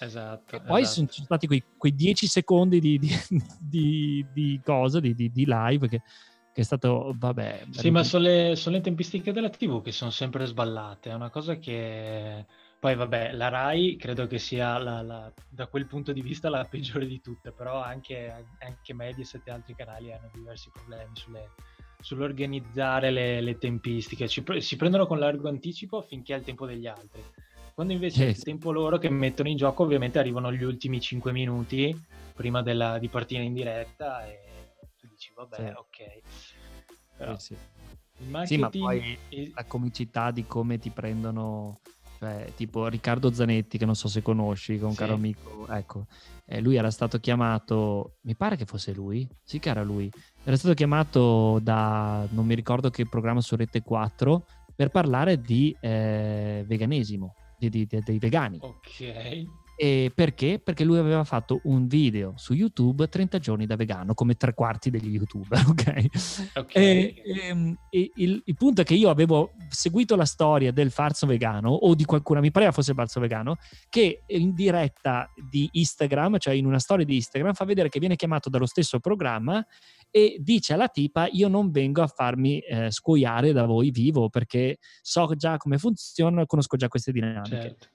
esatto. E poi esatto. sono stati quei, quei 10 secondi di, di, di, di cosa, di, live che, che, è stato, vabbè. Sì, ma sono le, sono le tempistiche della TV che sono sempre sballate. È una cosa che poi vabbè, la RAI credo che sia la, la, da quel punto di vista la peggiore di tutte, però anche, anche Mediaset e altri canali hanno diversi problemi sulle, sull'organizzare le, le tempistiche. Ci, si prendono con largo anticipo finché è il tempo degli altri. Quando invece yes. è il tempo loro che mettono in gioco, ovviamente arrivano gli ultimi 5 minuti prima della, di partire in diretta e tu dici vabbè, sì. ok. Però, sì. il Sì, ma marketing poi la comicità di come ti prendono, cioè, tipo Riccardo Zanetti, che non so se conosci, che è un Sì. caro amico, ecco, eh, lui era stato chiamato, mi pare che fosse lui, sì che era lui, era stato chiamato da, non mi ricordo che programma su Rete 4, per parlare di eh, veganesimo, dei vegani. Ok. E perché? Perché lui aveva fatto un video su YouTube 30 giorni da vegano, come tre quarti degli youtuber, ok? Ok. E, ehm, e il, il punto è che io avevo seguito la storia del farzo vegano, o di qualcuno, mi pareva fosse il farzo vegano, che in diretta di Instagram, cioè in una storia di Instagram, fa vedere che viene chiamato dallo stesso programma e dice alla tipa io non vengo a farmi eh, scuoiare da voi vivo perché so già come funziona, conosco già queste dinamiche. Certo.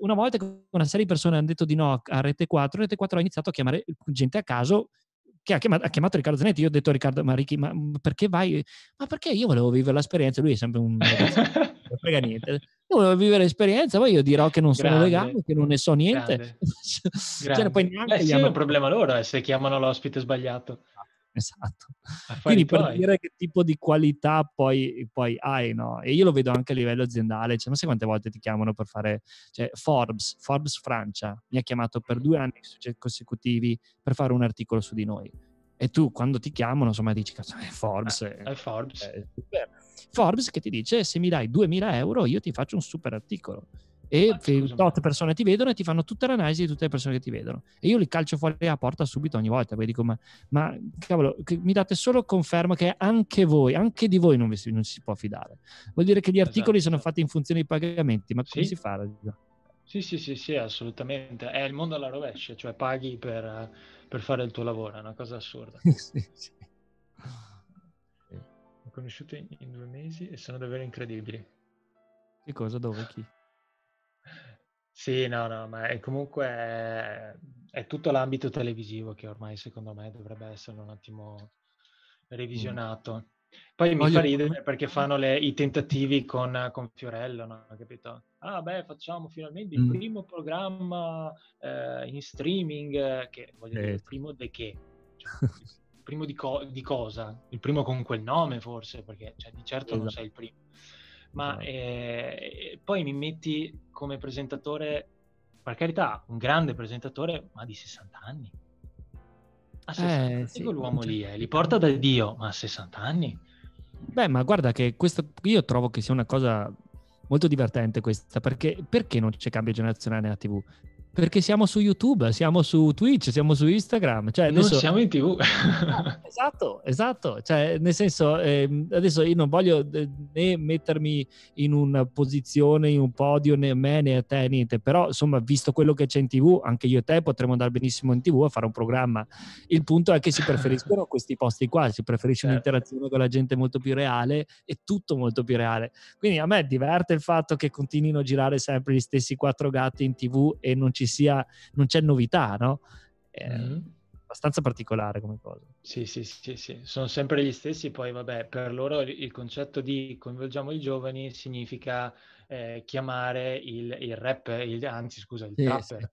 Una volta che una serie di persone hanno detto di no a Rete 4, Rete 4 ha iniziato a chiamare gente a caso che ha chiamato, ha chiamato Riccardo Zanetti. Io ho detto a Riccardo, ma Ricky, ma perché vai? Ma perché io volevo vivere l'esperienza? Lui è sempre un ragazzo, non frega niente. Io volevo vivere l'esperienza, poi io dirò che non sono Grande. vegano, che non ne so niente. Grande. cioè, Grande. poi neanche Beh, sì, è un problema loro eh, se chiamano l'ospite sbagliato. Esatto. Quindi per tuoi. dire che tipo di qualità poi, poi hai, no? E io lo vedo anche a livello aziendale, cioè, non sai quante volte ti chiamano per fare, cioè Forbes, Forbes Francia mi ha chiamato per due anni succe- consecutivi per fare un articolo su di noi. E tu quando ti chiamano, insomma, dici, cazzo, è Forbes. Eh, è Forbes. è super. Forbes che ti dice, se mi dai 2000 euro io ti faccio un super articolo. E scusami. tot persone ti vedono e ti fanno tutta l'analisi di tutte le persone che ti vedono. E io li calcio fuori la porta subito ogni volta. Poi dico, ma, ma cavolo, mi date solo conferma che anche voi, anche di voi non, vi si, non si può fidare. Vuol dire che gli articoli Esatto. sono fatti in funzione dei pagamenti, ma come Sì. si fa? Sì, sì, sì, sì, assolutamente. È il mondo alla rovescia, cioè paghi per, per fare il tuo lavoro, è una cosa assurda. Sì, sì. Ho conosciuto in, in due mesi e sono davvero incredibili. Che cosa, dove, chi? Sì, no, no, ma è comunque è, è tutto l'ambito televisivo che ormai secondo me dovrebbe essere un attimo revisionato. Poi mi Voglio- fa ridere perché fanno le- i tentativi con, con Fiorello, no? Capito? Ah, beh, facciamo finalmente il Mm. primo programma eh, in streaming, che voglio dire, Eh, il sì. primo di che? Cioè, il primo di, co- di cosa? Il primo con quel nome forse, perché cioè, di certo non Esatto. sei il primo. Ma Esatto. eh, poi mi metti come presentatore, per carità, un grande presentatore, ma di 60 anni. A 60 Eh, sì, quell'uomo lì, eh, li porta da Dio, ma a 60 anni? Beh, ma guarda che questo io trovo che sia una cosa molto divertente questa, perché, perché non c'è cambio generazionale nella TV? Perché siamo su YouTube, siamo su Twitch, siamo su Instagram. Cioè, non adesso- siamo in tv. Esatto, esatto. Cioè, nel senso, ehm, adesso io non voglio eh, né mettermi in una posizione, in un podio, né a me né a te, niente. Però, insomma, visto quello che c'è in TV, anche io e te potremmo andare benissimo in TV a fare un programma. Il punto è che si preferiscono questi posti qua, si preferisce Certo. un'interazione con la gente molto più reale e tutto molto più reale. Quindi a me diverte il fatto che continuino a girare sempre gli stessi quattro gatti in TV e non ci sia, non c'è novità, no? È Mhm. abbastanza particolare come cosa. Sì, sì, sì, sì, sono sempre gli stessi, poi vabbè, per loro il, concetto di coinvolgiamo i giovani significa eh, chiamare il, il rap, il- anzi scusa, il Sì, trapper,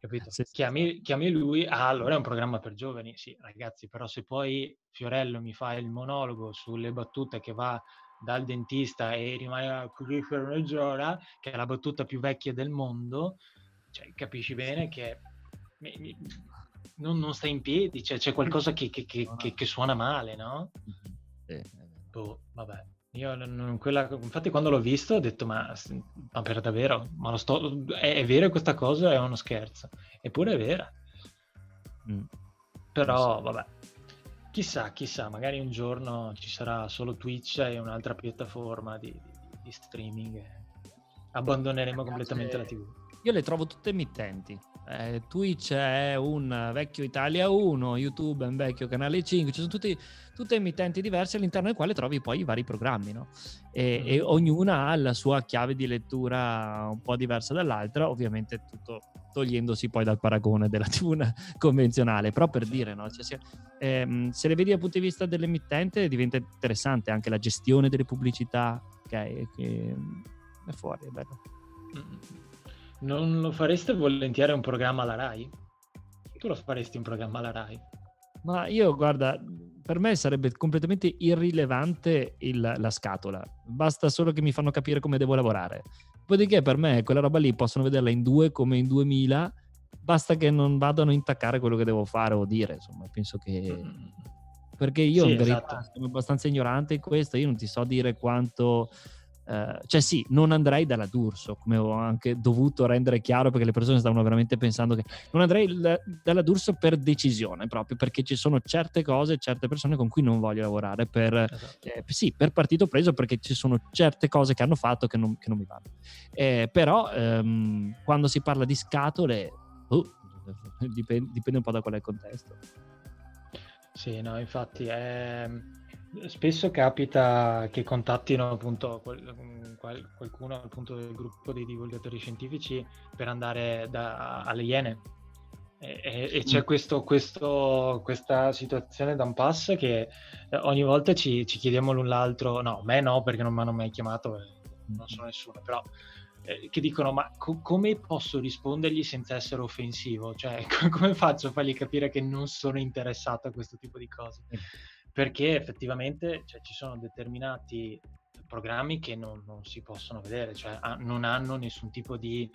capito? Sì, sì, Chiami, chiami lui, ah, allora è un programma per giovani, sì, ragazzi, però se poi Fiorello mi fa il monologo sulle battute che va dal dentista e rimane qui per mezz'ora, che è la battuta più vecchia del mondo, cioè, capisci bene che mi- mi- non, non sta in piedi, cioè, c'è qualcosa che, che- che- che- che suona male, no? Sì. Boh, vabbè. Io non- quella- infatti quando l'ho visto ho detto ma, ma per davvero? Ma lo sto, è, è vera questa cosa è uno scherzo? Eppure è vera. Mm. Però Sì. vabbè. Chissà, chissà, magari un giorno ci sarà solo Twitch e un'altra piattaforma di, di- di streaming. e Abbandoneremo completamente la TV. Io le trovo tutte emittenti. Eh, Twitch è un vecchio Italia 1, YouTube è un vecchio canale 5, ci sono tutti, tutte emittenti diverse all'interno del quale trovi poi i vari programmi, no? E, e Mhm. ognuna ha la sua chiave di lettura un po' diversa dall'altra, ovviamente tutto togliendosi poi dal paragone della TV na- convenzionale, però per dire, no? Cioè, se, ehm, se le vedi dal punto di vista dell'emittente diventa interessante anche la gestione delle pubblicità, ok? Che è fuori, è bello. Mm. Non lo fareste volentieri un programma alla Rai? Tu lo faresti un programma alla Rai? Ma io, guarda, per me sarebbe completamente irrilevante il, la scatola. Basta solo che mi fanno capire come devo lavorare. Dopodiché per me quella roba lì possono vederla in due come in duemila, basta che non vadano a intaccare quello che devo fare o dire. Insomma, penso che... Mm. Perché io sì, in verità esatto. sono abbastanza ignorante in questo, io non ti so dire quanto Uh, cioè sì, non andrei dalla D'Urso, come ho anche dovuto rendere chiaro perché le persone stavano veramente pensando che non andrei dalla D'Urso per decisione, proprio perché ci sono certe cose, certe persone con cui non voglio lavorare per, esatto. eh, sì, per partito preso perché ci sono certe cose che hanno fatto che non, che non mi vanno. Eh, però um, quando si parla di scatole, uh, dipende, dipende un po' da qual è il contesto. Sì, no, infatti è Spesso capita che contattino appunto qualcuno appunto del gruppo dei divulgatori scientifici per andare da, alle Iene e, e c'è mm. questo, questo, questa situazione da un pass che eh, ogni volta ci, ci chiediamo l'un l'altro, no, me no perché non mi hanno mai chiamato, non sono nessuno, però eh, che dicono ma co- come posso rispondergli senza essere offensivo? Cioè come faccio a fargli capire che non sono interessato a questo tipo di cose? Perché effettivamente cioè, ci sono determinati programmi che non, non si possono vedere, cioè a, non hanno nessun tipo di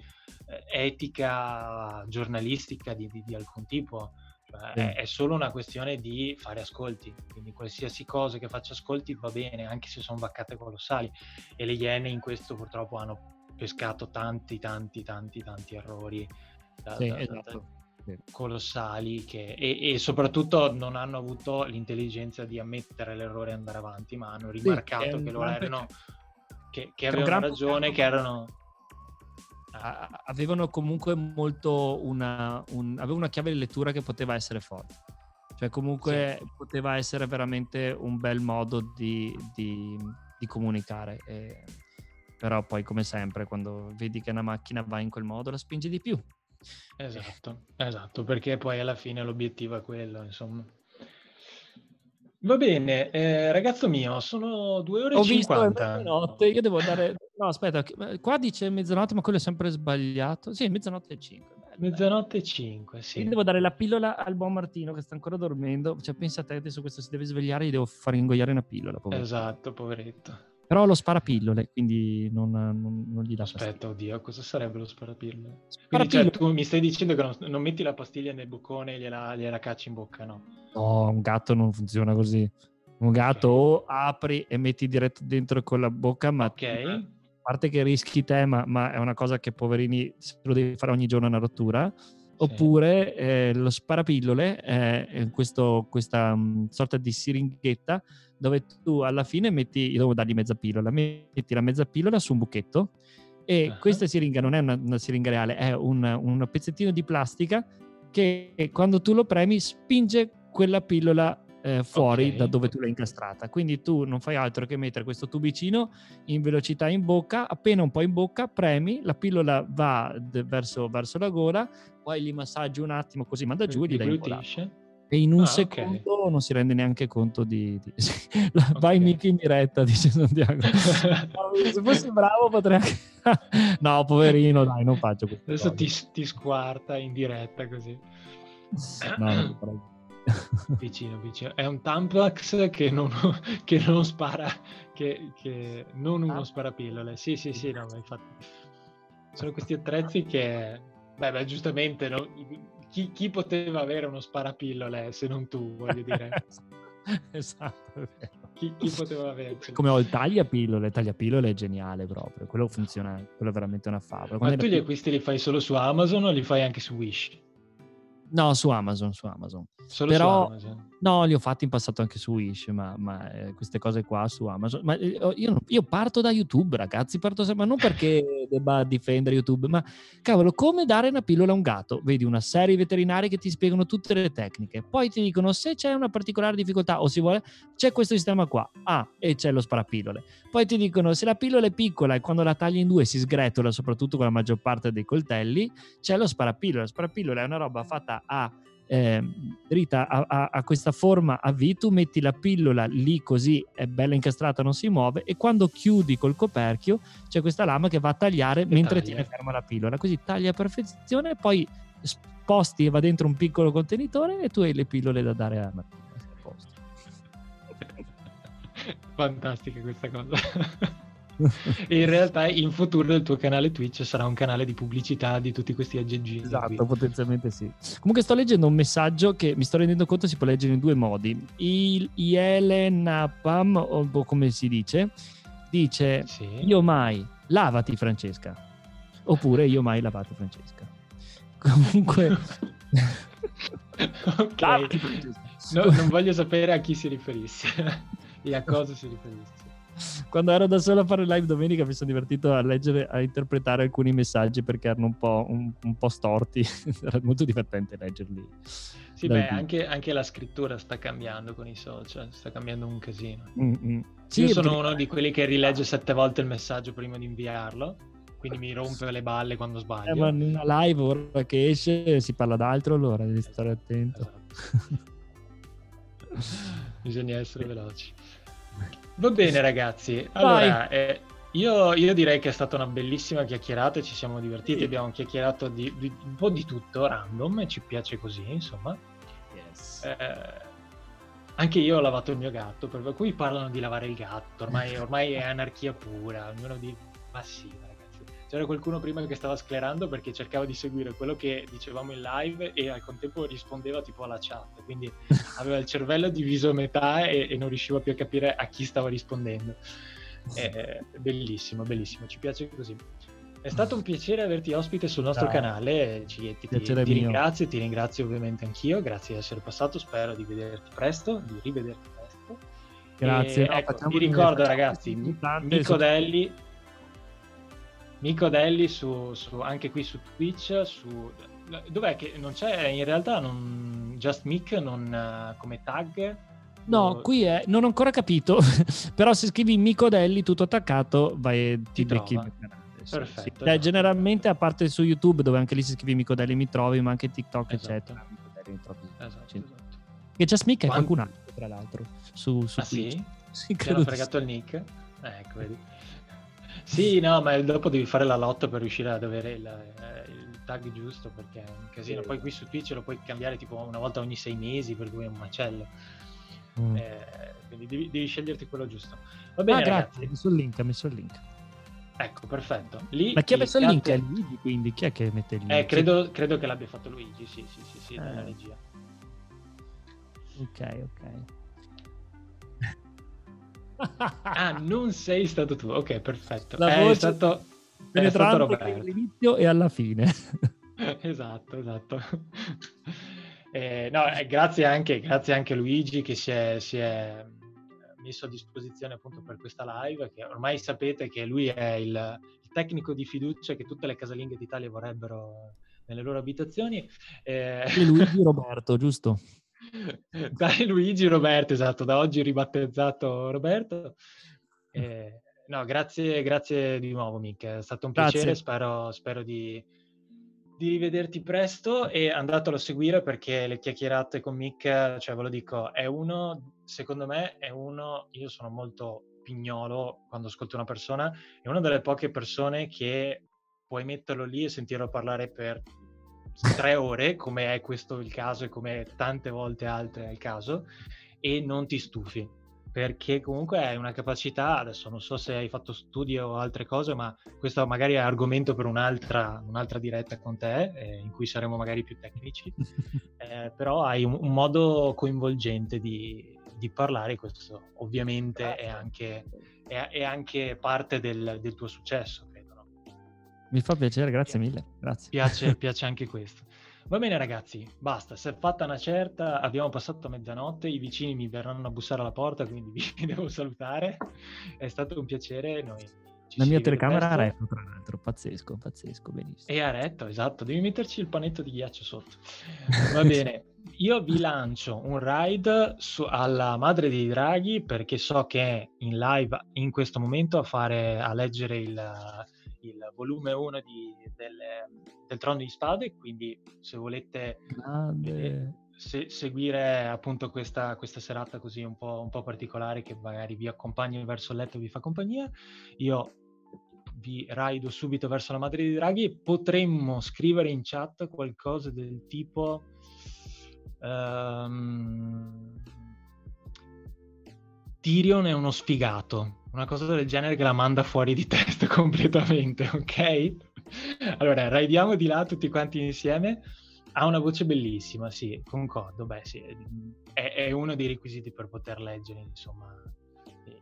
eh, etica giornalistica di, di, di alcun tipo. Cioè, sì. è, è, solo una questione di fare ascolti, quindi qualsiasi cosa che faccia ascolti va bene, anche se sono vaccate colossali. E le Iene in questo purtroppo hanno pescato tanti, tanti, tanti, tanti errori da, sì, da, esatto. Colossali che, e, e, soprattutto non hanno avuto l'intelligenza di ammettere l'errore e andare avanti, ma hanno rimarcato sì, che loro erano che, che avevano ragione, che erano avevano comunque molto una, un, una chiave di lettura che poteva essere forte. Cioè comunque sì. poteva essere veramente un bel modo di, di, di comunicare. E, però poi come sempre quando vedi che una macchina va in quel modo la spingi di più. Esatto, esatto, perché poi alla fine l'obiettivo è quello, insomma. Va bene, eh, ragazzo mio, sono due ore Ho e cinquanta. mezzanotte, io devo dare... No, aspetta, qua dice mezzanotte, ma quello è sempre sbagliato. Sì, mezzanotte e cinque. Mezzanotte e cinque, sì. Io devo dare la pillola al buon Martino che sta ancora dormendo. Cioè, pensa a te, adesso questo si deve svegliare, gli devo fare ingoiare una pillola. Poveretto. Esatto, poveretto. Però lo sparapillole, quindi non, non, non gli dà Aspetta, fastidio. oddio, cosa sarebbe lo sparapillole? Quindi cioè, tu mi stai dicendo che non, non, metti la pastiglia nel boccone e gliela, gliela cacci in bocca, no? No, un gatto non funziona così. Un gatto okay. o apri e metti diretto dentro con la bocca, ma... Ok. A parte che rischi te, ma, ma è una cosa che poverini se lo devi fare ogni giorno una rottura. Sì. Oppure eh, lo sparapillole è questo, questa um, sorta di siringhetta dove tu alla fine metti, io devo dargli mezza pillola, metti la mezza pillola su un buchetto e uh-huh. questa siringa non è una, una siringa reale, è un, un, pezzettino di plastica che quando tu lo premi spinge quella pillola eh, fuori okay. da dove tu l'hai incastrata. Quindi tu non fai altro che mettere questo tubicino in velocità in bocca, appena un po' in bocca premi, la pillola va de- verso, verso, la gola, poi gli massaggi un attimo così, manda giù e gli dai un e in un ah, secondo okay. non si rende neanche conto di... di... Vai okay. mica in diretta, dice Santiago. Se fossi bravo potrei anche... no, poverino, dai, non faccio questo. Adesso ti, ti, squarta in diretta così. No, vicino, vicino. È un Tampax che non, che non spara, che, che non uno ah. sparapillole. Sì, sì, sì, no, ma infatti... Sono questi attrezzi che... Beh, beh giustamente, no? Chi, chi, poteva avere uno sparapillole se non tu, voglio dire. esatto. Chi, chi, poteva avere? Come ho il tagliapillole, il tagliapillole è geniale proprio, quello funziona, quello è veramente una favola. Ma tu gli acquisti li fai solo su Amazon o li fai anche su Wish? No, su Amazon, su Amazon. Solo Però, su Amazon. No, li ho fatti in passato anche su Wish, ma, ma eh, queste cose qua su Amazon. Ma eh, io, io, parto da YouTube, ragazzi, parto sempre, ma non perché debba difendere YouTube, ma cavolo, come dare una pillola a un gatto? Vedi una serie veterinari che ti spiegano tutte le tecniche, poi ti dicono se c'è una particolare difficoltà o si vuole, c'è questo sistema qua, ah, e c'è lo sparapillole. Poi ti dicono se la pillola è piccola e quando la tagli in due si sgretola, soprattutto con la maggior parte dei coltelli, c'è lo sparapillole. Lo sparapillole è una roba fatta a eh, Rita ha, ha, ha, questa forma a V, tu metti la pillola lì così è bella incastrata, non si muove e quando chiudi col coperchio c'è questa lama che va a tagliare e mentre taglia. tiene ferma la pillola, così taglia a perfezione, poi sposti e va dentro un piccolo contenitore e tu hai le pillole da dare a Martina. Fantastica questa cosa. in realtà in futuro il tuo canale Twitch sarà un canale di pubblicità di tutti questi aggeggini. Esatto, qui. potenzialmente sì. Comunque sto leggendo un messaggio che mi sto rendendo conto si può leggere in due modi. Il Yelenapam, o come si dice, dice Sì. io mai lavati Francesca. Oppure io mai lavato Francesca. Comunque... ok. Lavati. No, non voglio sapere a chi si riferisse e a cosa si riferisse. Quando ero da solo a fare live domenica mi sono divertito a leggere, a interpretare alcuni messaggi perché erano un po', un, un po storti. Era molto divertente leggerli. Sì, beh, anche, anche la scrittura sta cambiando con i social, sta cambiando un casino. Mm-mm. Sì, Io sono perché- uno di quelli che rilegge sette volte il messaggio prima di inviarlo, quindi mi rompe le balle quando sbaglio. Eh, ma in una live ora che esce si parla d'altro allora devi stare attento. Esatto. Bisogna essere veloci. Va bene ragazzi, allora eh, io, io direi che è stata una bellissima chiacchierata, ci siamo divertiti, Sì. abbiamo chiacchierato di, di un po' di tutto, random, e ci piace così, insomma. Eh, anche io ho lavato il mio gatto, per cui parlano di lavare il gatto, ormai, ormai è anarchia pura, ognuno di... Ma sì. C'era qualcuno prima che stava sclerando perché cercava di seguire quello che dicevamo in live e al contempo rispondeva tipo alla chat, quindi aveva il cervello diviso a metà e, e non riusciva più a capire a chi stava rispondendo. Eh, bellissimo, bellissimo, ci piace così. È stato un piacere averti ospite sul nostro Dai. canale, Cietti. Ti, ti mio. ringrazio, ti ringrazio ovviamente anch'io, grazie di essere passato, spero di vederti presto, di rivederti presto. Grazie. E, No, ecco, vi ricordo facciamo ragazzi, cose Mico su- Delli, Mico Delli su, su- anche qui su Twitch, su, dov'è che non c'è in realtà non, Just Mic non eh, come tag? No, O- qui è, non ho ancora capito, però se scrivi Micodelli tutto attaccato vai e ti, Ti becchi sì, Perfetto, sì. Cioè, esatto. generalmente a parte su YouTube dove anche lì se scrivi Micodelli mi trovi, ma anche TikTok Esatto. eccetera. Micodelli mi trovi. Esatto, Sì. esatto. Che Just Mic è qualcun altro tra l'altro su, su Ah Twitch. sì? Sì, Ti hanno fregato il nick? Eh, ecco, vedi. Sì, no, ma dopo devi fare la lotta per riuscire ad avere il, eh, il tag giusto perché è un casino. Poi qui su Twitch lo puoi cambiare tipo una volta ogni sei mesi, per cui è un macello. Mm. Eh, quindi devi, devi sceglierti quello giusto. Va bene, ah, grazie, ha messo il link, ha messo il link. Ecco, perfetto. Lì Ma chi ha messo il link? È Luigi, quindi chi è che mette il link? Eh, credo, credo che l'abbia fatto Luigi, sì, sì, sì, sì, dalla Eh. regia. Ok, ok. Ah, non sei stato tu. Ok, perfetto. La è voce stato, è stato Penetrante che Roberto. all'inizio e alla fine. esatto, esatto. Eh, no, eh, grazie anche, grazie anche a Luigi che si è, si è messo a disposizione appunto per questa live, che ormai sapete che lui è il, il tecnico di fiducia che tutte le casalinghe d'Italia vorrebbero nelle loro abitazioni. Eh, E Luigi Roberto, giusto? Dai Luigi Roberto, esatto, da oggi ribattezzato Roberto. Eh, no, grazie, grazie di nuovo Mick, è stato un Grazie. piacere, spero, spero di, di rivederti presto e andatelo a seguire perché le chiacchierate con Mick, cioè ve lo dico, è uno, secondo me è uno, io sono molto pignolo quando ascolto una persona, è una delle poche persone che puoi metterlo lì e sentirlo parlare per tre ore, come è questo il caso e come tante volte altre è il caso, e non ti stufi. Perché comunque hai una capacità, adesso non so se hai fatto studi o altre cose, ma questo magari è argomento per un'altra, un'altra diretta con te, eh, in cui saremo magari più tecnici, eh, però hai un, un modo coinvolgente di, di parlare, questo ovviamente è anche, è, è anche parte del, del tuo successo? Mi fa piacere, grazie mille. Grazie. Piace, piace anche questo. Va bene ragazzi, basta, si è fatta una certa, abbiamo passato mezzanotte, i vicini mi verranno a bussare alla porta, quindi vi devo salutare. È stato un piacere, noi La mia telecamera ha retto, tra l'altro. Pazzesco, pazzesco, benissimo. E ha retto, esatto, devi metterci il panetto di ghiaccio sotto. Va bene, io vi lancio un ride su- alla madre dei draghi perché so che è in live in questo momento a, fare, a leggere il, il volume 1 di, delle- del Trono di Spade, quindi se volete Grande. se- seguire appunto questa, questa serata così un po', un po' particolare che magari vi accompagna verso il letto e vi fa compagnia, io vi raido subito verso la madre dei draghi potremmo scrivere in chat qualcosa del tipo ehm, Tyrion è uno sfigato, una cosa del genere che la manda fuori di testa completamente, ok? Allora, raidiamo di là tutti quanti insieme. Ha una voce bellissima, sì, concordo. Beh, sì, è, è uno dei requisiti per poter leggere, insomma,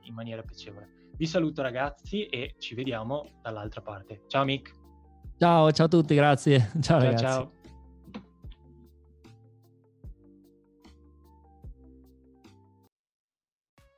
in maniera piacevole. Vi saluto ragazzi e ci vediamo dall'altra parte. Ciao Mick. Ciao, ciao a tutti, grazie. Ciao, ciao ragazzi. Ciao.